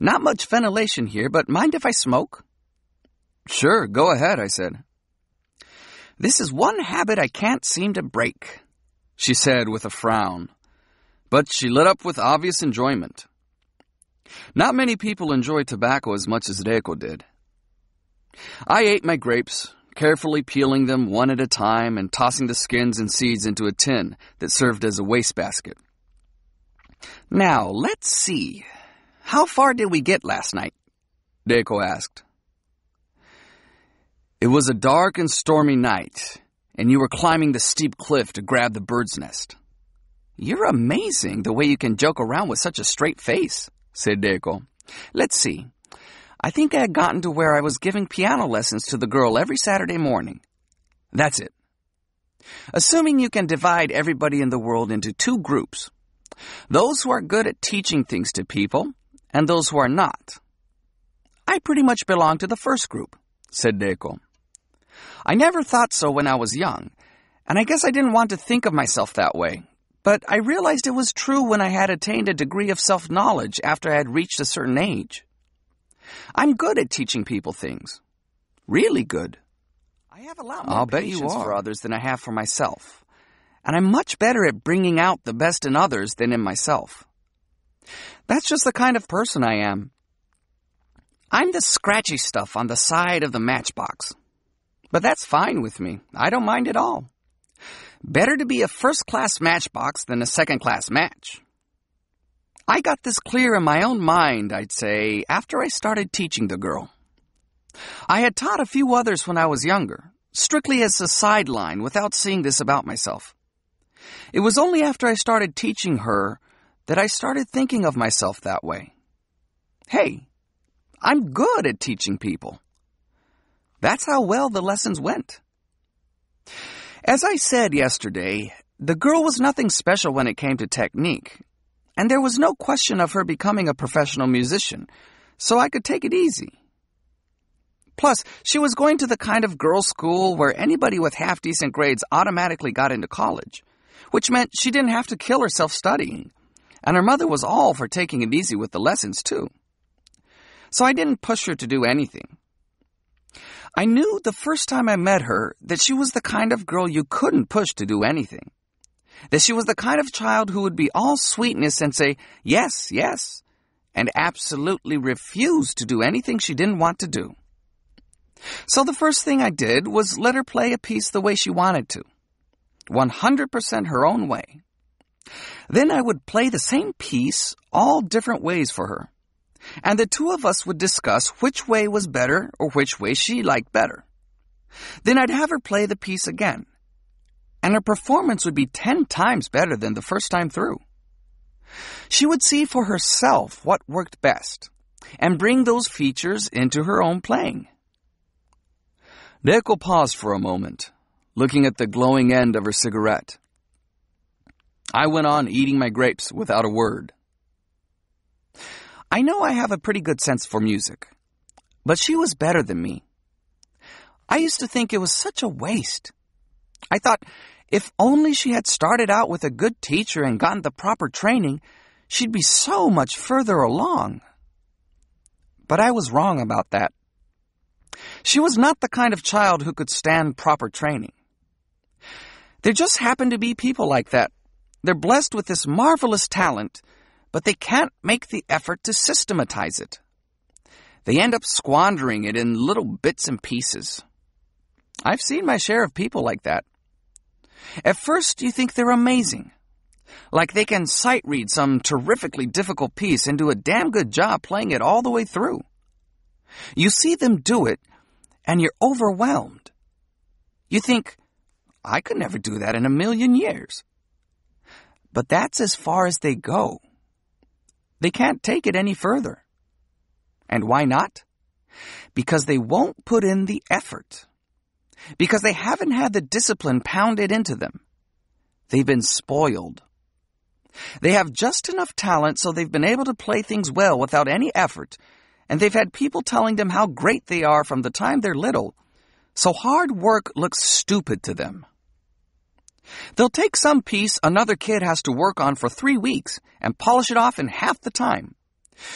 Not much ventilation here, but mind if I smoke? Sure, go ahead, I said. This is one habit I can't seem to break, she said with a frown. But she lit up with obvious enjoyment. Not many people enjoy tobacco as much as Reiko did. I ate my grapes, carefully peeling them one at a time and tossing the skins and seeds into a tin that served as a wastebasket. Now, let's see. How far did we get last night? Reiko asked. It was a dark and stormy night, and you were climbing the steep cliff to grab the bird's nest. You're amazing the way you can joke around with such a straight face, said Reiko. Let's see. I think I had gotten to where I was giving piano lessons to the girl every Saturday morning. That's it. Assuming you can divide everybody in the world into two groups those who are good at teaching things to people, and those who are not. I pretty much belong to the first group, said Reiko. I never thought so when I was young, and I guess I didn't want to think of myself that way. But I realized it was true when I had attained a degree of self knowledge after I had reached a certain age. I'm good at teaching people things. Really good. I have a lot more I'll bet you patience for others than I have for myself. And I'm much better at bringing out the best in others than in myself. That's just the kind of person I am. I'm the scratchy stuff on the side of the matchbox. But that's fine with me. I don't mind at all. Better to be a first class matchbox than a second class match. I got this clear in my own mind, I'd say, after I started teaching the girl. I had taught a few others when I was younger, strictly as a sideline without seeing this about myself. It was only after I started teaching her that I started thinking of myself that way. Hey, I'm good at teaching people. That's how well the lessons went. As I said yesterday, the girl was nothing special when it came to technique, and there was no question of her becoming a professional musician, so I could take it easy. Plus, she was going to the kind of girls' school where anybody with half decent grades automatically got into college, which meant she didn't have to kill herself studying, and her mother was all for taking it easy with the lessons, too. So I didn't push her to do anything. I knew the first time I met her that she was the kind of girl you couldn't push to do anything. That she was the kind of child who would be all sweetness and say, yes, yes, and absolutely refuse to do anything she didn't want to do. So the first thing I did was let her play a piece the way she wanted to. 100% her own way. Then I would play the same piece all different ways for her. And the two of us would discuss which way was better or which way she liked better. Then I'd have her play the piece again. And her performance would be ten times better than the first time through. She would see for herself what worked best and bring those features into her own playing. Reiko paused for a moment, looking at the glowing end of her cigarette. I went on eating my grapes without a word. I know I have a pretty good sense for music, but she was better than me. I used to think it was such a waste. I thought if only she had started out with a good teacher and gotten the proper training, she'd be so much further along. But I was wrong about that. She was not the kind of child who could stand proper training. There just happen to be people like that. They're blessed with this marvelous talent, but they can't make the effort to systematize it. They end up squandering it in little bits and pieces. I've seen my share of people like that. At first, you think they're amazing. Like they can sight read some terrifically difficult piece and do a damn good job playing it all the way through. You see them do it, and you're overwhelmed. You think, I could never do that in a million years. But that's as far as they go. They can't take it any further. And why not? Because they won't put in the effort. Because they haven't had the discipline pounded into them. They've been spoiled. They have just enough talent so they've been able to play things well without any effort, and they've had people telling them how great they are from the time they're little, so hard work looks stupid to them. They'll take some piece another kid has to work on for three weeks and polish it off in half the time.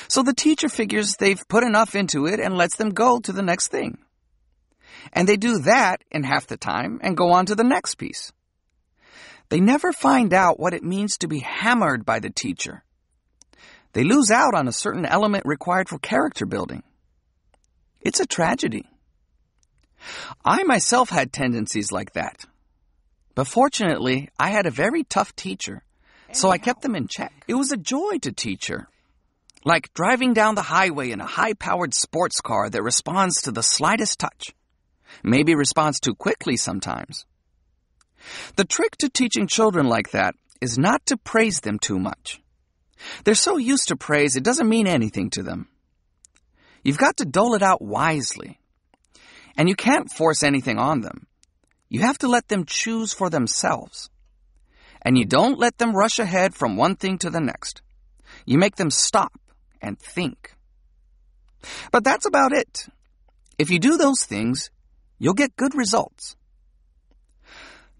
So the teacher figures they've put enough into it and lets them go to the next thing. And they do that in half the time and go on to the next piece. They never find out what it means to be hammered by the teacher. They lose out on a certain element required for character building. It's a tragedy. I myself had tendencies like that. But fortunately, I had a very tough teacher, so I kept them in check. It was a joy to teach her. Like driving down the highway in a high powered sports car that responds to the slightest touch. Maybe responds too quickly sometimes. The trick to teaching children like that is not to praise them too much. They're so used to praise, it doesn't mean anything to them. You've got to dole it out wisely. And you can't force anything on them. You have to let them choose for themselves. And you don't let them rush ahead from one thing to the next. You make them stop and think. But that's about it. If you do those things, you'll get good results.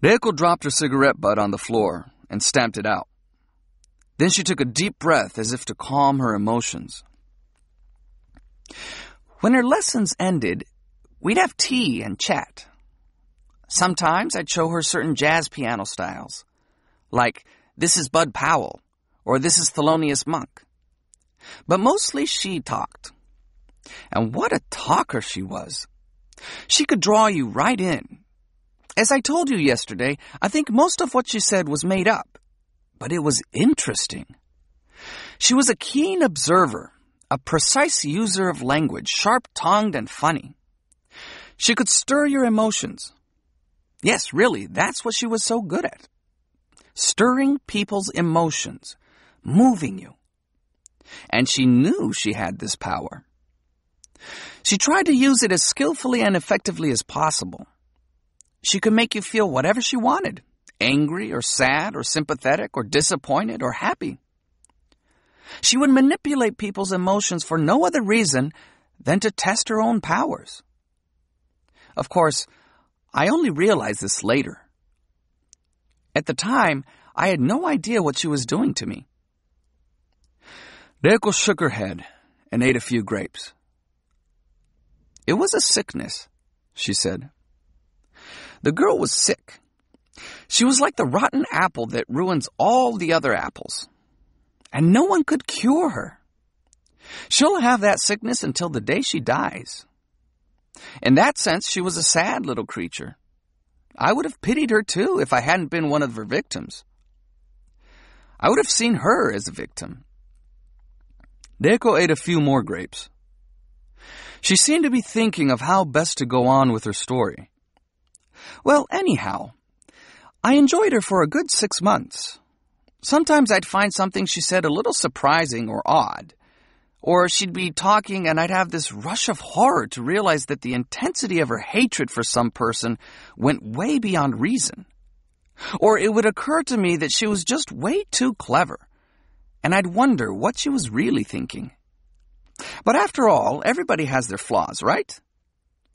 Reiko dropped her cigarette butt on the floor and stamped it out. Then she took a deep breath as if to calm her emotions. When her lessons ended, we'd have tea and chat. Sometimes I'd show her certain jazz piano styles, like This is Bud Powell or This is Thelonious Monk. But mostly she talked. And what a talker she was. She could draw you right in. As I told you yesterday, I think most of what she said was made up, but it was interesting. She was a keen observer, a precise user of language, sharp tongued and funny. She could stir your emotions. Yes, really, that's what she was so good at. Stirring people's emotions, moving you. And she knew she had this power. She tried to use it as skillfully and effectively as possible. She could make you feel whatever she wanted angry or sad or sympathetic or disappointed or happy. She would manipulate people's emotions for no other reason than to test her own powers. Of course, I only realized this later. At the time, I had no idea what she was doing to me. Reiko shook her head and ate a few grapes. It was a sickness, she said. The girl was sick. She was like the rotten apple that ruins all the other apples. And no one could cure her. She'll have that sickness until the day she dies. In that sense, she was a sad little creature. I would have pitied her too if I hadn't been one of her victims. I would have seen her as a victim. Reiko ate a few more grapes. She seemed to be thinking of how best to go on with her story. Well, anyhow, I enjoyed her for a good six months. Sometimes I'd find something she said a little surprising or odd. Or she'd be talking and I'd have this rush of horror to realize that the intensity of her hatred for some person went way beyond reason. Or it would occur to me that she was just way too clever, and I'd wonder what she was really thinking. But after all, everybody has their flaws, right?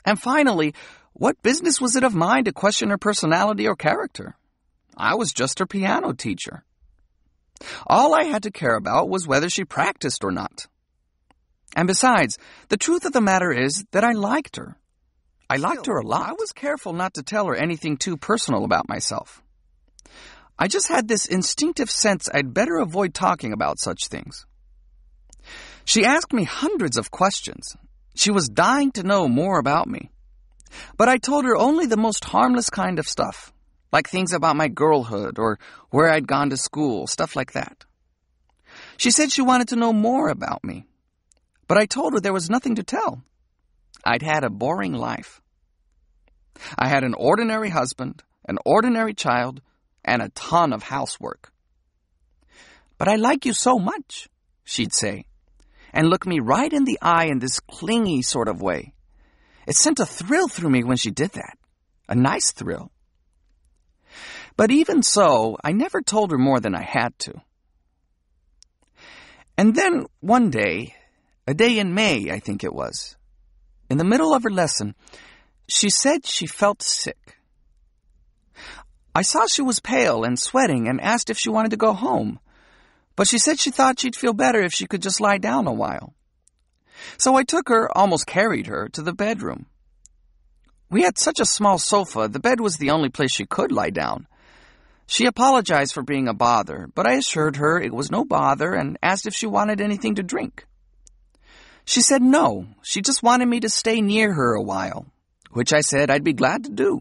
And finally, what business was it of mine to question her personality or character? I was just her piano teacher. All I had to care about was whether she practiced or not. And besides, the truth of the matter is that I liked her. I liked her a lot. I was careful not to tell her anything too personal about myself. I just had this instinctive sense I'd better avoid talking about such things. She asked me hundreds of questions. She was dying to know more about me. But I told her only the most harmless kind of stuff, like things about my girlhood or where I'd gone to school, stuff like that. She said she wanted to know more about me, but I told her there was nothing to tell. I'd had a boring life. I had an ordinary husband, an ordinary child, and a ton of housework. But I like you so much, she'd say, and look me right in the eye in this clingy sort of way. It sent a thrill through me when she did that. A nice thrill. But even so, I never told her more than I had to. And then one day, a day in May, I think it was, in the middle of her lesson, she said she felt sick. I saw she was pale and sweating and asked if she wanted to go home, but she said she thought she'd feel better if she could just lie down a while. So I took her, almost carried her, to the bedroom. We had such a small sofa, the bed was the only place she could lie down. She apologized for being a bother, but I assured her it was no bother and asked if she wanted anything to drink. She said no, she just wanted me to stay near her a while, which I said I'd be glad to do.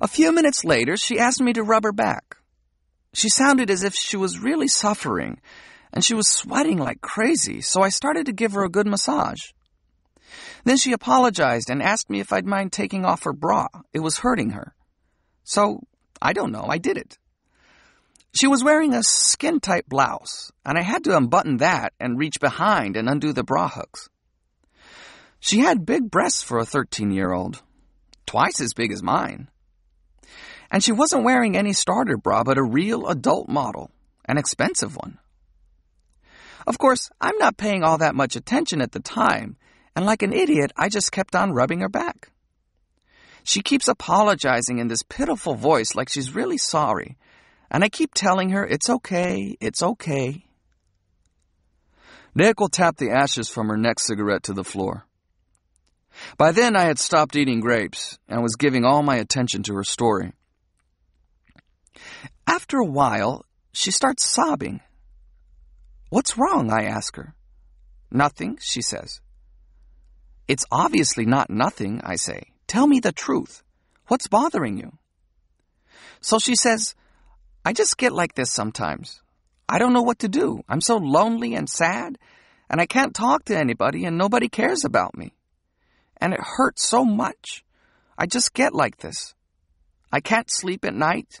A few minutes later, she asked me to rub her back. She sounded as if she was really suffering, and she was sweating like crazy, so I started to give her a good massage. Then she apologized and asked me if I'd mind taking off her bra. It was hurting her. So, I don't know, I did it. She was wearing a skin tight blouse, and I had to unbutton that and reach behind and undo the bra hooks. She had big breasts for a 13 year old, twice as big as mine. And she wasn't wearing any starter bra, but a real adult model, an expensive one. Of course, I'm not paying all that much attention at the time, and like an idiot, I just kept on rubbing her back. She keeps apologizing in this pitiful voice like she's really sorry, and I keep telling her it's okay, it's okay. Nick tapped the ashes from her next cigarette to the floor. By then, I had stopped eating grapes and was giving all my attention to her story. After a while, she starts sobbing. What's wrong? I ask her. Nothing, she says. It's obviously not nothing, I say. Tell me the truth. What's bothering you? So she says, I just get like this sometimes. I don't know what to do. I'm so lonely and sad, and I can't talk to anybody, and nobody cares about me. And it hurts so much. I just get like this. I can't sleep at night,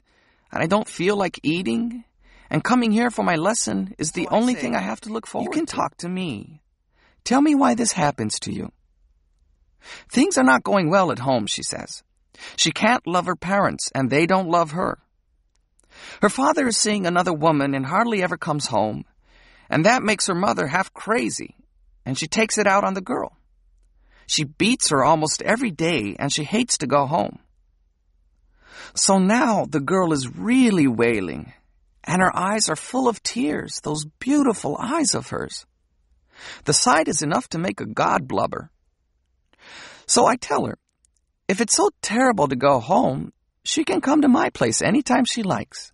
and I don't feel like eating, and coming here for my lesson is the oh, only thing I have to look forward to. You can talk to me. Tell me why this happens to you. Things are not going well at home, she says. She can't love her parents, and they don't love her. Her father is seeing another woman and hardly ever comes home, and that makes her mother half crazy, and she takes it out on the girl. She beats her almost every day, and she hates to go home. So now the girl is really wailing, and her eyes are full of tears, those beautiful eyes of hers. The sight is enough to make a god blubber. So I tell her, if it's so terrible to go home, she can come to my place anytime she likes.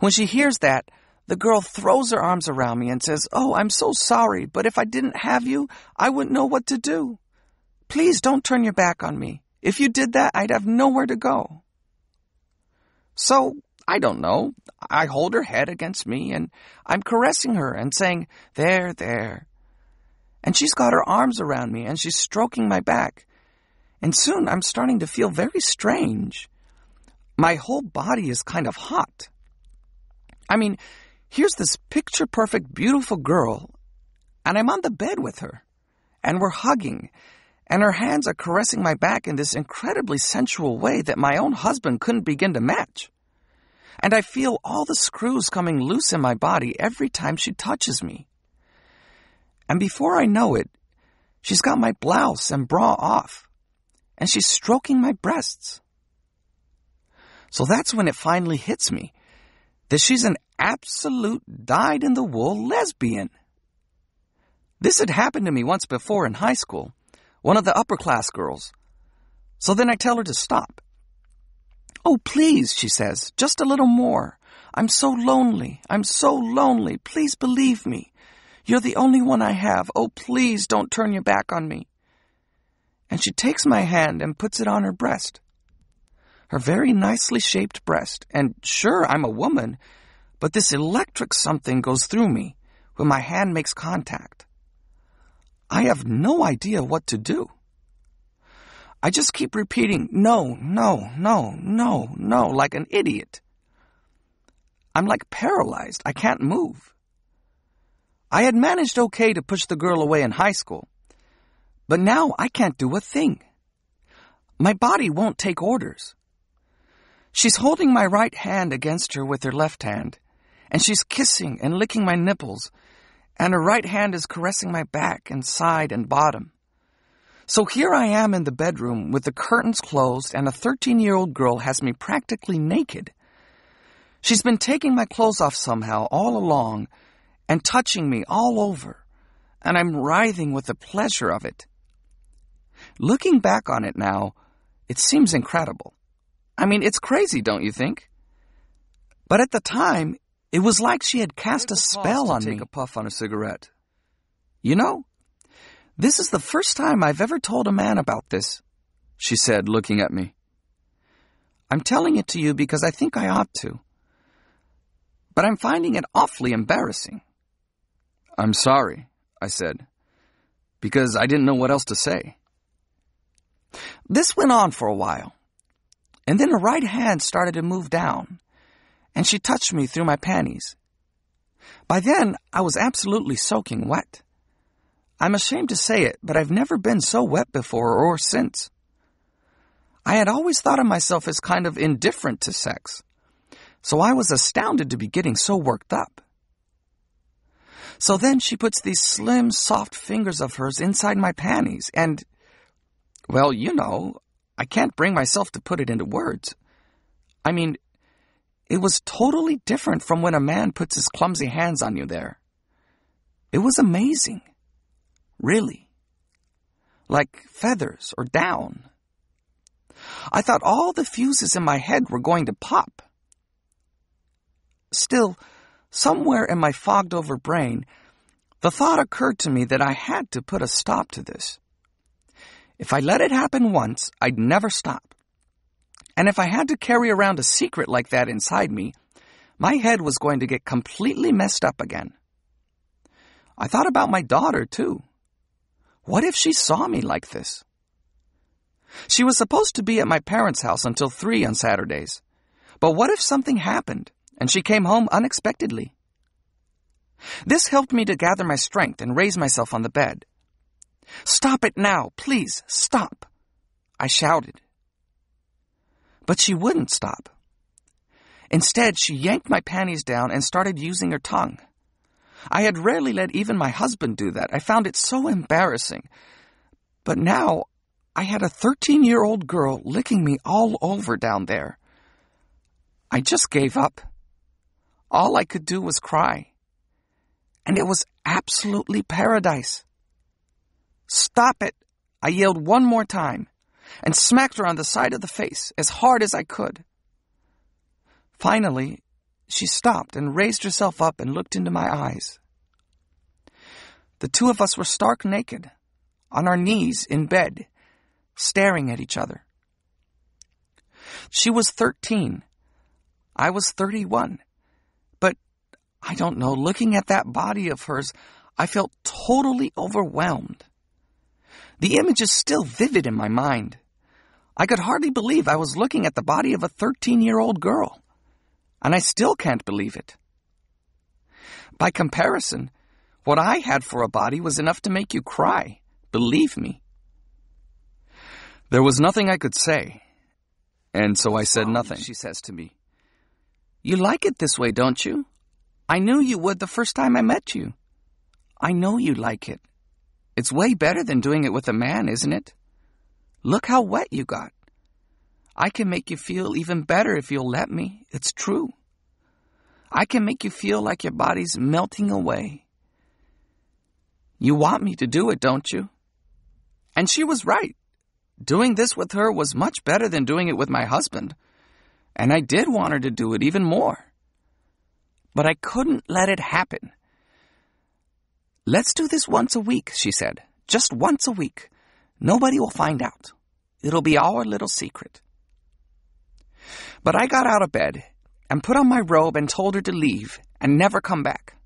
When she hears that, the girl throws her arms around me and says, Oh, I'm so sorry, but if I didn't have you, I wouldn't know what to do. Please don't turn your back on me. If you did that, I'd have nowhere to go. So, I don't know. I hold her head against me and I'm caressing her and saying, There, there. And she's got her arms around me and she's stroking my back. And soon I'm starting to feel very strange. My whole body is kind of hot. I mean, here's this picture perfect, beautiful girl, and I'm on the bed with her, and we're hugging, and her hands are caressing my back in this incredibly sensual way that my own husband couldn't begin to match. And I feel all the screws coming loose in my body every time she touches me. And before I know it, she's got my blouse and bra off, and she's stroking my breasts. So that's when it finally hits me that she's an absolute dyed in the wool lesbian. This had happened to me once before in high school, one of the upper class girls. So then I tell her to stop. Oh, please, she says, just a little more. I'm so lonely. I'm so lonely. Please believe me. You're the only one I have. Oh, please don't turn your back on me. And she takes my hand and puts it on her breast her very nicely shaped breast, and sure, I'm a woman, but this electric something goes through me when my hand makes contact. I have no idea what to do. I just keep repeating, no, no, no, no, no, like an idiot. I'm like paralyzed. I can't move. I had managed okay to push the girl away in high school, but now I can't do a thing. My body won't take orders. She's holding my right hand against her with her left hand, and she's kissing and licking my nipples, and her right hand is caressing my back and side and bottom. So here I am in the bedroom with the curtains closed, and a 13 year old girl has me practically naked. She's been taking my clothes off somehow all along and touching me all over, and I'm writhing with the pleasure of it. Looking back on it now, it seems incredible. I mean, it's crazy, don't you think? But at the time, it was like she had cast a spell on take me. Take a puff on a cigarette. You know, this is the first time I've ever told a man about this, she said, looking at me. I'm telling it to you because I think I ought to. But I'm finding it awfully embarrassing. I'm sorry, I said, because I didn't know what else to say. This went on for a while. And then her right hand started to move down, and she touched me through my panties. By then, I was absolutely soaking wet. I'm ashamed to say it, but I've never been so wet before or since. I had always thought of myself as kind of indifferent to sex, so I was astounded to be getting so worked up. So then she puts these slim, soft fingers of hers inside my panties, and, well, you know, I can't bring myself to put it into words. I mean, it was totally different from when a man puts his clumsy hands on you there. It was amazing. Really. Like feathers or down. I thought all the fuses in my head were going to pop. Still, somewhere in my fogged over brain, the thought occurred to me that I had to put a stop to this. If I let it happen once, I'd never stop. And if I had to carry around a secret like that inside me, my head was going to get completely messed up again. I thought about my daughter, too. What if she saw me like this? She was supposed to be at my parents' house until 3 on Saturdays. But what if something happened and she came home unexpectedly? This helped me to gather my strength and raise myself on the bed. Stop it now, please, stop, I shouted. But she wouldn't stop. Instead, she yanked my panties down and started using her tongue. I had rarely let even my husband do that. I found it so embarrassing. But now I had a 13 year old girl licking me all over down there. I just gave up. All I could do was cry. And it was absolutely paradise. Stop it! I yelled one more time and smacked her on the side of the face as hard as I could. Finally, she stopped and raised herself up and looked into my eyes. The two of us were stark naked, on our knees in bed, staring at each other. She was 13. I was 31. But I don't know, looking at that body of hers, I felt totally overwhelmed. The image is still vivid in my mind. I could hardly believe I was looking at the body of a 13 year old girl and I still can't believe it. By comparison, what I had for a body was enough to make you cry, believe me. There was nothing I could say, and so I said oh, nothing. She says to me, You like it this way, don't you? I knew you would the first time I met you. I know you like it. It's way better than doing it with a man, isn't it? Look how wet you got. I can make you feel even better if you'll let me. It's true. I can make you feel like your body's melting away. You want me to do it, don't you? And she was right. Doing this with her was much better than doing it with my husband. And I did want her to do it even more. But I couldn't let it happen. Let's do this once a week, she said. Just once a week. Nobody will find out. It'll be our little secret. But I got out of bed and put on my robe and told her to leave and never come back.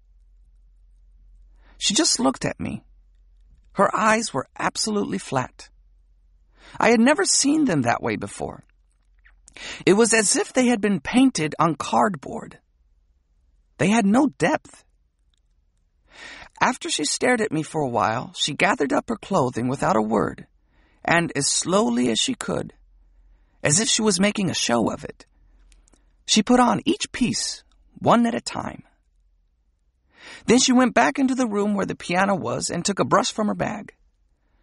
She just looked at me. Her eyes were absolutely flat. I had never seen them that way before. It was as if they had been painted on cardboard. They had no depth. After she stared at me for a while, she gathered up her clothing without a word, and as slowly as she could, as if she was making a show of it. She put on each piece, one at a time. Then she went back into the room where the piano was and took a brush from her bag.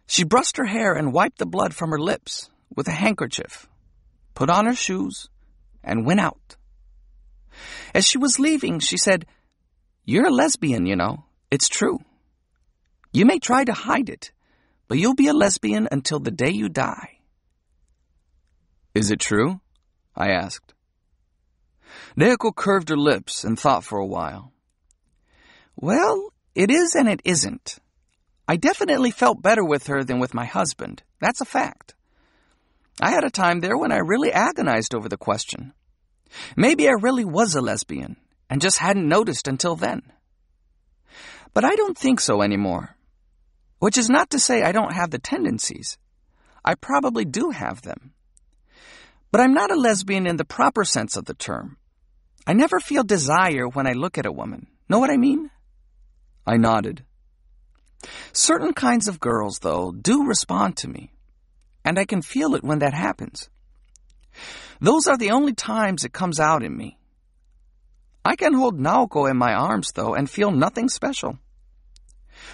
She brushed her hair and wiped the blood from her lips with a handkerchief, put on her shoes, and went out. As she was leaving, she said, You're a lesbian, you know. It's true. You may try to hide it, but you'll be a lesbian until the day you die. Is it true? I asked. Reiko curved her lips and thought for a while. Well, it is and it isn't. I definitely felt better with her than with my husband. That's a fact. I had a time there when I really agonized over the question. Maybe I really was a lesbian and just hadn't noticed until then. But I don't think so anymore. Which is not to say I don't have the tendencies. I probably do have them. But I'm not a lesbian in the proper sense of the term. I never feel desire when I look at a woman. Know what I mean? I nodded. Certain kinds of girls, though, do respond to me, and I can feel it when that happens. Those are the only times it comes out in me. I can hold Naoko in my arms, though, and feel nothing special.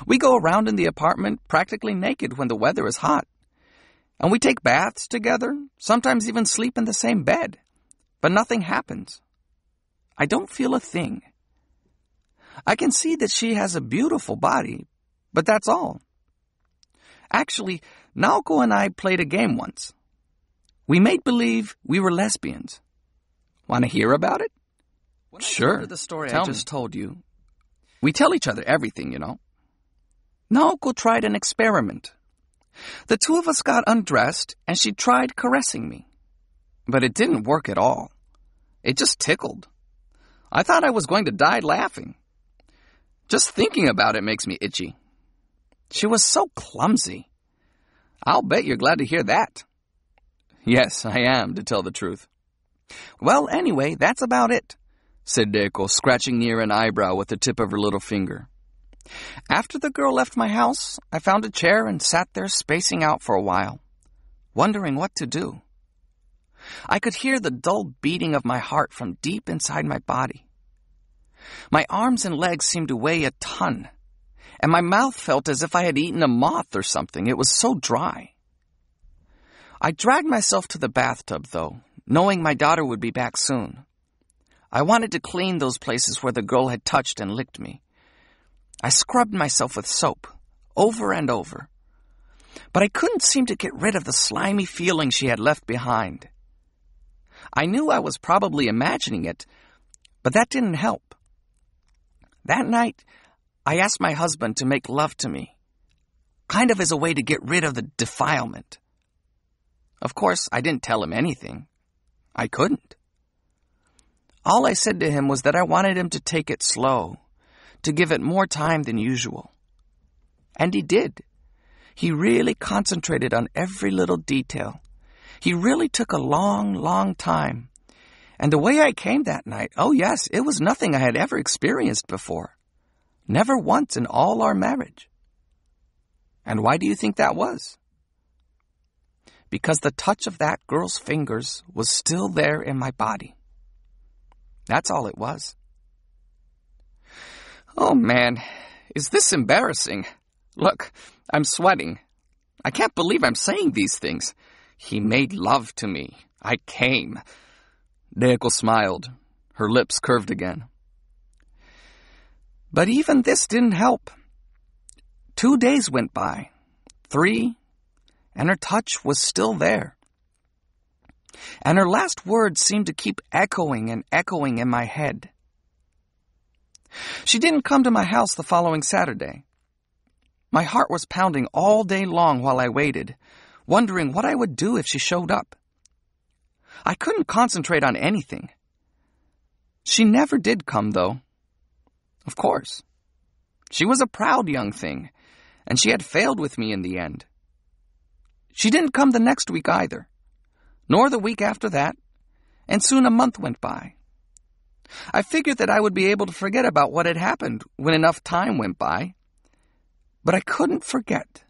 We go around in the apartment practically naked when the weather is hot. And we take baths together, sometimes even sleep in the same bed. But nothing happens. I don't feel a thing. I can see that she has a beautiful body, but that's all. Actually, Naoko and I played a game once. We made believe we were lesbians. Want to hear about it? When Sure. the story Tell I just me. told you, We tell each other everything, you know. Naoko tried an experiment. The two of us got undressed, and she tried caressing me. But it didn't work at all. It just tickled. I thought I was going to die laughing. Just thinking about it makes me itchy. She was so clumsy. I'll bet you're glad to hear that. Yes, I am, to tell the truth. Well, anyway, that's about it, said Reiko, scratching near an eyebrow with the tip of her little finger. After the girl left my house, I found a chair and sat there spacing out for a while, wondering what to do. I could hear the dull beating of my heart from deep inside my body. My arms and legs seemed to weigh a ton, and my mouth felt as if I had eaten a moth or something. It was so dry. I dragged myself to the bathtub, though, knowing my daughter would be back soon. I wanted to clean those places where the girl had touched and licked me. I scrubbed myself with soap, over and over. But I couldn't seem to get rid of the slimy feeling she had left behind. I knew I was probably imagining it, but that didn't help. That night, I asked my husband to make love to me, kind of as a way to get rid of the defilement. Of course, I didn't tell him anything. I couldn't. All I said to him was that I wanted him to take it slow, to give it more time than usual. And he did. He really concentrated on every little detail. He really took a long, long time. And the way I came that night, oh yes, it was nothing I had ever experienced before. Never once in all our marriage. And why do you think that was? Because the touch of that girl's fingers was still there in my body. That's all it was. Oh man, is this embarrassing? Look, I'm sweating. I can't believe I'm saying these things. He made love to me. I came. Reiko smiled. Her lips curved again. But even this didn't help. Two days went by. Three. And her touch was still there. And her last words seemed to keep echoing and echoing in my head. She didn't come to my house the following Saturday. My heart was pounding all day long while I waited, wondering what I would do if she showed up. I couldn't concentrate on anything. She never did come, though. Of course. She was a proud young thing, and she had failed with me in the end. She didn't come the next week either, nor the week after that, and soon a month went by. I figured that I would be able to forget about what had happened when enough time went by, but I couldn't forget.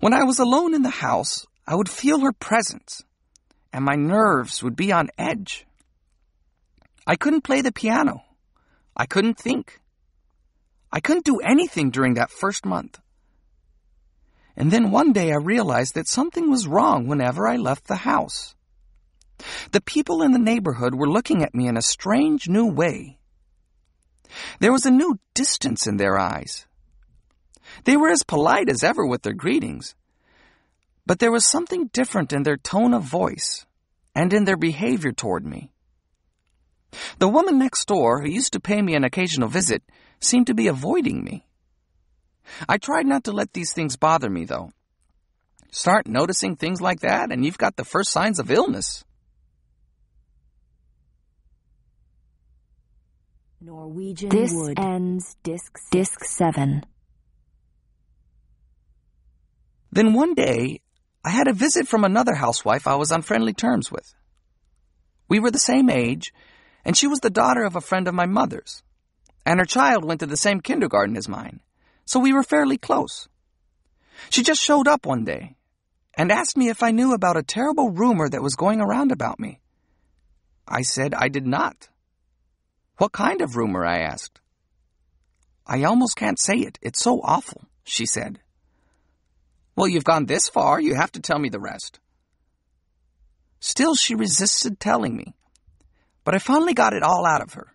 When I was alone in the house, I would feel her presence, and my nerves would be on edge. I couldn't play the piano. I couldn't think. I couldn't do anything during that first month. And then one day I realized that something was wrong whenever I left the house. The people in the neighborhood were looking at me in a strange new way. There was a new distance in their eyes. They were as polite as ever with their greetings, but there was something different in their tone of voice and in their behavior toward me. The woman next door, who used to pay me an occasional visit, seemed to be avoiding me. I tried not to let these things bother me, though. Start noticing things like that, and you've got the first signs of illness. Norwegian This Wood. ends disc Disc 7. Then one day, I had a visit from another housewife I was on friendly terms with. We were the same age, and she was the daughter of a friend of my mother's, and her child went to the same kindergarten as mine, so we were fairly close. She just showed up one day and asked me if I knew about a terrible rumor that was going around about me. I said I did not. What kind of rumor? I asked. I almost can't say it. It's so awful, she said. Well, you've gone this far. You have to tell me the rest. Still, she resisted telling me. But I finally got it all out of her.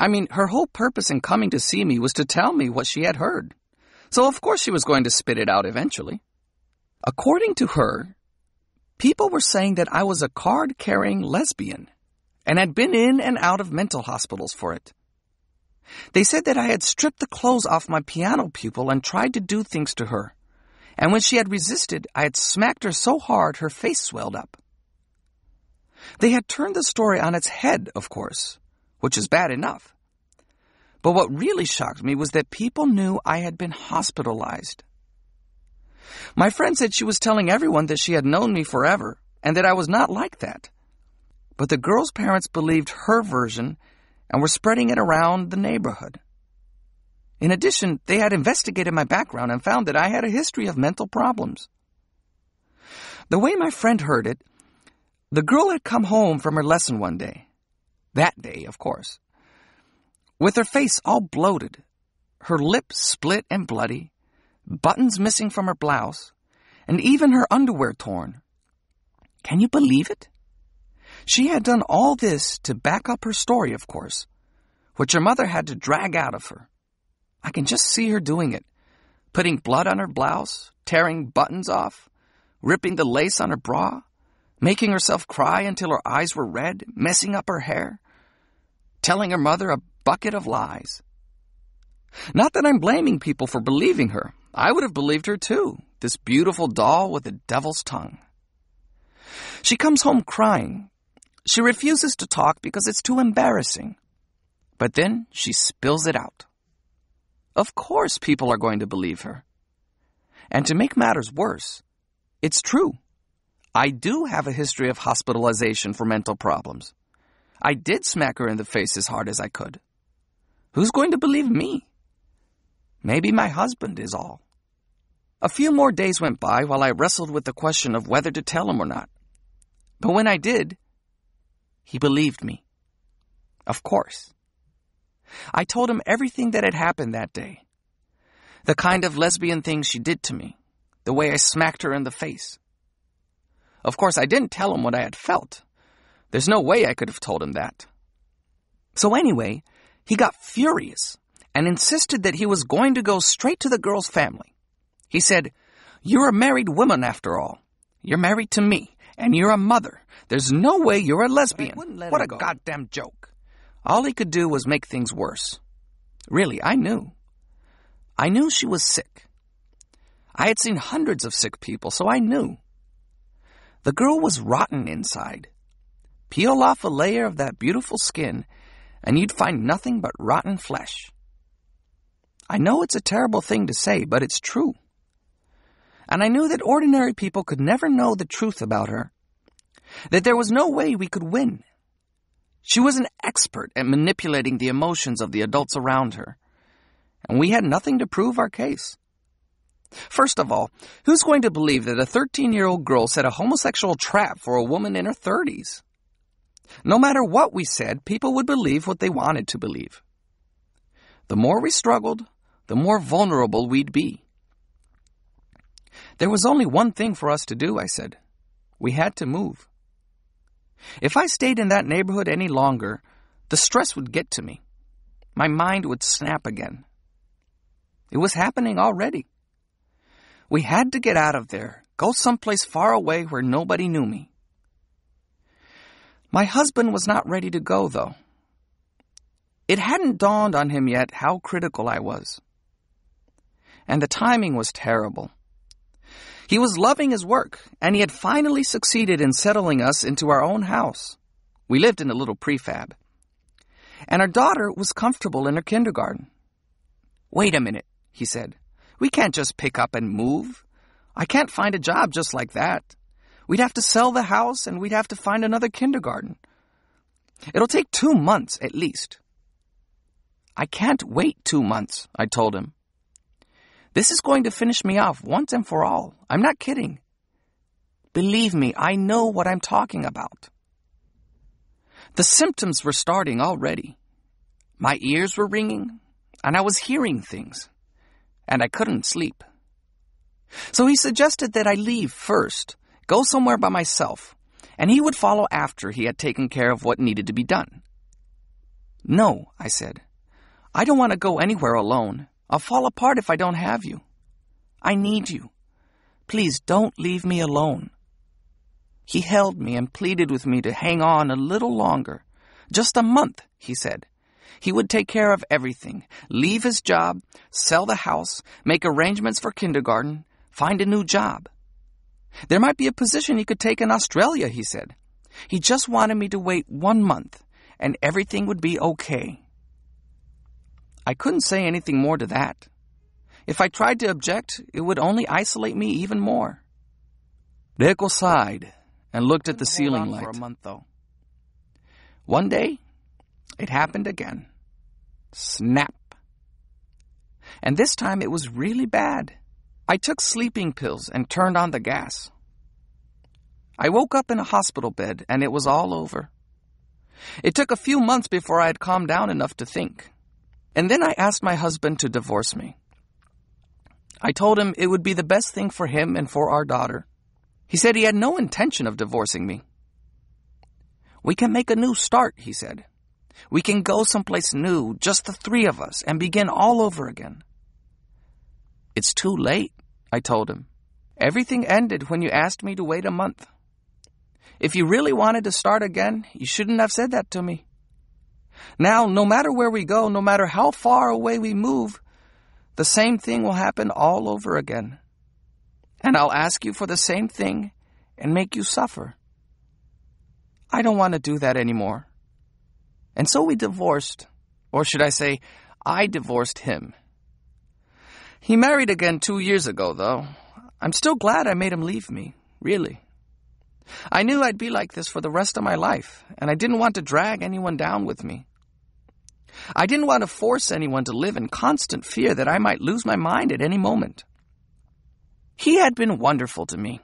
I mean, her whole purpose in coming to see me was to tell me what she had heard. So of course she was going to spit it out eventually. According to her, people were saying that I was a card carrying lesbian and had been in and out of mental hospitals for it. They said that I had stripped the clothes off my piano pupil and tried to do things to her. And when she had resisted, I had smacked her so hard her face swelled up. They had turned the story on its head, of course, which is bad enough. But what really shocked me was that people knew I had been hospitalized. My friend said she was telling everyone that she had known me forever and that I was not like that. But the girl's parents believed her version and were spreading it around the neighborhood. In addition, they had investigated my background and found that I had a history of mental problems. The way my friend heard it, the girl had come home from her lesson one day. That day, of course. With her face all bloated, her lips split and bloody, buttons missing from her blouse, and even her underwear torn. Can you believe it? She had done all this to back up her story, of course, which her mother had to drag out of her. I can just see her doing it, putting blood on her blouse, tearing buttons off, ripping the lace on her bra, making herself cry until her eyes were red, messing up her hair, telling her mother a bucket of lies. Not that I'm blaming people for believing her. I would have believed her too, this beautiful doll with a devil's tongue. She comes home crying. She refuses to talk because it's too embarrassing. But then she spills it out. Of course people are going to believe her. And to make matters worse, it's true. I do have a history of hospitalization for mental problems. I did smack her in the face as hard as I could. Who's going to believe me? Maybe my husband is all. A few more days went by while I wrestled with the question of whether to tell him or not. But when I did, he believed me. Of course. I told him everything that had happened that day. The kind of lesbian things she did to me. The way I smacked her in the face. Of course, I didn't tell him what I had felt. There's no way I could have told him that. So anyway, he got furious and insisted that he was going to go straight to the girl's family. He said, You're a married woman after all. You're married to me, and you're a mother. There's no way you're a lesbian. What a go. goddamn joke. All he could do was make things worse. Really, I knew. I knew she was sick. I had seen hundreds of sick people, so I knew. The girl was rotten inside. Peel off a layer of that beautiful skin, and you'd find nothing but rotten flesh. I know it's a terrible thing to say, but it's true. And I knew that ordinary people could never know the truth about her, that there was no way we could win. She was an expert at manipulating the emotions of the adults around her, and we had nothing to prove our case. First of all, who's going to believe that a 13 year old girl set a homosexual trap for a woman in her 30s? No matter what we said, people would believe what they wanted to believe. The more we struggled, the more vulnerable we'd be. There was only one thing for us to do, I said. We had to move. If I stayed in that neighborhood any longer, the stress would get to me. My mind would snap again. It was happening already. We had to get out of there, go someplace far away where nobody knew me. My husband was not ready to go, though. It hadn't dawned on him yet how critical I was. And the timing was terrible. He was loving his work, and he had finally succeeded in settling us into our own house. We lived in a little prefab. And our daughter was comfortable in her kindergarten. Wait a minute, he said. We can't just pick up and move. I can't find a job just like that. We'd have to sell the house and we'd have to find another kindergarten. It'll take two months at least. I can't wait two months, I told him. This is going to finish me off once and for all. I'm not kidding. Believe me, I know what I'm talking about. The symptoms were starting already. My ears were ringing, and I was hearing things, and I couldn't sleep. So he suggested that I leave first, go somewhere by myself, and he would follow after he had taken care of what needed to be done. No, I said. I don't want to go anywhere alone. I'll fall apart if I don't have you. I need you. Please don't leave me alone. He held me and pleaded with me to hang on a little longer. Just a month, he said. He would take care of everything leave his job, sell the house, make arrangements for kindergarten, find a new job. There might be a position he could take in Australia, he said. He just wanted me to wait one month, and everything would be okay. I couldn't say anything more to that. If I tried to object, it would only isolate me even more. Reiko sighed and looked at the ceiling light. For a month, though. One day, it happened again. Snap. And this time it was really bad. I took sleeping pills and turned on the gas. I woke up in a hospital bed and it was all over. It took a few months before I had calmed down enough to think. And then I asked my husband to divorce me. I told him it would be the best thing for him and for our daughter. He said he had no intention of divorcing me. We can make a new start, he said. We can go someplace new, just the three of us, and begin all over again. It's too late, I told him. Everything ended when you asked me to wait a month. If you really wanted to start again, you shouldn't have said that to me. Now, no matter where we go, no matter how far away we move, the same thing will happen all over again. And I'll ask you for the same thing and make you suffer. I don't want to do that anymore. And so we divorced. Or should I say, I divorced him. He married again two years ago, though. I'm still glad I made him leave me, really. I knew I'd be like this for the rest of my life, and I didn't want to drag anyone down with me. I didn't want to force anyone to live in constant fear that I might lose my mind at any moment. He had been wonderful to me.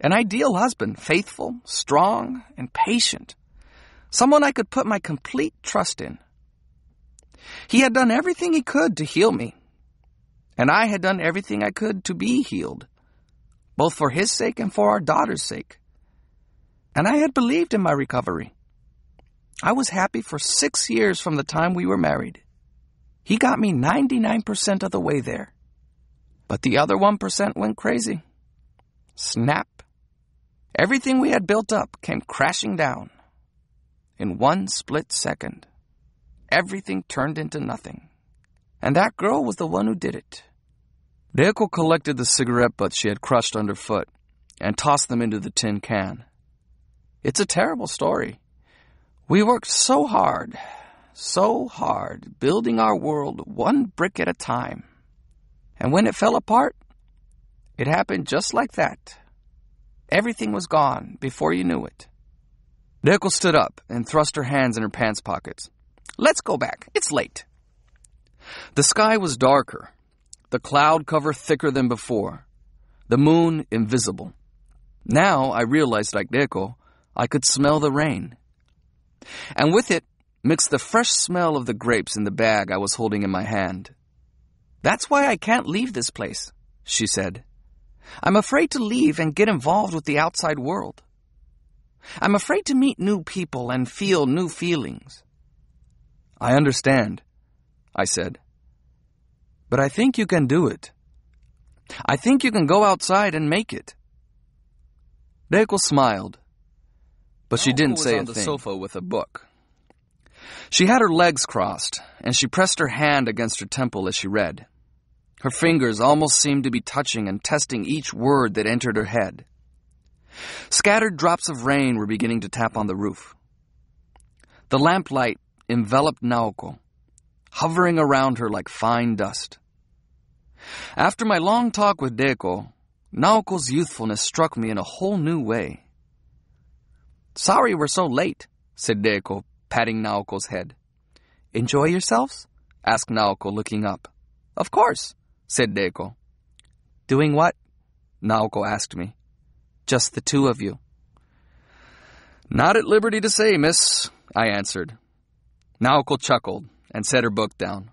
An ideal husband, faithful, strong, and patient. Someone I could put my complete trust in. He had done everything he could to heal me, and I had done everything I could to be healed, both for his sake and for our daughter's sake. And I had believed in my recovery. I was happy for six years from the time we were married. He got me 99% of the way there. But the other 1% went crazy. Snap. Everything we had built up came crashing down. In one split second, everything turned into nothing. And that girl was the one who did it. Reiko collected the cigarette butts she had crushed underfoot and tossed them into the tin can. It's a terrible story. We worked so hard, so hard, building our world one brick at a time. And when it fell apart, it happened just like that. Everything was gone before you knew it. Reiko stood up and thrust her hands in her pants pockets. Let's go back. It's late. The sky was darker, the cloud cover thicker than before, the moon invisible. Now I realized, like Reiko, I could smell the rain. And with it, mixed the fresh smell of the grapes in the bag I was holding in my hand. That's why I can't leave this place, she said. I'm afraid to leave and get involved with the outside world. I'm afraid to meet new people and feel new feelings. I understand, I said. But I think you can do it. I think you can go outside and make it. Reiko smiled, but she didn't say a on the thing. sofa with a book. She had her legs crossed, and she pressed her hand against her temple as she read. Her fingers almost seemed to be touching and testing each word that entered her head. Scattered drops of rain were beginning to tap on the roof. The lamplight enveloped Naoko, hovering around her like fine dust. After my long talk with Reiko, Naoko's youthfulness struck me in a whole new way. Sorry we're so late, said Reiko, patting Naoko's head. Enjoy yourselves? asked Naoko, looking up. Of course, said Reiko. Doing what? Naoko asked me. Just the two of you. Not at liberty to say, miss, I answered. Naoko chuckled and set her book down.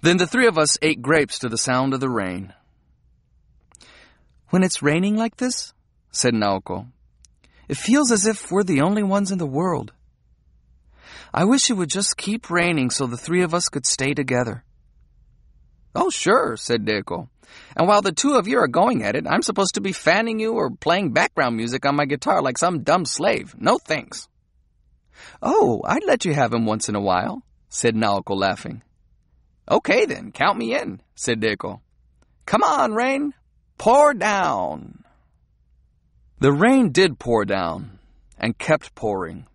Then the three of us ate grapes to the sound of the rain. When it's raining like this, said Naoko, it feels as if we're the only ones in the world. I wish it would just keep raining so the three of us could stay together. Oh, sure, said Reiko. And while the two of you are going at it, I'm supposed to be fanning you or playing background music on my guitar like some dumb slave. No thanks. Oh, I'd let you have him once in a while, said Naoko, laughing. Okay then, count me in, said Reiko. Come on, rain, pour down. The rain did pour down, and kept pouring.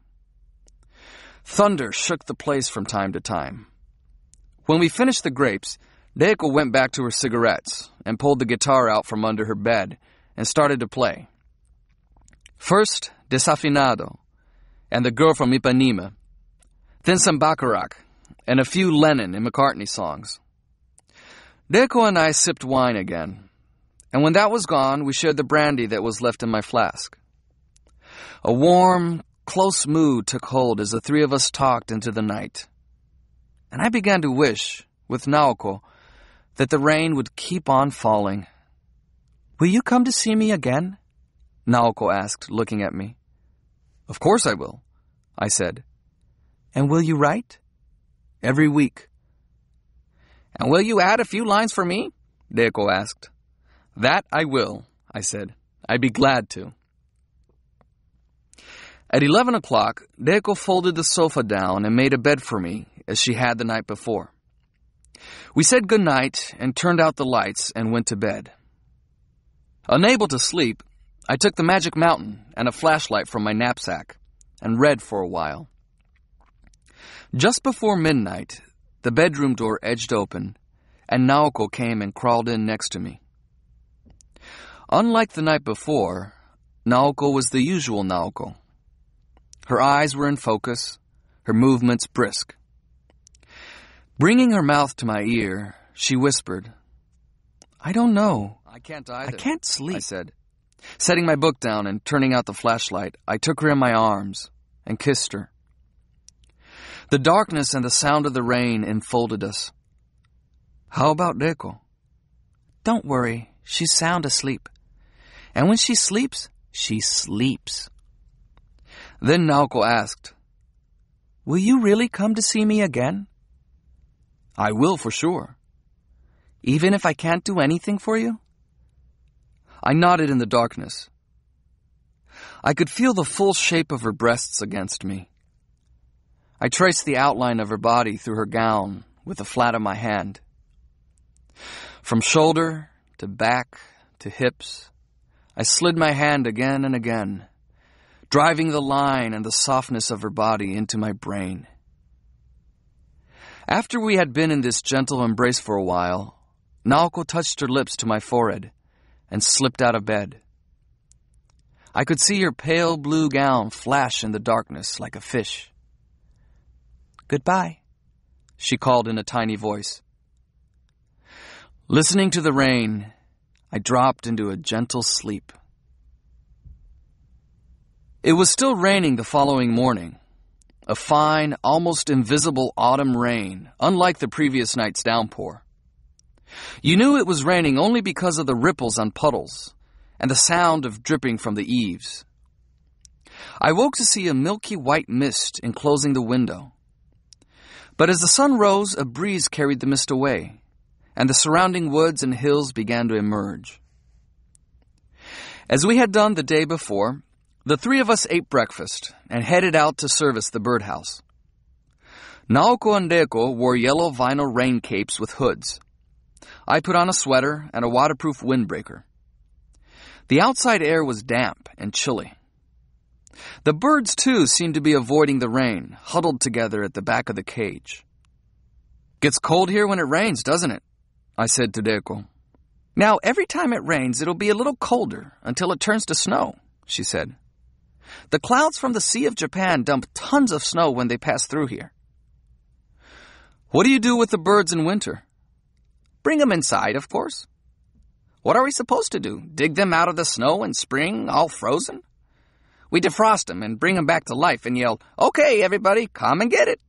Thunder shook the place from time to time. When we finished the grapes, Reiko went back to her cigarettes and pulled the guitar out from under her bed and started to play. First, Desafinado and The Girl from Ipanema, then some Bacharach and a few Lennon and McCartney songs. Reiko and I sipped wine again, and when that was gone, we shared the brandy that was left in my flask. A warm, close mood took hold as the three of us talked into the night. And I began to wish, with Naoko, that the rain would keep on falling. Will you come to see me again? Naoko asked, looking at me. Of course I will, I said. And will you write? Every week. And will you add a few lines for me? Reiko asked. That I will, I said. I'd be glad to. At 11 o'clock, Reiko folded the sofa down and made a bed for me, as she had the night before. We said good night and turned out the lights and went to bed. Unable to sleep, I took the magic mountain and a flashlight from my knapsack and read for a while. Just before midnight, the bedroom door edged open, and Naoko came and crawled in next to me. Unlike the night before, Naoko was the usual Naoko. Her eyes were in focus, her movements brisk. Bringing her mouth to my ear, she whispered, I don't know. I can't either. I can't sleep, I said. Setting my book down and turning out the flashlight, I took her in my arms and kissed her. The darkness and the sound of the rain enfolded us. How about Reiko? Don't worry, she's sound asleep. And when she sleeps, she sleeps. Then Naoko asked, Will you really come to see me again? I will for sure. Even if I can't do anything for you? I nodded in the darkness. I could feel the full shape of her breasts against me. I traced the outline of her body through her gown with the flat of my hand. From shoulder to back to hips, I slid my hand again and again, driving the line and the softness of her body into my brain. After we had been in this gentle embrace for a while, Naoko touched her lips to my forehead and slipped out of bed. I could see her pale blue gown flash in the darkness like a fish. Goodbye, she called in a tiny voice. Listening to the rain, I dropped into a gentle sleep. It was still raining the following morning. A fine, almost invisible autumn rain, unlike the previous night's downpour. You knew it was raining only because of the ripples on puddles and the sound of dripping from the eaves. I woke to see a milky white mist enclosing the window. But as the sun rose, a breeze carried the mist away, and the surrounding woods and hills began to emerge. As we had done the day before, the three of us ate breakfast and headed out to service the birdhouse. Naoko and Reiko wore yellow vinyl rain capes with hoods. I put on a sweater and a waterproof windbreaker. The outside air was damp and chilly. The birds, too, seemed to be avoiding the rain, huddled together at the back of the cage. Gets cold here when it rains, doesn't it? I said to Reiko. Now, every time it rains, it'll be a little colder until it turns to snow, she said. The clouds from the Sea of Japan dump tons of snow when they pass through here. What do you do with the birds in winter? Bring them inside, of course. What are we supposed to do? Dig them out of the snow in spring, all frozen? We defrost them and bring them back to life and yell, Okay, everybody, come and get it.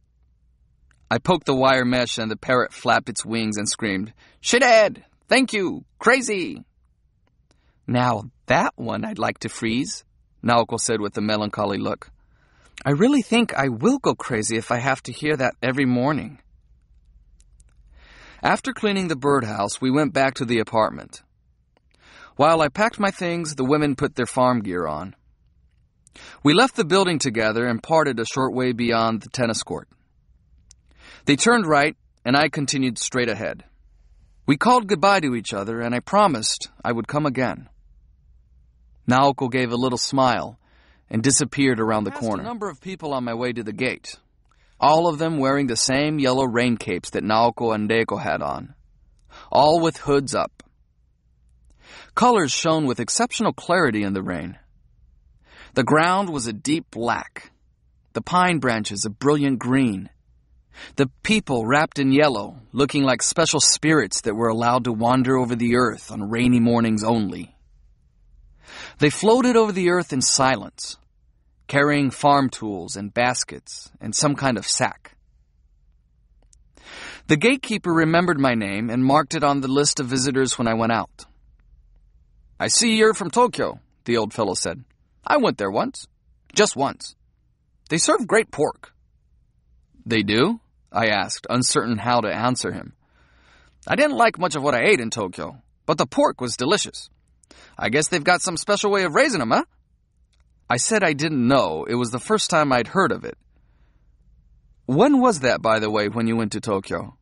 I poked the wire mesh and the parrot flapped its wings and screamed, Shithead! Thank you! Crazy! Now that one I'd like to freeze, Naoko said with a melancholy look. I really think I will go crazy if I have to hear that every morning. After cleaning the birdhouse, we went back to the apartment. While I packed my things, the women put their farm gear on. We left the building together and parted a short way beyond the tennis court. They turned right, and I continued straight ahead. We called goodbye to each other, and I promised I would come again. Naoko gave a little smile and disappeared around the corner. a number of people on my way to the gate, all of them wearing the same yellow rain capes that Naoko and Reiko had on, all with hoods up. Colors shone with exceptional clarity in the rain. The ground was a deep black, the pine branches a brilliant green, the people wrapped in yellow, looking like special spirits that were allowed to wander over the earth on rainy mornings only. They floated over the earth in silence, carrying farm tools and baskets and some kind of sack. The gatekeeper remembered my name and marked it on the list of visitors when I went out. I see you're from Tokyo, the old fellow said. I went there once. Just once. They serve great pork. They do? I asked, uncertain how to answer him. I didn't like much of what I ate in Tokyo, but the pork was delicious. I guess they've got some special way of raising them, huh? I said I didn't know. It was the first time I'd heard of it. When was that, by the way, when you went to Tokyo?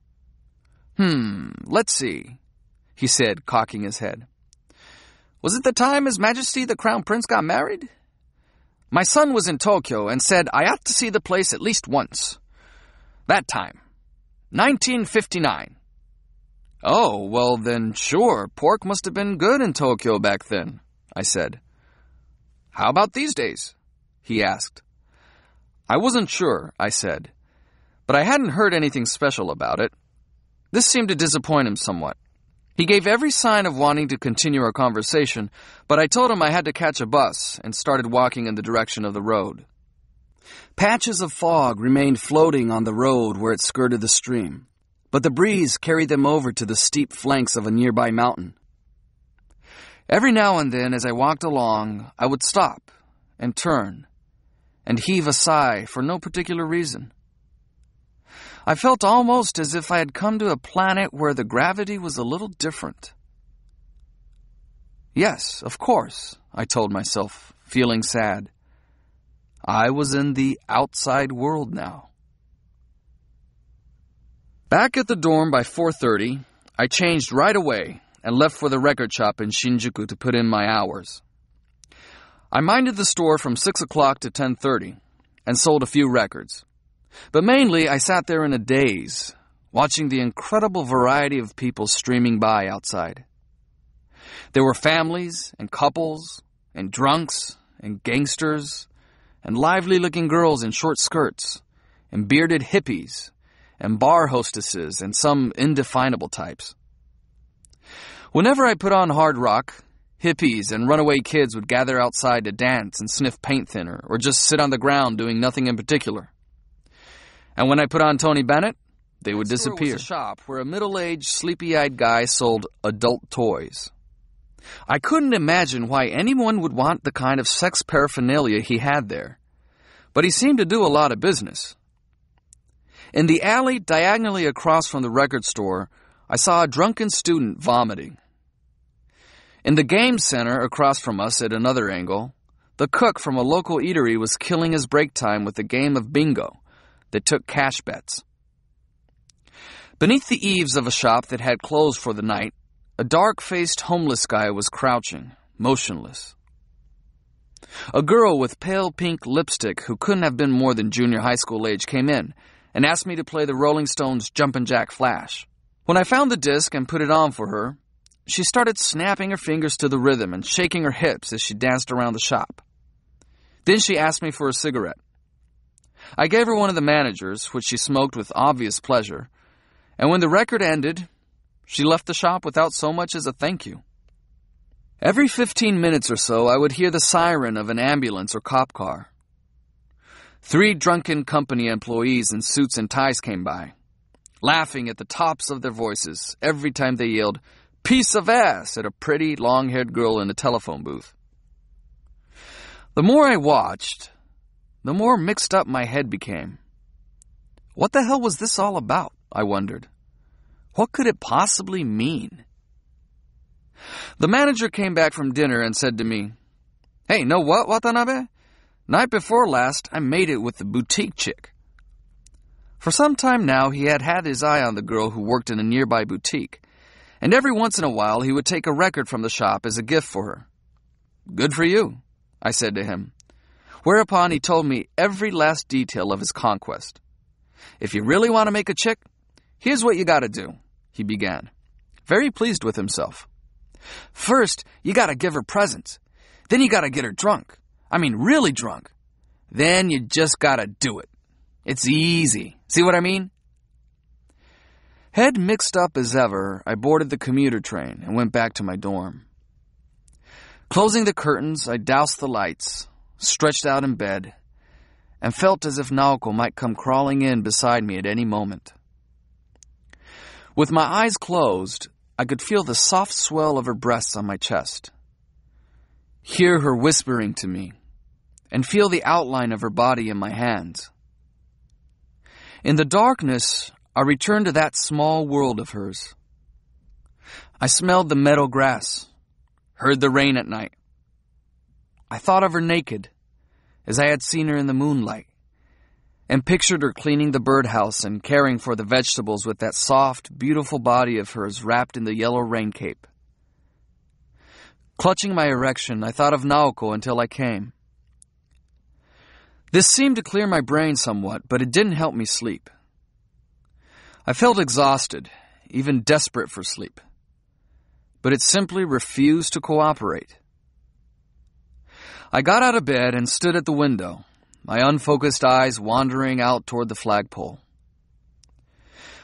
Hmm, let's see, he said, cocking his head. Was it the time His Majesty the Crown Prince got married? My son was in Tokyo and said I ought to see the place at least once. That time. 1959. Oh, well then, sure, pork must have been good in Tokyo back then, I said. How about these days? he asked. I wasn't sure, I said, but I hadn't heard anything special about it. This seemed to disappoint him somewhat. He gave every sign of wanting to continue our conversation, but I told him I had to catch a bus and started walking in the direction of the road. Patches of fog remained floating on the road where it skirted the stream, but the breeze carried them over to the steep flanks of a nearby mountain. Every now and then, as I walked along, I would stop and turn and heave a sigh for no particular reason. I felt almost as if I had come to a planet where the gravity was a little different. Yes, of course, I told myself, feeling sad. I was in the outside world now. Back at the dorm by 4:30, I changed right away and left for the record shop in Shinjuku to put in my hours. I minded the store from 6 o'clock to 10.30 and sold a few records. But mainly, I sat there in a daze, watching the incredible variety of people streaming by outside. There were families and couples and drunks and gangsters and lively looking girls in short skirts and bearded hippies and bar hostesses and some indefinable types. Whenever I put on hard rock, hippies and runaway kids would gather outside to dance and sniff paint thinner or just sit on the ground doing nothing in particular. And when I put on Tony Bennett, they would disappear. Was a shop where a middle-aged, sleepy-eyed guy sold adult toys. I couldn't imagine why anyone would want the kind of sex paraphernalia he had there, but he seemed to do a lot of business. In the alley diagonally across from the record store I saw a drunken student vomiting. In the game center across from us at another angle, the cook from a local eatery was killing his break time with a game of bingo that took cash bets. Beneath the eaves of a shop that had closed for the night, a dark faced homeless guy was crouching, motionless. A girl with pale pink lipstick who couldn't have been more than junior high school age came in and asked me to play the Rolling Stones' Jumpin' Jack Flash. When I found the disc and put it on for her, she started snapping her fingers to the rhythm and shaking her hips as she danced around the shop. Then she asked me for a cigarette. I gave her one of the managers, which she smoked with obvious pleasure, and when the record ended, She left the shop without so much as a thank you. Every 15 minutes or so, I would hear the siren of an ambulance or cop car. Three drunken company employees in suits and ties came by, laughing at the tops of their voices every time they yelled, piece of ass at a pretty, long haired girl in a telephone booth. The more I watched, the more mixed up my head became. What the hell was this all about? I wondered. What could it possibly mean? The manager came back from dinner and said to me, Hey, know what, Watanabe? Night before last, I made it with the boutique chick. For some time now, he had had his eye on the girl who worked in a nearby boutique, and every once in a while he would take a record from the shop as a gift for her. Good for you, I said to him. Whereupon he told me every last detail of his conquest. If you really want to make a chick, here's what you gotta do, he began, very pleased with himself. First, you gotta give her presents. Then you gotta get her drunk. I mean, really drunk. Then you just gotta do it. It's easy. See what I mean? Head mixed up as ever, I boarded the commuter train and went back to my dorm. Closing the curtains, I doused the lights, stretched out in bed, and felt as if Naoko might come crawling in beside me at any moment. With my eyes closed, I could feel the soft swell of her breasts on my chest, hear her whispering to me, and feel the outline of her body in my hands. In the darkness, I returned to that small world of hers. I smelled the meadow grass, heard the rain at night. I thought of her naked, as I had seen her in the moonlight, and pictured her cleaning the birdhouse and caring for the vegetables with that soft, beautiful body of hers wrapped in the yellow rain cape. Clutching my erection, I thought of Naoko until I came. This seemed to clear my brain somewhat, but it didn't help me sleep. I felt exhausted, even desperate for sleep, but it simply refused to cooperate. I got out of bed and stood at the window, my unfocused eyes wandering out toward the flagpole.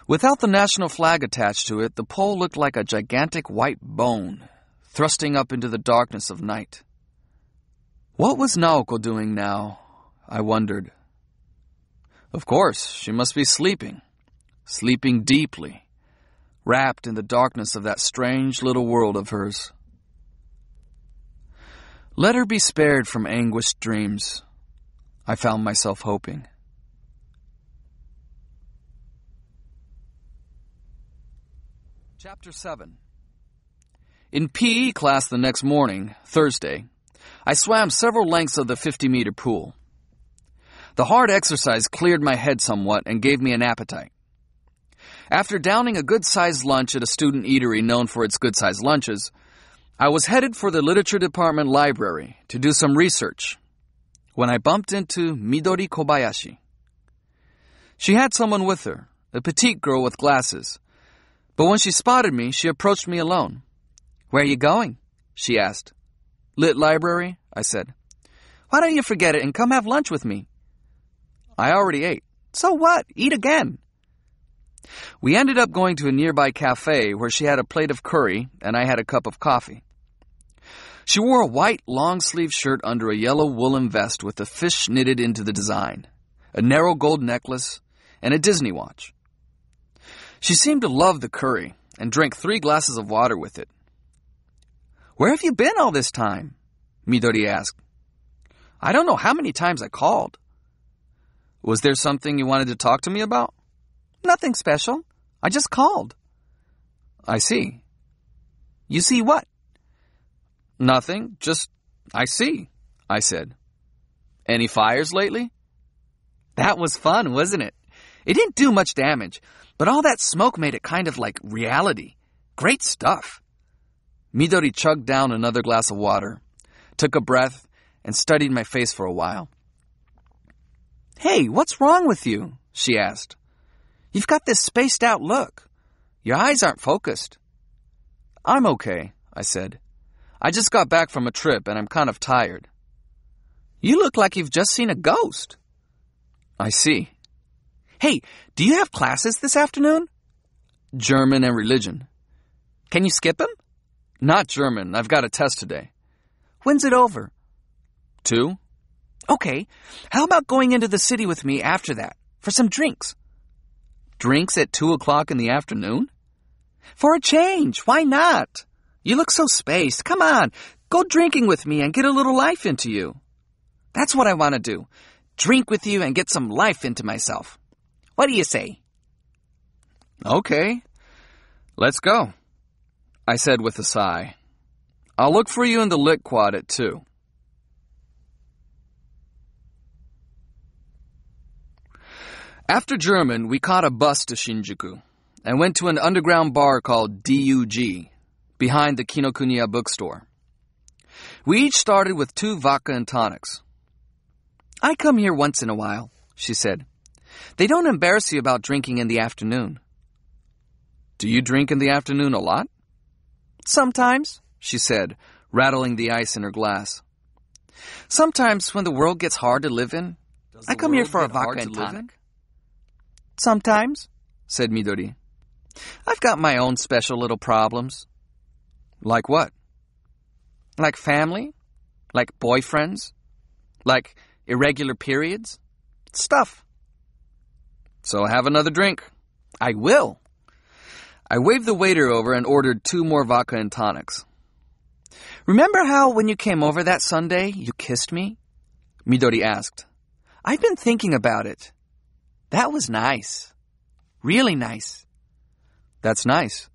Without the national flag attached to it, the pole looked like a gigantic white bone thrusting up into the darkness of night. What was Naoko doing now? I wondered. Of course, she must be sleeping, sleeping deeply, wrapped in the darkness of that strange little world of hers. Let her be spared from anguished dreams. I found myself hoping. Chapter 7 In PE class the next morning, Thursday, I swam several lengths of the 50 meter pool. The hard exercise cleared my head somewhat and gave me an appetite. After downing a good sized lunch at a student eatery known for its good sized lunches, I was headed for the literature department library to do some research when I bumped into Midori Kobayashi. She had someone with her, a petite girl with glasses. But when she spotted me, she approached me alone. Where are you going? she asked. Lit library, I said. Why don't you forget it and come have lunch with me? I already ate. So what? Eat again. We ended up going to a nearby cafe where she had a plate of curry and I had a cup of coffee. She wore a white long sleeved shirt under a yellow woolen vest with a fish knitted into the design, a narrow gold necklace, and a Disney watch. She seemed to love the curry and drank three glasses of water with it. Where have you been all this time? Midori asked. I don't know how many times I called. Was there something you wanted to talk to me about? Nothing special. I just called. I see. You see what? Nothing, just I see, I said. Any fires lately? That was fun, wasn't it? It didn't do much damage, but all that smoke made it kind of like reality. Great stuff. Midori chugged down another glass of water, took a breath, and studied my face for a while. Hey, what's wrong with you? she asked. You've got this spaced out look. Your eyes aren't focused. I'm okay, I said. I just got back from a trip and I'm kind of tired. You look like you've just seen a ghost. I see. Hey, do you have classes this afternoon? German and religion. Can you skip them? Not German. I've got a test today. When's it over? Two? Okay. How about going into the city with me after that for some drinks? Drinks at two o'clock in the afternoon? For a change. Why not? You look so spaced. Come on. Go drinking with me and get a little life into you. That's what I want to do. Drink with you and get some life into myself. What do you say? Okay. Let's go. I said with a sigh. I'll look for you in the lit quad at two. After German, we caught a bus to Shinjuku and went to an underground bar called DUG behind the Kinokuniya bookstore. We each started with two vodka and tonics. I come here once in a while, she said. They don't embarrass you about drinking in the afternoon. Do you drink in the afternoon a lot? Sometimes, she said, rattling the ice in her glass. Sometimes when the world gets hard to live in, I come here for a vodka and tonic. Sometimes, said Midori. I've got my own special little problems. Like what? Like family? Like boyfriends? Like irregular periods? Stuff. So have another drink. I will. I waved the waiter over and ordered two more vodka and tonics. Remember how when you came over that Sunday, you kissed me? Midori asked. I've been thinking about it. That was nice. Really nice. That's nice.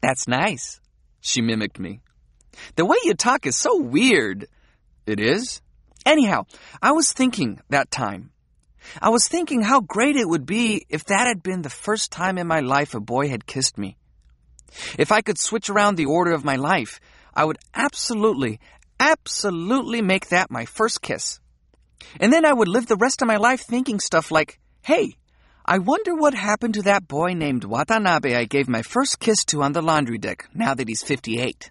That's nice. She mimicked me. The way you talk is so weird. It is? Anyhow, I was thinking that time. I was thinking how great it would be if that had been the first time in my life a boy had kissed me. If I could switch around the order of my life, I would absolutely, absolutely make that my first kiss. And then I would live the rest of my life thinking stuff like, hey, I wonder what happened to that boy named Watanabe I gave my first kiss to on the laundry deck now that he's 58.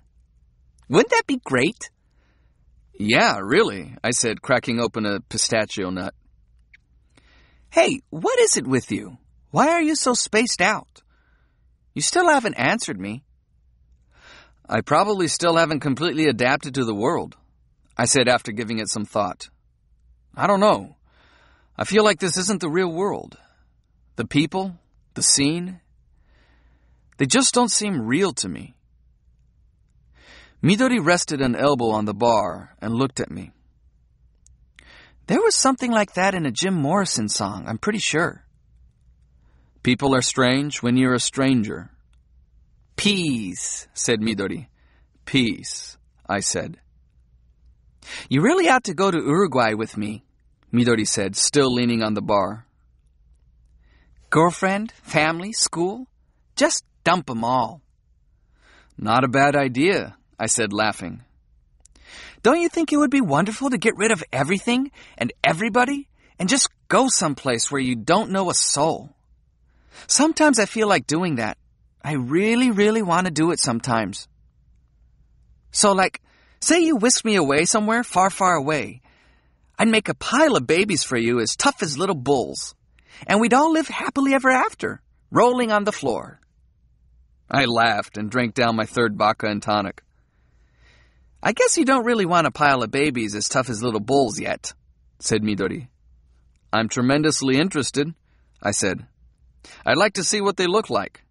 Wouldn't that be great? Yeah, really, I said, cracking open a pistachio nut. Hey, what is it with you? Why are you so spaced out? You still haven't answered me. I probably still haven't completely adapted to the world, I said after giving it some thought. I don't know. I feel like this isn't the real world. The people, the scene, they just don't seem real to me. Midori rested an elbow on the bar and looked at me. There was something like that in a Jim Morrison song, I'm pretty sure. People are strange when you're a stranger. Peace, said Midori. Peace, I said. You really ought to go to Uruguay with me, Midori said, still leaning on the bar. Girlfriend, family, school? Just dump 'em all. Not a bad idea, I said, laughing. Don't you think it would be wonderful to get rid of everything and everybody and just go someplace where you don't know a soul? Sometimes I feel like doing that. I really, really want to do it sometimes. So, like, say you whisk me away somewhere far, far away. I'd make a pile of babies for you as tough as little bulls. And we'd all live happily ever after, rolling on the floor. I laughed and drank down my third vodka and tonic. I guess you don't really want a pile of babies as tough as little bulls yet, said Midori. I'm tremendously interested, I said. I'd like to see what they look like.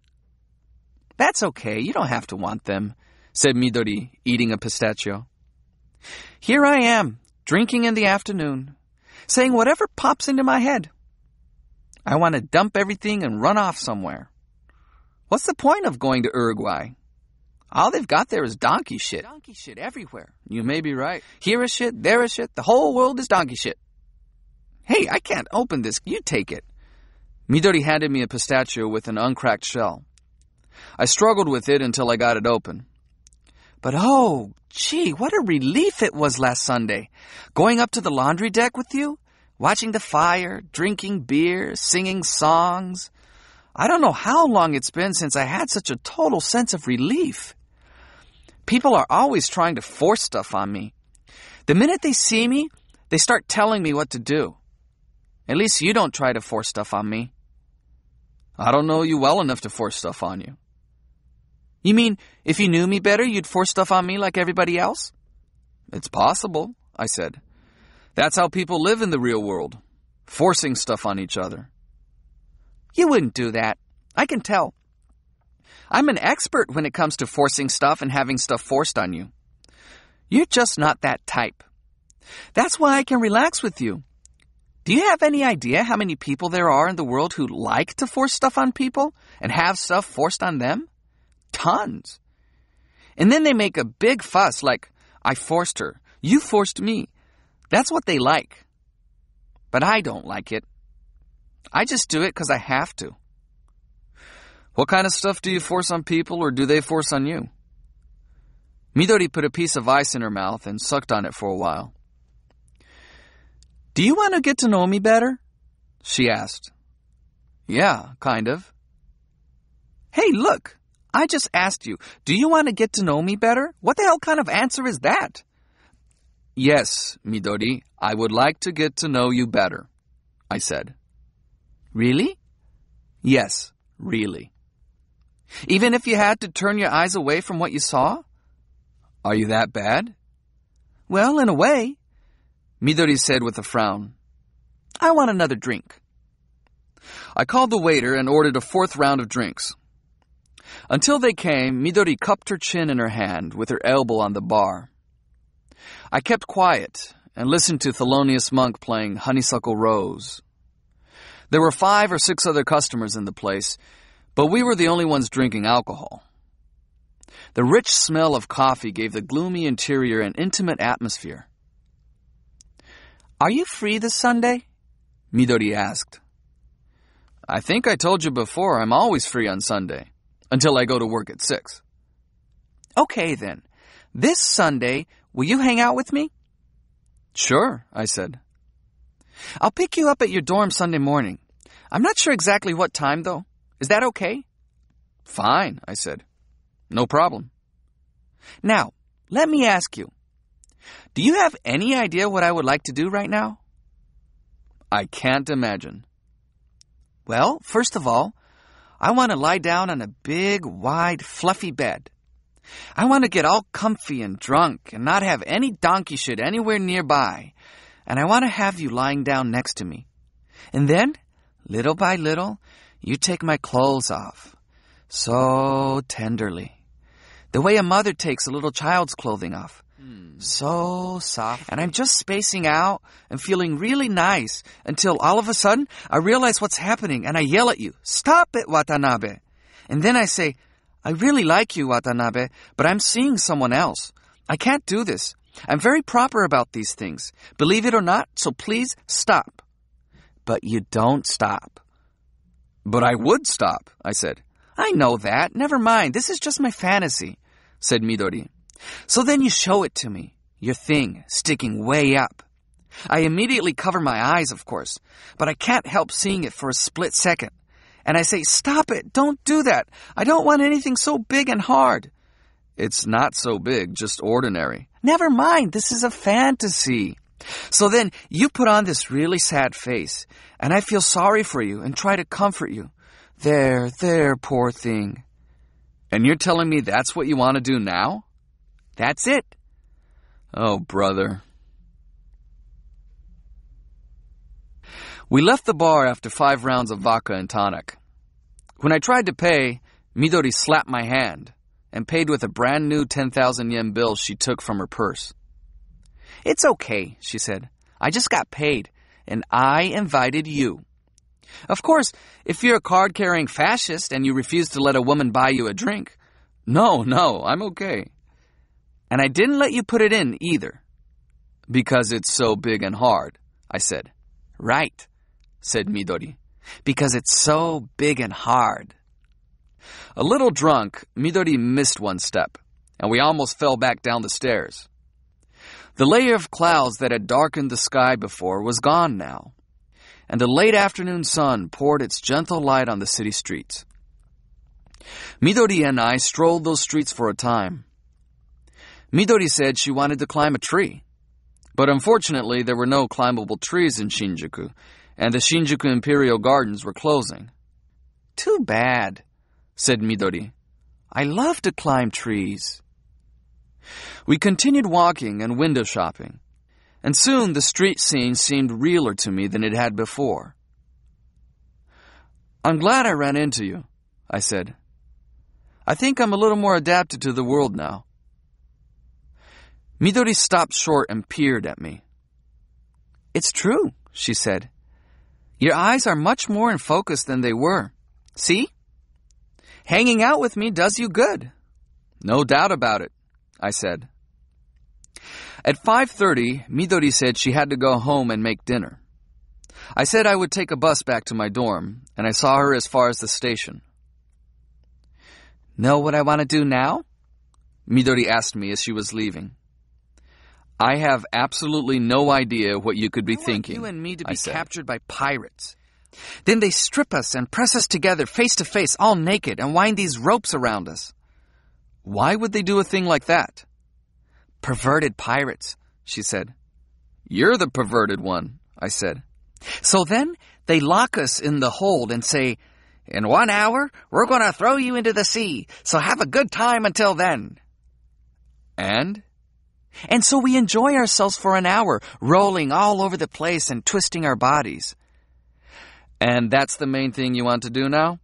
That's okay, you don't have to want them, said Midori, eating a pistachio. Here I am, drinking in the afternoon, saying whatever pops into my head. I want to dump everything and run off somewhere. What's the point of going to Uruguay? All they've got there is donkey shit. Donkey shit everywhere. You may be right. Here is shit, there is shit. The whole world is donkey shit. Hey, I can't open this. You take it. Midori handed me a pistachio with an uncracked shell. I struggled with it until I got it open. But oh, gee, what a relief it was last Sunday. Going up to the laundry deck with you, watching the fire, drinking beer, singing songs. I don't know how long it's been since I had such a total sense of relief. People are always trying to force stuff on me. The minute they see me, they start telling me what to do. At least you don't try to force stuff on me. I don't know you well enough to force stuff on you. You mean if you knew me better, you'd force stuff on me like everybody else? It's possible, I said. That's how people live in the real world, forcing stuff on each other. You wouldn't do that. I can tell. I'm an expert when it comes to forcing stuff and having stuff forced on you. You're just not that type. That's why I can relax with you. Do you have any idea how many people there are in the world who like to force stuff on people and have stuff forced on them? Tons. And then they make a big fuss like, I forced her. You forced me. That's what they like. But I don't like it. I just do it because I have to. What kind of stuff do you force on people or do they force on you? Midori put a piece of ice in her mouth and sucked on it for a while. Do you want to get to know me better? She asked. Yeah, kind of. Hey, look. I just asked you, do you want to get to know me better? What the hell kind of answer is that? Yes, Midori, I would like to get to know you better, I said. Really? Yes, really. Even if you had to turn your eyes away from what you saw? Are you that bad? Well, in a way. Midori said with a frown. I want another drink. I called the waiter and ordered a fourth round of drinks. Until they came, Midori cupped her chin in her hand with her elbow on the bar. I kept quiet and listened to Thelonious Monk playing Honeysuckle Rose. There were five or six other customers in the place, but we were the only ones drinking alcohol. The rich smell of coffee gave the gloomy interior an intimate atmosphere. Are you free this Sunday? Midori asked. I think I told you before I'm always free on Sunday, until I go to work at 6. Okay then. This Sunday, will you hang out with me? Sure, I said. I'll pick you up at your dorm Sunday morning. I'm not sure exactly what time, though. Is that okay? Fine, I said. No problem. Now, let me ask you. Do you have any idea what I would like to do right now? I can't imagine. Well, first of all, I want to lie down on a big, wide, fluffy bed. I want to get all comfy and drunk and not have any donkey shit anywhere nearby. And I want to have you lying down next to me. And then, little by little, you take my clothes off. So tenderly. The way a mother takes a little child's clothing off. So soft. And I'm just spacing out and feeling really nice until all of a sudden I realize what's happening and I yell at you, Stop it, Watanabe. And then I say, I really like you, Watanabe, but I'm seeing someone else. I can't do this. I'm very proper about these things. Believe it or not, so please stop. But you don't stop. But I would stop, I said. I know that. Never mind. This is just my fantasy, said Midori. So then you show it to me, your thing, sticking way up. I immediately cover my eyes, of course, but I can't help seeing it for a split second. And I say, Stop it! Don't do that! I don't want anything so big and hard. It's not so big, just ordinary. Never mind, this is a fantasy. So then you put on this really sad face, and I feel sorry for you and try to comfort you. There, there, poor thing. And you're telling me that's what you want to do now? That's it. Oh, brother. We left the bar after five rounds of vodka and tonic. When I tried to pay, Midori slapped my hand and paid with a brand new 10,000 yen bill she took from her purse. It's okay, she said. I just got paid, and I invited you. Of course, if you're a card carrying fascist and you refuse to let a woman buy you a drink. No, no, I'm okay. And I didn't let you put it in either. Because it's so big and hard, I said. Right, said Midori. Because it's so big and hard. A little drunk, Midori missed one step, and we almost fell back down the stairs. The layer of clouds that had darkened the sky before was gone now, and the late afternoon sun poured its gentle light on the city streets. Midori and I strolled those streets for a time. Midori said she wanted to climb a tree, but unfortunately there were no climbable trees in Shinjuku, and the Shinjuku Imperial Gardens were closing. Too bad, said Midori. I love to climb trees. We continued walking and window shopping, and soon the street scene seemed realer to me than it had before. I'm glad I ran into you, I said. I think I'm a little more adapted to the world now. Midori stopped short and peered at me. It's true, she said. Your eyes are much more in focus than they were. See? Hanging out with me does you good. No doubt about it, I said. At 5:30, Midori said she had to go home and make dinner. I said I would take a bus back to my dorm, and I saw her as far as the station. Know what I want to do now? Midori asked me as she was leaving. I have absolutely no idea what you could be I thinking. you and me to be captured by pirates. Then they strip us and press us together face to face, all naked, and wind these ropes around us. Why would they do a thing like that? Perverted pirates, she said. You're the perverted one, I said. So then they lock us in the hold and say, In one hour, we're going to throw you into the sea, so have a good time until then. And? And so we enjoy ourselves for an hour, rolling all over the place and twisting our bodies. And that's the main thing you want to do now?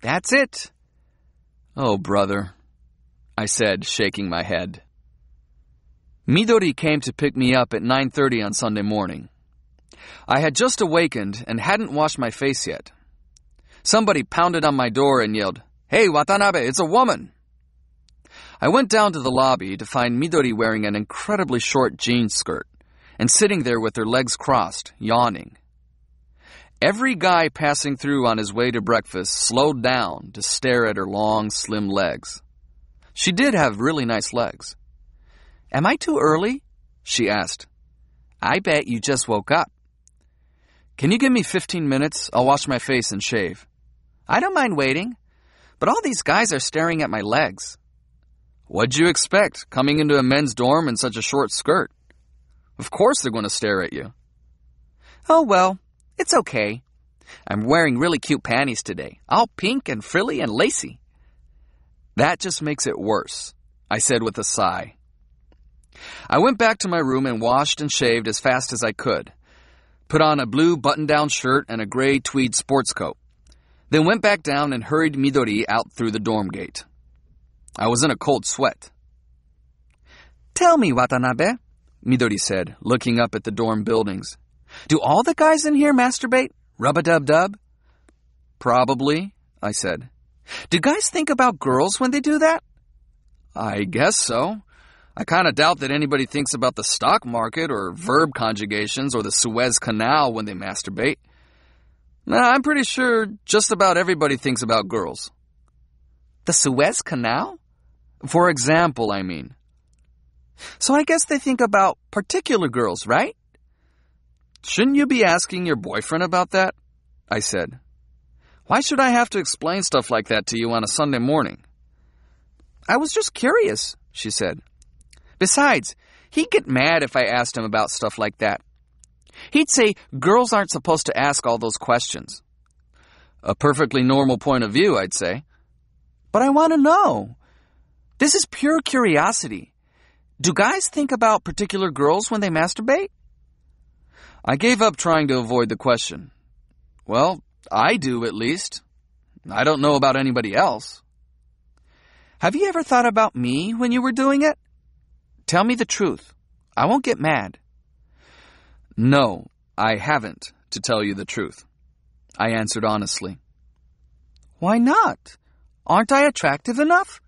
That's it. Oh, brother, I said, shaking my head. Midori came to pick me up at 9:30 on Sunday morning. I had just awakened and hadn't washed my face yet. Somebody pounded on my door and yelled, "Hey, Watanabe, it's a woman." I went down to the lobby to find Midori wearing an incredibly short jean skirt and sitting there with her legs crossed, yawning. Every guy passing through on his way to breakfast slowed down to stare at her long, slim legs. She did have really nice legs. Am I too early? She asked. I bet you just woke up. Can you give me 15 minutes? I'll wash my face and shave. I don't mind waiting, but all these guys are staring at my legs. What'd you expect, coming into a men's dorm in such a short skirt? Of course they're going to stare at you. Oh, well, it's okay. I'm wearing really cute panties today, all pink and frilly and lacy. That just makes it worse, I said with a sigh. I went back to my room and washed and shaved as fast as I could. Put on a blue button down shirt and a gray tweed sports coat. Then went back down and hurried Midori out through the dorm gate. I was in a cold sweat. Tell me, Watanabe, Midori said, looking up at the dorm buildings. do all the guys in here masturbate? Rub a dub dub? Probably, I said. Do guys think about girls when they do that? I guess so. I kind of doubt that anybody thinks about the stock market or verb conjugations or the Suez Canal when they masturbate. Nah, I'm pretty sure just about everybody thinks about girls. The Suez Canal? For example, I mean. So I guess they think about particular girls, right? Shouldn't you be asking your boyfriend about that? I said. Why should I have to explain stuff like that to you on a Sunday morning? I was just curious, she said. Besides, he'd get mad if I asked him about stuff like that. He'd say girls aren't supposed to ask all those questions. A perfectly normal point of view, I'd say. But I want to know. This is pure curiosity. Do guys think about particular girls when they masturbate? I gave up trying to avoid the question. Well, I do at least. I don't know about anybody else. Have you ever thought about me when you were doing it? Tell me the truth. I won't get mad. No, I haven't, to tell you the truth. I answered honestly. Why not? Aren't I attractive enough?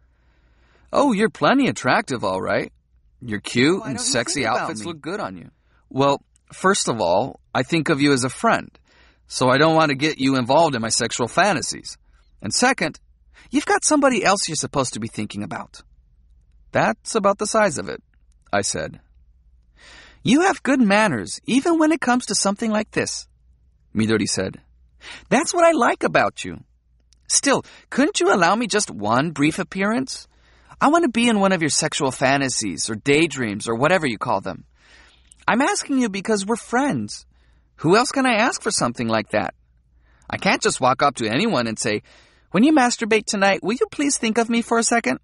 Oh, you're plenty attractive, all right. Your cute and sexy outfits look good on you. Well, first of all, I think of you as a friend, so I don't want to get you involved in my sexual fantasies. And second, You've got somebody else you're supposed to be thinking about. that's about the size of it, I said. You have good manners, even when it comes to something like this. Midori said. That's what I like about you. Still, couldn't you allow me just one brief appearance? I want to be in one of your sexual fantasies or daydreams or whatever you call them. I'm asking you because we're friends. Who else can I ask for something like that? I can't just walk up to anyone and say, when you masturbate tonight, will you please think of me for a second?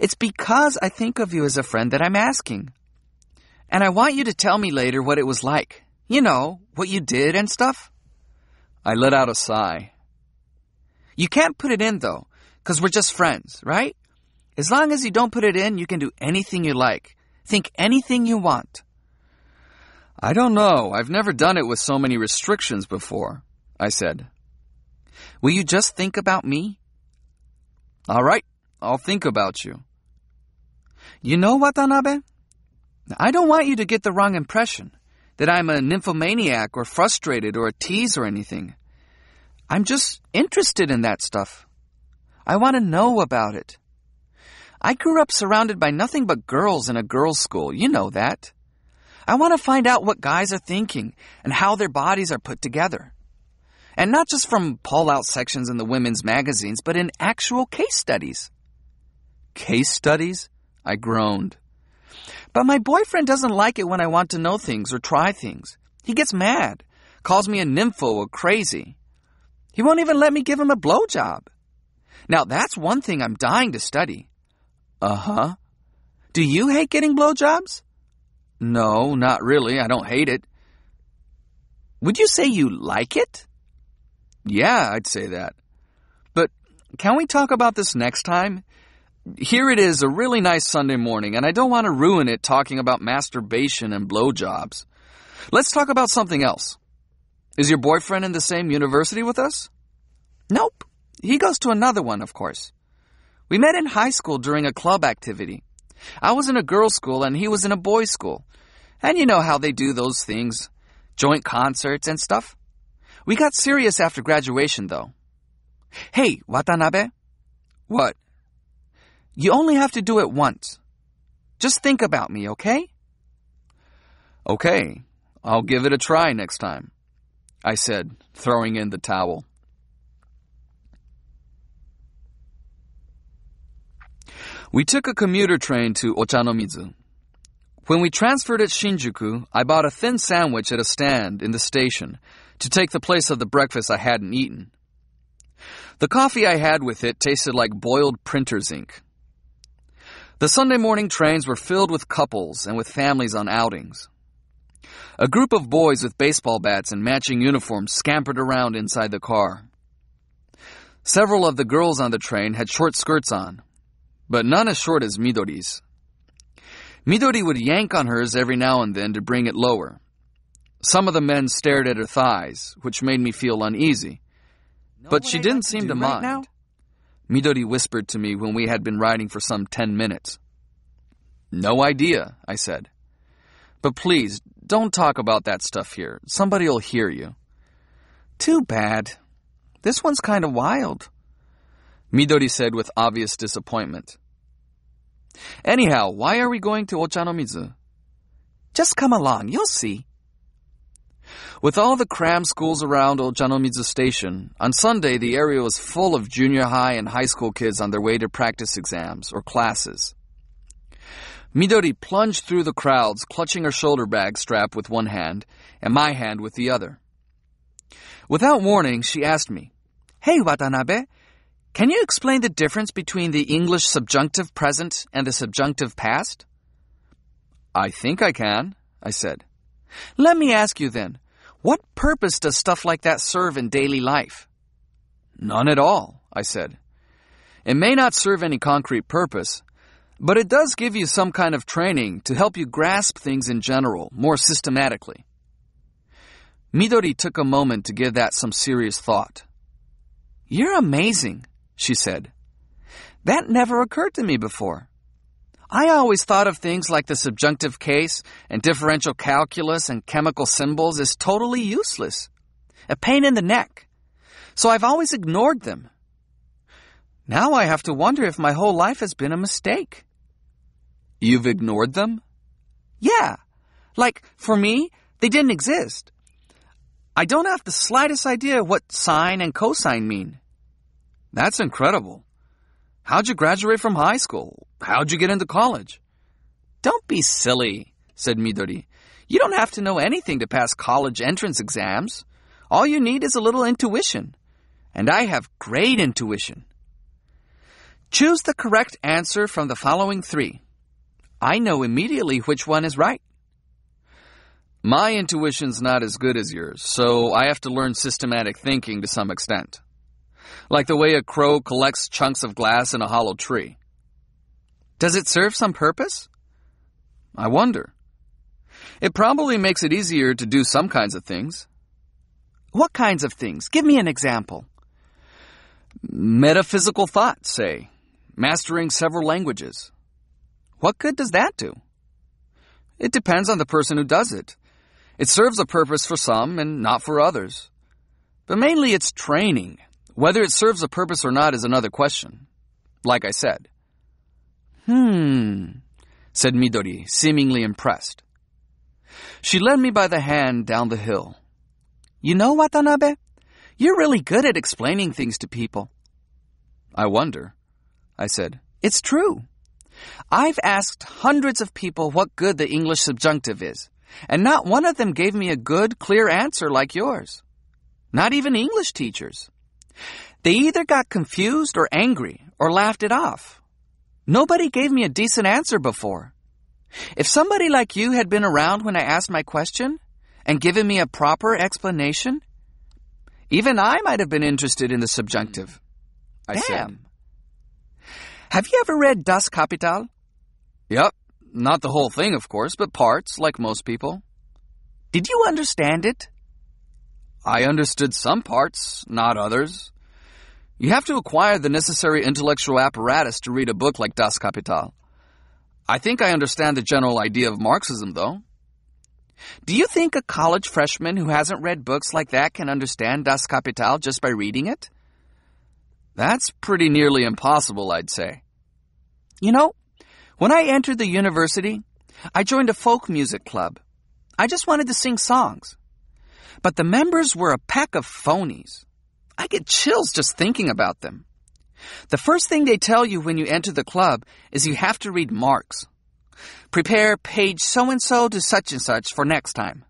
It's because I think of you as a friend that I'm asking. And I want you to tell me later what it was like. You know, what you did and stuff. I let out a sigh. You can't put it in though, because we're just friends, right? As long as you don't put it in, you can do anything you like. Think anything you want. I don't know. I've never done it with so many restrictions before, I said. Will you just think about me? All right, I'll think about you. You know, Watanabe? I don't want you to get the wrong impression that I'm a nymphomaniac or frustrated or a tease or anything. I'm just interested in that stuff. I want to know about it. I grew up surrounded by nothing but girls in a girls' school. You know that. I want to find out what guys are thinking and how their bodies are put together. And not just from pull out sections in the women's magazines, but in actual case studies. Case studies? I groaned. But my boyfriend doesn't like it when I want to know things or try things. He gets mad, calls me a nympho or crazy. He won't even let me give him a blowjob. Now that's one thing I'm dying to study. Uh huh. Do you hate getting blowjobs? No, not really. I don't hate it. Would you say you like it? Yeah, I'd say that. But can we talk about this next time? Here it is, a really nice Sunday morning, and I don't want to ruin it talking about masturbation and blowjobs. Let's talk about something else. Is your boyfriend in the same university with us? Nope. He goes to another one, of course. We met in high school during a club activity. I was in a girls' school and he was in a boys' school. And you know how they do those things joint concerts and stuff. We got serious after graduation, though. Hey, Watanabe. What? You only have to do it once. Just think about me, okay? Okay. I'll give it a try next time, I said, throwing in the towel. We took a commuter train to Ochanomizu. When we transferred at Shinjuku, I bought a thin sandwich at a stand in the station to take the place of the breakfast I hadn't eaten. The coffee I had with it tasted like boiled printer's ink. The Sunday morning trains were filled with couples and with families on outings. A group of boys with baseball bats and matching uniforms scampered around inside the car. Several of the girls on the train had short skirts on, but none as short as Midori's. Midori would yank on hers every now and then to bring it lower. Some of the men stared at her thighs, which made me feel uneasy. Know But she I'd didn't seem to mind. Midori whispered to me when we had been riding for some ten minutes. No idea, I said. But please, don't talk about that stuff here. Somebody'll hear you. Too bad. This one's kind of wild. Midori said with obvious disappointment. Anyhow, why are we going to Ochanomizu? Just come along, you'll see. With all the cram schools around Ochanomizu Station, on Sunday the area was full of junior high and high school kids on their way to practice exams or classes. Midori plunged through the crowds, clutching her shoulder bag strap with one hand and my hand with the other. Without warning, she asked me, Hey, Watanabe, can you explain the difference between the English subjunctive present and the subjunctive past? I think I can, I said. Let me ask you then, what purpose does stuff like that serve in daily life? None at all, I said. It may not serve any concrete purpose, but it does give you some kind of training to help you grasp things in general more systematically. Midori took a moment to give that some serious thought. You're amazing, she said. That never occurred to me before. I always thought of things like the subjunctive case and differential calculus and chemical symbols as totally useless. A pain in the neck. So I've always ignored them. Now I have to wonder if my whole life has been a mistake. You've ignored them? Yeah. Like, for me, they didn't exist. I don't have the slightest idea what sine and cosine mean. That's incredible. How'd you graduate from high school? How'd you get into college? Don't be silly, said Midori. You don't have to know anything to pass college entrance exams. All you need is a little intuition. And I have great intuition. Choose the correct answer from the following three. I know immediately which one is right. My intuition's not as good as yours, so I have to learn systematic thinking to some extent. Like the way a crow collects chunks of glass in a hollow tree. Does it serve some purpose? I wonder. It probably makes it easier to do some kinds of things. What kinds of things? Give me an example. Metaphysical thought, say. Mastering several languages. What good does that do? It depends on the person who does it. It serves a purpose for some and not for others. But mainly it's training. Whether it serves a purpose or not is another question. Like I said. Hmm, said Midori, seemingly impressed. She led me by the hand down the hill. You know, Watanabe? You're really good at explaining things to people. I wonder, I said. It's true. I've asked hundreds of people what good the English subjunctive is, and not one of them gave me a good, clear answer like yours. Not even English teachers. They either got confused or angry or laughed it off. Nobody gave me a decent answer before. If somebody like you had been around when I asked my question and given me a proper explanation, even I might have been interested in the subjunctive. I Damn. said. Have you ever read Das Kapital? Yep. Not the whole thing, of course, but parts, like most people. Did you understand it? I understood some parts, not others. You have to acquire the necessary intellectual apparatus to read a book like Das Kapital. I think I understand the general idea of Marxism, though. Do you think a college freshman who hasn't read books like that can understand Das Kapital just by reading it? That's pretty nearly impossible, I'd say. You know, when I entered the university, I joined a folk music club. I just wanted to sing songs. But the members were a pack of phonies. I get chills just thinking about them. The first thing they tell you when you enter the club is you have to read Marx. Prepare page so and so to such and such for next time.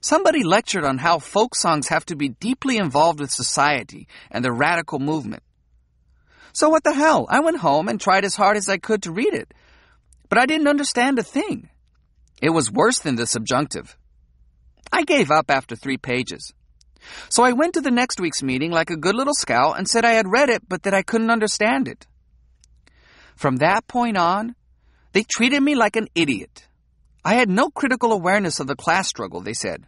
Somebody lectured on how folk songs have to be deeply involved with society and the radical movement. So what the hell? I went home and tried as hard as I could to read it. But I didn't understand a thing. It was worse than the subjunctive. I gave up after three pages. So I went to the next week's meeting like a good little scout and said I had read it, but that I couldn't understand it. From that point on, they treated me like an idiot. I had no critical awareness of the class struggle, they said.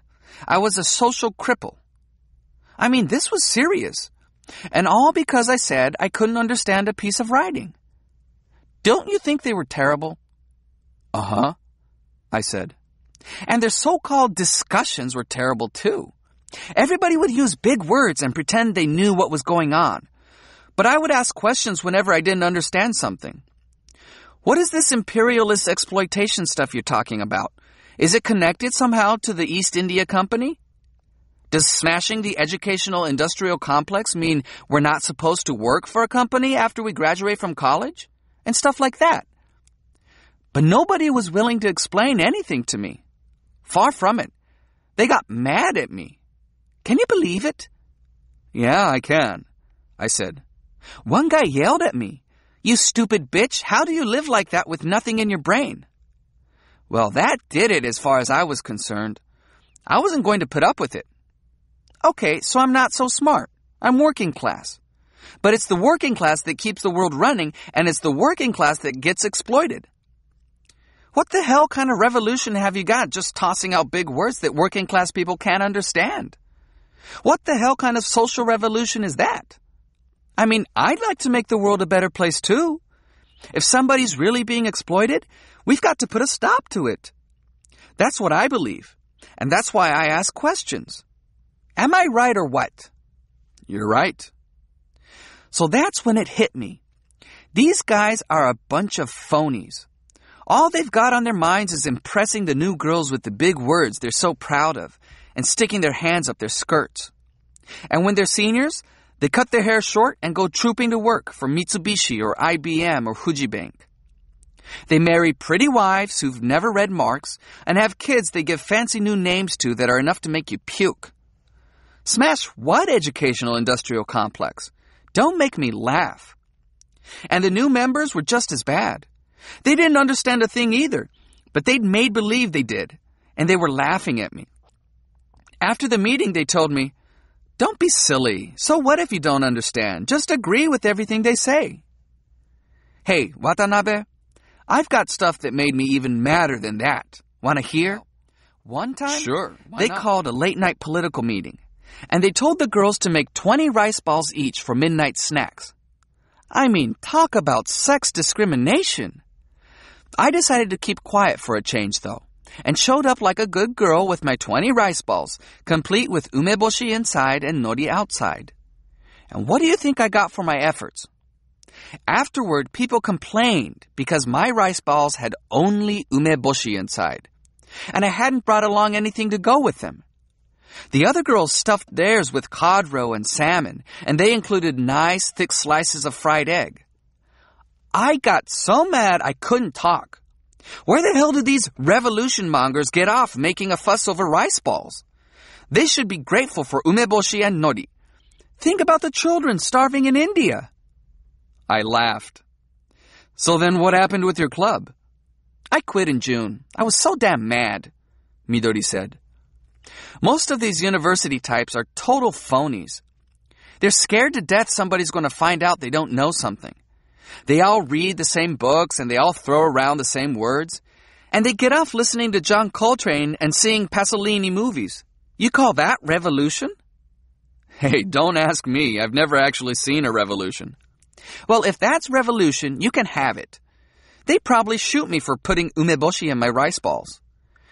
I was a social cripple. I mean, this was serious. And all because I said I couldn't understand a piece of writing. Don't you think they were terrible? Uh huh, I said. And their so called discussions were terrible too. Everybody would use big words and pretend they knew what was going on. But I would ask questions whenever I didn't understand something. What is this imperialist exploitation stuff you're talking about? Is it connected somehow to the East India Company? Does smashing the educational industrial complex mean we're not supposed to work for a company after we graduate from college? And stuff like that. But nobody was willing to explain anything to me. Far from it. They got mad at me. Can you believe it? Yeah, I can, I said. One guy yelled at me. You stupid bitch, how do you live like that with nothing in your brain? Well, that did it as far as I was concerned. I wasn't going to put up with it. Okay, so I'm not so smart. I'm working class. But it's the working class that keeps the world running, and it's the working class that gets exploited. What the hell kind of revolution have you got just tossing out big words that working class people can't understand? What the hell kind of social revolution is that? I mean, I'd like to make the world a better place too. If somebody's really being exploited, we've got to put a stop to it. That's what I believe. And that's why I ask questions. Am I right or what? You're right. So that's when it hit me. These guys are a bunch of phonies. All they've got on their minds is impressing the new girls with the big words they're so proud of and sticking their hands up their skirts. And when they're seniors, they cut their hair short and go trooping to work for Mitsubishi or IBM or Fujibank. They marry pretty wives who've never read Marx and have kids they give fancy new names to that are enough to make you puke. Smash what educational industrial complex? Don't make me laugh. And the new members were just as bad. They didn't understand a thing either, but they'd made believe they did, and they were laughing at me. After the meeting, they told me, Don't be silly. So what if you don't understand? Just agree with everything they say. Hey, Watanabe, I've got stuff that made me even madder than that. Want to hear? One time, Sure. they not? called a late night political meeting, and they told the girls to make 20 rice balls each for midnight snacks. I mean, talk about sex discrimination. I decided to keep quiet for a change, though, and showed up like a good girl with my 20 rice balls, complete with umeboshi inside and nori outside. And what do you think I got for my efforts? Afterward, people complained because my rice balls had only umeboshi inside, and I hadn't brought along anything to go with them. The other girls stuffed theirs with cod roe and salmon, and they included nice, thick slices of fried egg. I got so mad I couldn't talk. Where the hell did these revolution mongers get off making a fuss over rice balls? They should be grateful for umeboshi and nori. Think about the children starving in India. I laughed. So then what happened with your club? I quit in June. I was so damn mad, Midori said. Most of these university types are total phonies. They're scared to death somebody's going to find out they don't know something. They all read the same books and they all throw around the same words. And they get off listening to John Coltrane and seeing Pasolini movies. You call that revolution? Hey, don't ask me. I've never actually seen a revolution. Well, if that's revolution, you can have it. They'd probably shoot me for putting umeboshi in my rice balls.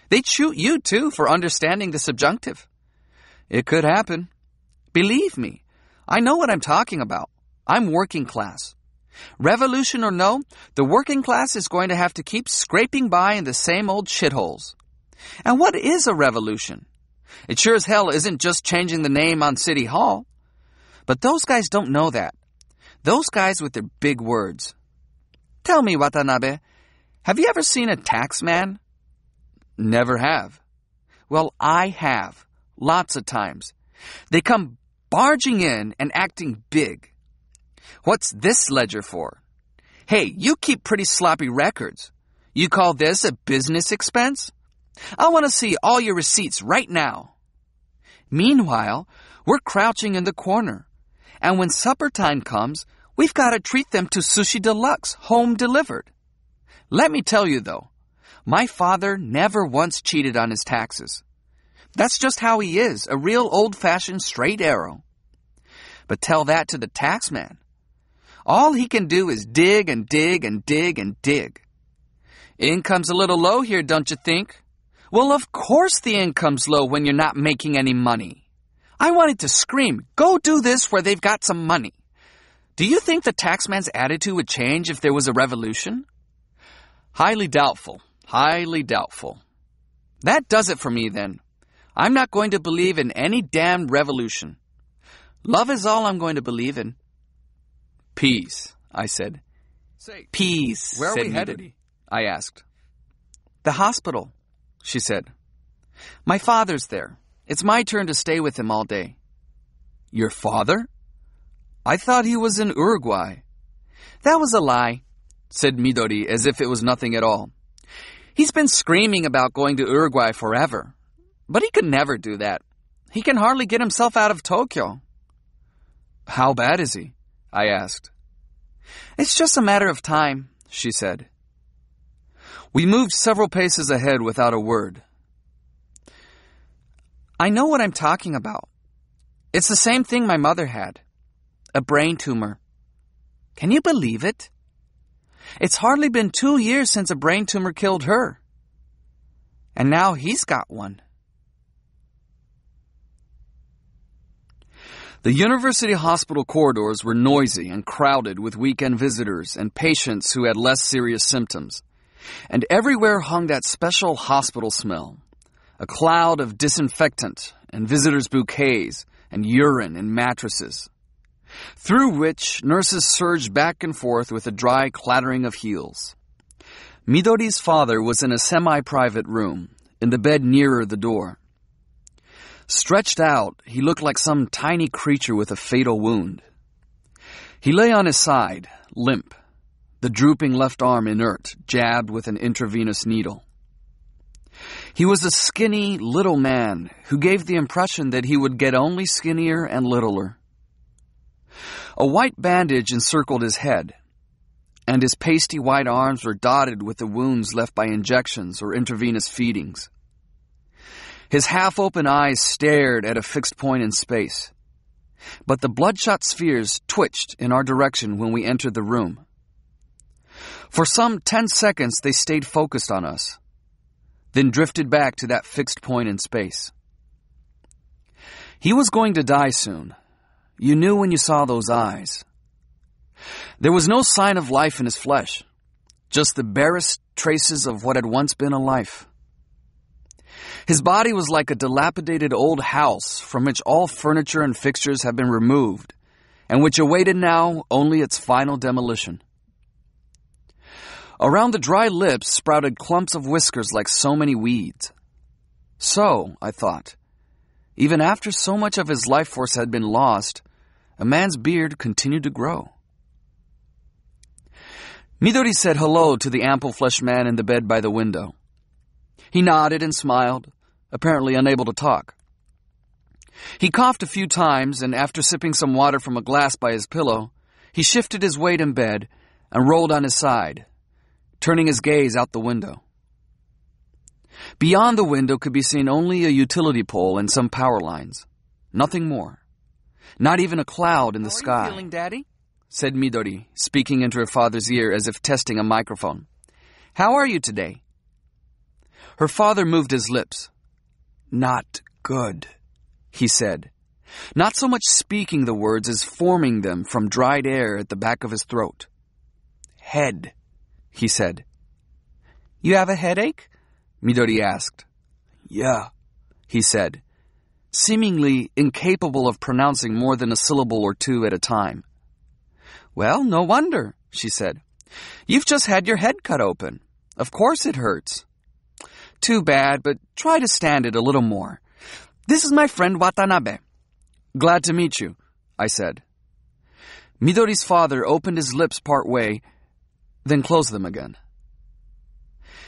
They'd shoot you too for understanding the subjunctive. It could happen. Believe me, I know what I'm talking about. I'm working class. Revolution or no, the working class is going to have to keep scraping by in the same old shitholes. And what is a revolution? It sure as hell isn't just changing the name on City Hall. But those guys don't know that. Those guys with their big words. Tell me, Watanabe, have you ever seen a tax man? Never have. Well, I have. Lots of times. They come barging in and acting big. What's this ledger for? Hey, you keep pretty sloppy records. You call this a business expense? I want to see all your receipts right now. Meanwhile, we're crouching in the corner. And when supper time comes, we've got to treat them to sushi deluxe, home delivered. Let me tell you though, my father never once cheated on his taxes. That's just how he is, a real old fashioned straight arrow. But tell that to the tax man. All he can do is dig and dig and dig and dig. Income's a little low here, don't you think? Well, of course the income's low when you're not making any money. I wanted to scream, go do this where they've got some money. Do you think the taxman's attitude would change if there was a revolution? Highly doubtful. Highly doubtful. That does it for me then. I'm not going to believe in any damned revolution. Love is all I'm going to believe in. Peace, I said. Say, Peace, where are we headed? I asked. The hospital, she said. My father's there. It's my turn to stay with him all day. Your father? I thought he was in Uruguay. That was a lie, said Midori as if it was nothing at all. He's been screaming about going to Uruguay forever. But he could never do that. He can hardly get himself out of Tokyo. How bad is he? I asked. It's just a matter of time, she said. We moved several paces ahead without a word. I know what I'm talking about. It's the same thing my mother had a brain tumor. Can you believe it? It's hardly been two years since a brain tumor killed her. And now he's got one. The university hospital corridors were noisy and crowded with weekend visitors and patients who had less serious symptoms. And everywhere hung that special hospital smell a cloud of disinfectant and visitors' bouquets and urine and mattresses, through which nurses surged back and forth with a dry clattering of heels. Midori's father was in a semi private room, in the bed nearer the door. Stretched out, he looked like some tiny creature with a fatal wound. He lay on his side, limp, the drooping left arm inert, jabbed with an intravenous needle. He was a skinny, little man who gave the impression that he would get only skinnier and littler. A white bandage encircled his head, and his pasty white arms were dotted with the wounds left by injections or intravenous feedings. His half open eyes stared at a fixed point in space, but the bloodshot spheres twitched in our direction when we entered the room. For some ten seconds, they stayed focused on us, then drifted back to that fixed point in space. He was going to die soon. You knew when you saw those eyes. There was no sign of life in his flesh, just the barest traces of what had once been a life. His body was like a dilapidated old house from which all furniture and fixtures have been removed, and which awaited now only its final demolition. Around the dry lips sprouted clumps of whiskers like so many weeds. So, I thought, even after so much of his life force had been lost, a man's beard continued to grow. Midori said hello to the ample fleshed man in the bed by the window. He nodded and smiled, apparently unable to talk. He coughed a few times, and after sipping some water from a glass by his pillow, he shifted his weight in bed and rolled on his side, turning his gaze out the window. Beyond the window could be seen only a utility pole and some power lines. Nothing more. Not even a cloud in the How sky. Are you feeling, Daddy? said Midori, speaking into her father's ear as if testing a microphone. How are you today? Her father moved his lips. Not good, he said, not so much speaking the words as forming them from dried air at the back of his throat. Head, he said. You have a headache? Midori asked. Yeah, he said, seemingly incapable of pronouncing more than a syllable or two at a time. Well, no wonder, she said. You've just had your head cut open. Of course it hurts. Too bad, but try to stand it a little more. This is my friend Watanabe. Glad to meet you, I said. Midori's father opened his lips part way, then closed them again.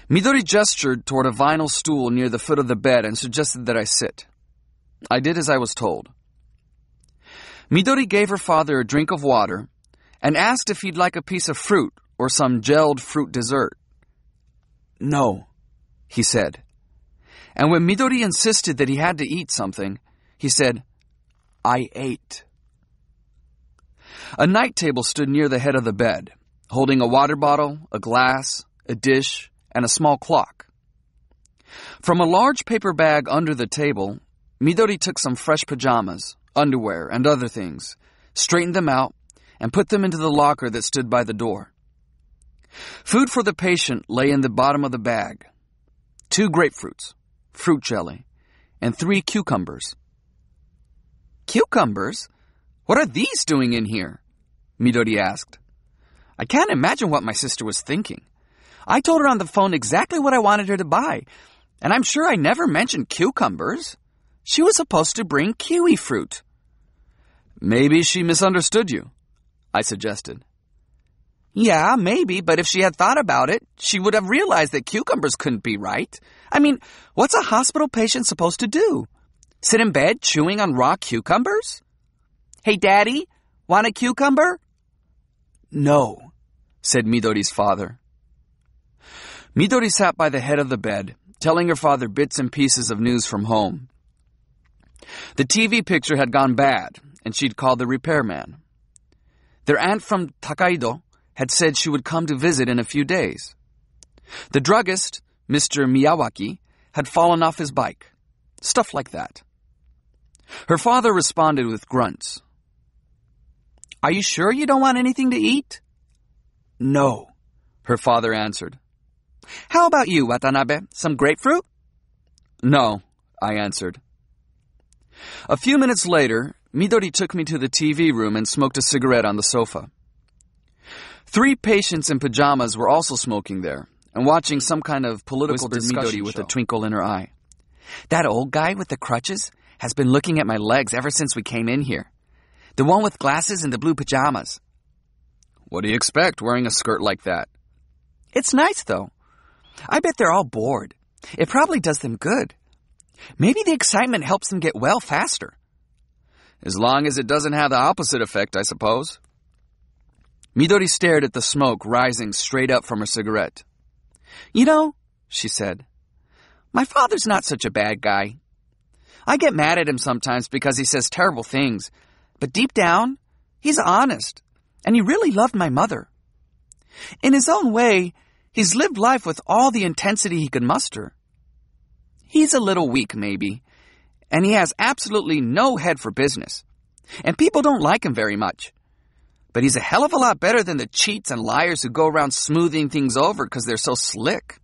Midori gestured toward a vinyl stool near the foot of the bed and suggested that I sit. I did as I was told. Midori gave her father a drink of water and asked if he'd like a piece of fruit or some gelled fruit dessert. No, he said. And when Midori insisted that he had to eat something, he said, I ate. A night table stood near the head of the bed, holding a water bottle, a glass, a dish, and a small clock. From a large paper bag under the table, Midori took some fresh pajamas, underwear, and other things, straightened them out, and put them into the locker that stood by the door. Food for the patient lay in the bottom of the bag two grapefruits, fruit jelly, and three cucumbers. Cucumbers? What are these doing in here? Midori asked. I can't imagine what my sister was thinking. I told her on the phone exactly what I wanted her to buy, and I'm sure I never mentioned cucumbers. She was supposed to bring kiwi fruit. Maybe she misunderstood you, I suggested. Yeah, maybe, but if she had thought about it, she would have realized that cucumbers couldn't be right. I mean, what's a hospital patient supposed to do? Sit in bed chewing on raw cucumbers? Hey, Daddy, want a cucumber? No, said Midori's father. Midori sat by the head of the bed, telling her father bits and pieces of news from home. The TV picture had gone bad, and she'd called the repairman. Their aunt from Takaido had said she would come to visit in a few days. The druggist, Mr. Miyawaki, had fallen off his bike. Stuff like that. Her father responded with grunts. Are you sure you don't want anything to eat? No, her father answered. How about you, Watanabe? Some grapefruit? No, I answered. A few minutes later, Midori took me to the TV room and smoked a cigarette on the sofa. Three patients in pajamas were also smoking there and watching some kind of political Whispered discussion with show. a twinkle in her eye. That old guy with the crutches has been looking at my legs ever since we came in here. The one with glasses and the blue pajamas. What do you expect wearing a skirt like that? It's nice, though. I bet they're all bored. It probably does them good. Maybe the excitement helps them get well faster. As long as it doesn't have the opposite effect, I suppose. Midori stared at the smoke rising straight up from her cigarette. You know, she said, my father's not such a bad guy. I get mad at him sometimes because he says terrible things, but deep down, he's honest, and he really loved my mother. In his own way, he's lived life with all the intensity he could muster. He's a little weak, maybe, and he has absolutely no head for business, and people don't like him very much. But he's a hell of a lot better than the cheats and liars who go around smoothing things over because they're so slick.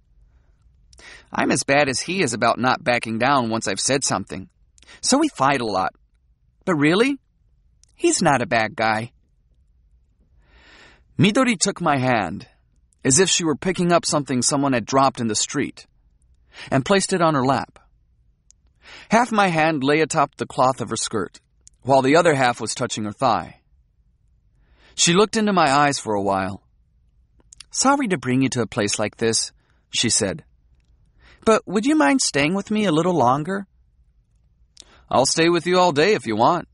I'm as bad as he is about not backing down once I've said something. So we fight a lot. But really, he's not a bad guy. Midori took my hand, as if she were picking up something someone had dropped in the street, and placed it on her lap. Half my hand lay atop the cloth of her skirt, while the other half was touching her thigh. She looked into my eyes for a while. Sorry to bring you to a place like this, she said. But would you mind staying with me a little longer? I'll stay with you all day if you want,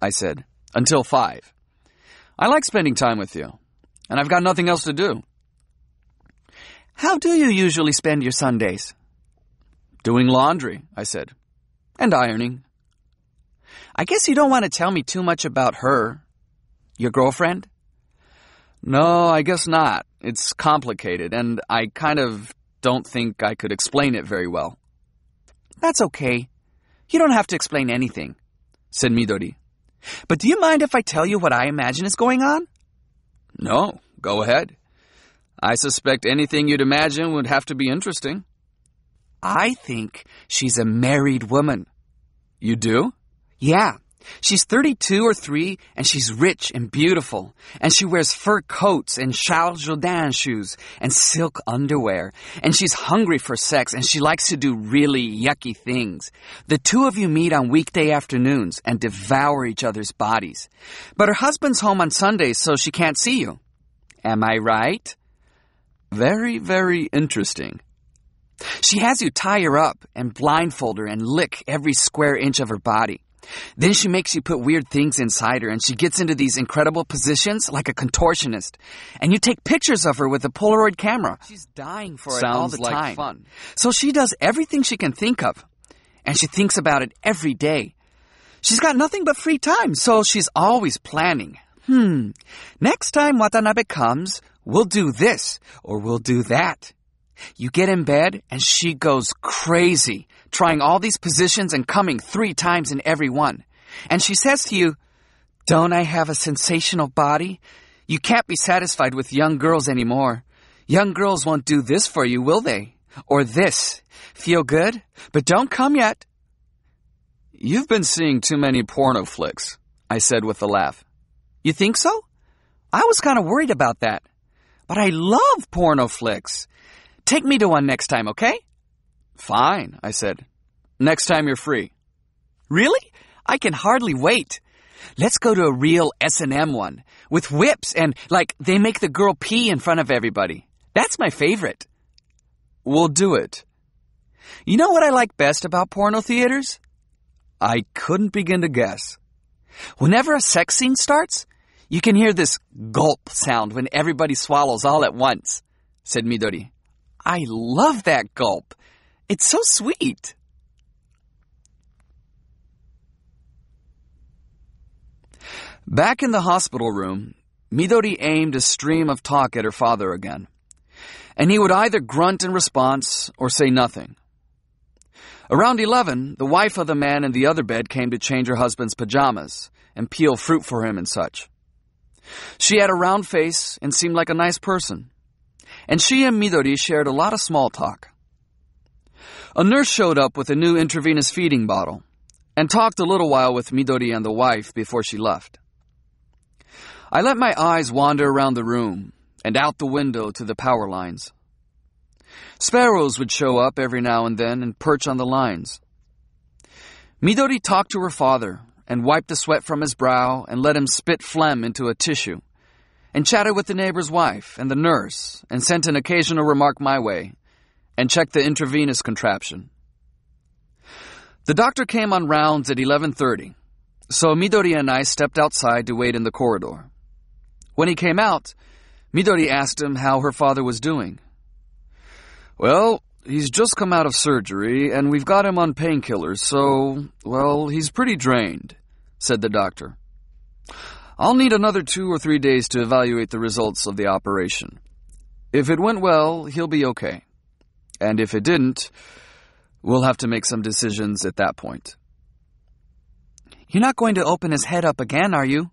I said, until five. I like spending time with you, and I've got nothing else to do. How do you usually spend your Sundays? Doing laundry, I said, and ironing. I guess you don't want to tell me too much about her. Your girlfriend? No, I guess not. It's complicated, and I kind of don't think I could explain it very well. That's okay. You don't have to explain anything, said Midori. But do you mind if I tell you what I imagine is going on? No, go ahead. I suspect anything you'd imagine would have to be interesting. I think she's a married woman. You do? Yeah. She's 32 or 3, and she's rich and beautiful. And she wears fur coats and Charles Jourdan shoes and silk underwear. And she's hungry for sex, and she likes to do really yucky things. The two of you meet on weekday afternoons and devour each other's bodies. But her husband's home on Sundays, so she can't see you. Am I right? Very, very interesting. She has you tie her up and blindfold her and lick every square inch of her body. Then she makes you put weird things inside her and she gets into these incredible positions like a contortionist. And you take pictures of her with a Polaroid camera. She's dying for Sounds it all the like time. fun. So she does everything she can think of. And she thinks about it every day. She's got nothing but free time, so she's always planning. Hmm, next time Watanabe comes, we'll do this or we'll do that. You get in bed and she goes crazy, trying all these positions and coming three times in every one. And she says to you, Don't I have a sensational body? You can't be satisfied with young girls anymore. Young girls won't do this for you, will they? Or this. Feel good? But don't come yet. You've been seeing too many porno flicks, I said with a laugh. You think so? I was kind of worried about that. But I love porno flicks. Take me to one next time, okay? Fine, I said. Next time you're free. Really? I can hardly wait. Let's go to a real S&M one with whips and like they make the girl pee in front of everybody. That's my favorite. We'll do it. You know what I like best about porno theaters? I couldn't begin to guess. Whenever a sex scene starts, you can hear this gulp sound when everybody swallows all at once, said Midori. I love that gulp. It's so sweet. Back in the hospital room, Midori aimed a stream of talk at her father again, and he would either grunt in response or say nothing. Around 11, the wife of the man in the other bed came to change her husband's pajamas and peel fruit for him and such. She had a round face and seemed like a nice person, and she and Midori shared a lot of small talk. A nurse showed up with a new intravenous feeding bottle and talked a little while with Midori and the wife before she left. I let my eyes wander around the room and out the window to the power lines. Sparrows would show up every now and then and perch on the lines. Midori talked to her father and wiped the sweat from his brow and let him spit phlegm into a tissue, and chatted with the neighbor's wife and the nurse and sent an occasional remark my way, and checked the intravenous contraption. The doctor came on rounds at 11:30, so Midori and I stepped outside to wait in the corridor. When he came out, Midori asked him how her father was doing. Well, he's just come out of surgery, and we've got him on painkillers, so, well, he's pretty drained, said the doctor. I'll need another two or three days to evaluate the results of the operation. If it went well, he'll be okay. And if it didn't, we'll have to make some decisions at that point. You're not going to open his head up again, are you?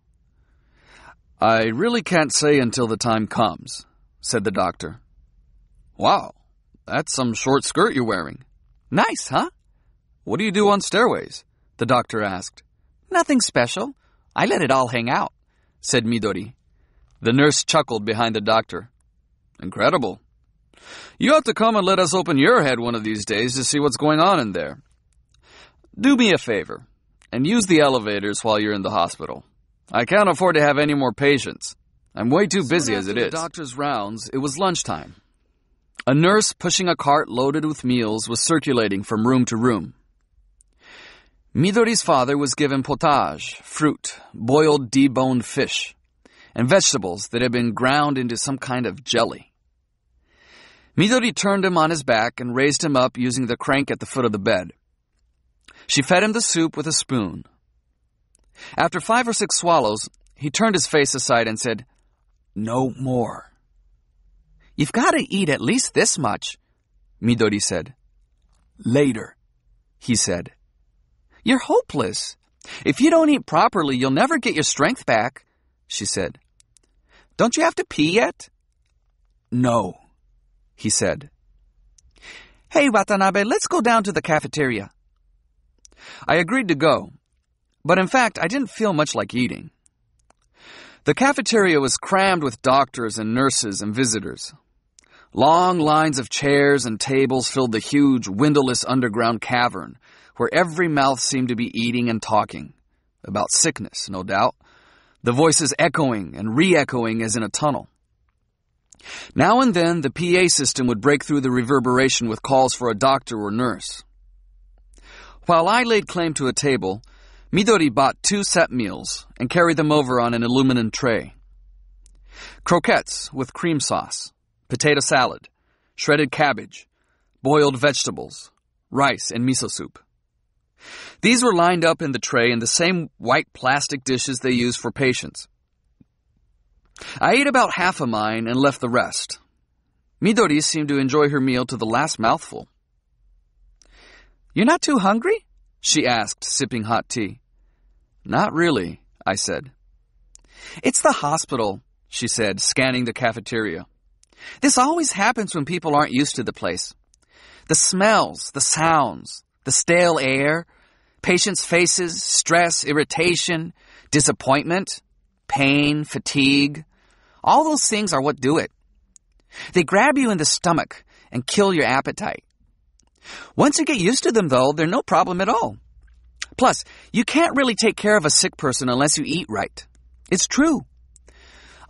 I really can't say until the time comes, said the doctor. Wow, that's some short skirt you're wearing. Nice, huh? What do you do on stairways? The doctor asked. Nothing special. I let it all hang out, said Midori. The nurse chuckled behind the doctor. Incredible. You ought to come and let us open your head one of these days to see what's going on in there. Do me a favor and use the elevators while you're in the hospital. I can't afford to have any more patients. I'm way too busy as it is. The doctor's rounds, it was lunchtime. A nurse pushing a cart loaded with meals was circulating from room to room. Midori's father was given potage, fruit, boiled deboned fish, and vegetables that had been ground into some kind of jelly. Midori turned him on his back and raised him up using the crank at the foot of the bed. She fed him the soup with a spoon. After five or six swallows, he turned his face aside and said, No more. You've got to eat at least this much, Midori said. Later, he said. You're hopeless. If you don't eat properly, you'll never get your strength back, she said. Don't you have to pee yet? No, he said. Hey, Watanabe, let's go down to the cafeteria. I agreed to go, but in fact, I didn't feel much like eating. The cafeteria was crammed with doctors and nurses and visitors. Long lines of chairs and tables filled the huge, windowless underground cavern where every mouth seemed to be eating and talking. About sickness, no doubt. The voices echoing and re echoing as in a tunnel. Now and then, the PA system would break through the reverberation with calls for a doctor or nurse. While I laid claim to a table, Midori bought two set meals and carried them over on an aluminum tray. Croquettes with cream sauce, potato salad, shredded cabbage, boiled vegetables, rice, and miso soup. These were lined up in the tray in the same white plastic dishes they use for patients. I ate about half of mine and left the rest. Midori seemed to enjoy her meal to the last mouthful. You're not too hungry? she asked, sipping hot tea. Not really, I said. It's the hospital, she said, scanning the cafeteria. This always happens when people aren't used to the place. The smells, the sounds, the stale air, patients' faces, stress, irritation, disappointment, pain, fatigue. All those things are what do it. They grab you in the stomach and kill your appetite. Once you get used to them, though, they're no problem at all. Plus, you can't really take care of a sick person unless you eat right. It's true.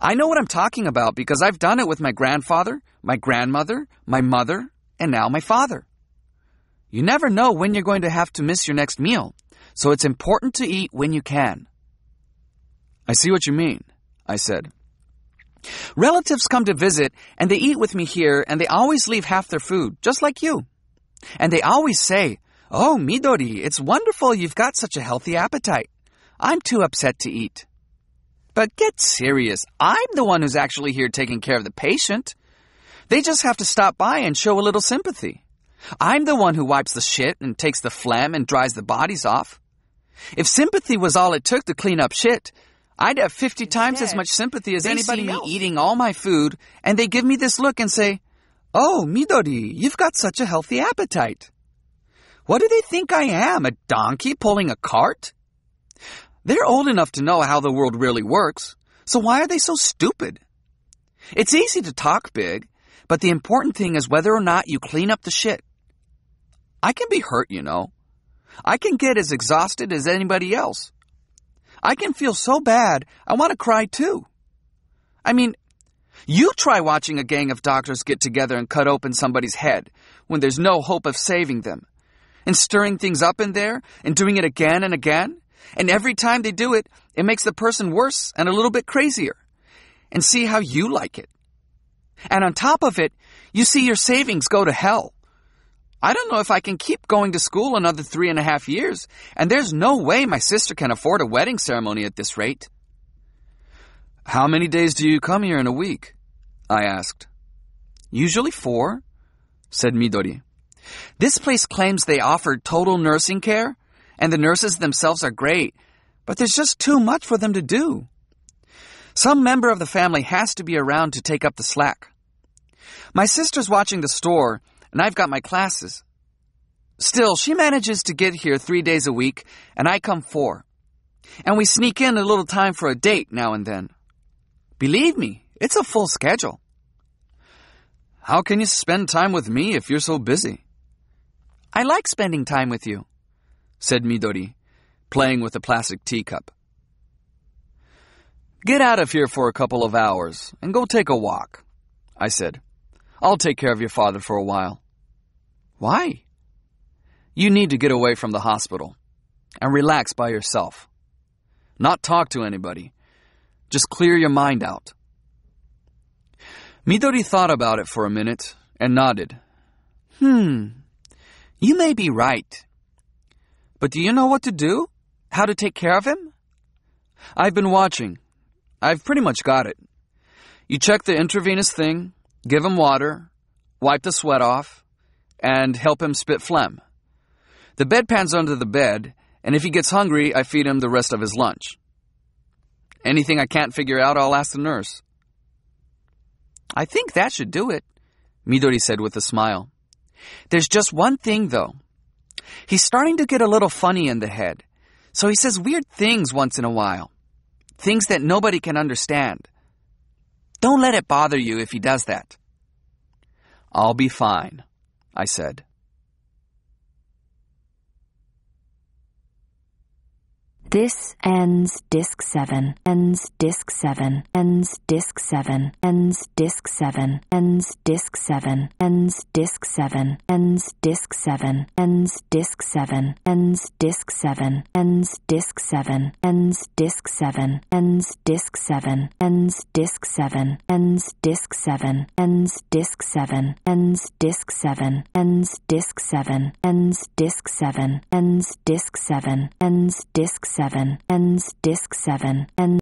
I know what I'm talking about because I've done it with my grandfather, my grandmother, my mother, and now my father. You never know when you're going to have to miss your next meal, so it's important to eat when you can. I see what you mean, I said. Relatives come to visit and they eat with me here and they always leave half their food, just like you. And they always say, Oh, Midori, it's wonderful you've got such a healthy appetite. I'm too upset to eat. But get serious. I'm the one who's actually here taking care of the patient. They just have to stop by and show a little sympathy. I'm the one who wipes the shit and takes the phlegm and dries the bodies off. If sympathy was all it took to clean up shit, I'd have 50 Instead, times as much sympathy as anybody eating all my food, and they give me this look and say, Oh, Midori, you've got such a healthy appetite. What do they think I am, a donkey pulling a cart? They're old enough to know how the world really works, so why are they so stupid? It's easy to talk big, but the important thing is whether or not you clean up the shit. I can be hurt, you know. I can get as exhausted as anybody else. I can feel so bad, I want to cry too. I mean, you try watching a gang of doctors get together and cut open somebody's head when there's no hope of saving them, and stirring things up in there and doing it again and again. And every time they do it, it makes the person worse and a little bit crazier. And see how you like it. And on top of it, you see your savings go to hell. I don't know if I can keep going to school another three and a half years, and there's no way my sister can afford a wedding ceremony at this rate. How many days do you come here in a week? I asked. Usually four, said Midori. This place claims they offer total nursing care, and the nurses themselves are great, but there's just too much for them to do. Some member of the family has to be around to take up the slack. My sister's watching the store, and I've got my classes. Still, she manages to get here three days a week, and I come four. And we sneak in a little time for a date now and then. Believe me, it's a full schedule. How can you spend time with me if you're so busy? I like spending time with you, said Midori, playing with a plastic teacup. Get out of here for a couple of hours and go take a walk, I said. I'll take care of your father for a while. Why? You need to get away from the hospital and relax by yourself. Not talk to anybody. Just clear your mind out. Midori thought about it for a minute and nodded. Hmm. You may be right. But do you know what to do? How to take care of him? I've been watching. I've pretty much got it. You check the intravenous thing, give him water, wipe the sweat off, and help him spit phlegm. The bedpan's under the bed, and if he gets hungry, I feed him the rest of his lunch. Anything I can't figure out, I'll ask the nurse. I think that should do it, Midori said with a smile. There's just one thing, though. He's starting to get a little funny in the head, so he says weird things once in a while. Things that nobody can understand. Don't let it bother you if he does that. I'll be fine, I said. This ends disc 7, ends disc 7, ends disc 7, ends disc 7, ends disc 7, ends disc 7, ends disc 7, ends disc 7, ends disc 7, ends disc 7, ends disc 7, ends disc 7, ends disc 7, ends disc 7, ends disc 7, ends disc 7, ends disc 7, ends disc 7, ends disc 7, ends disc 7, ends disc 7, ends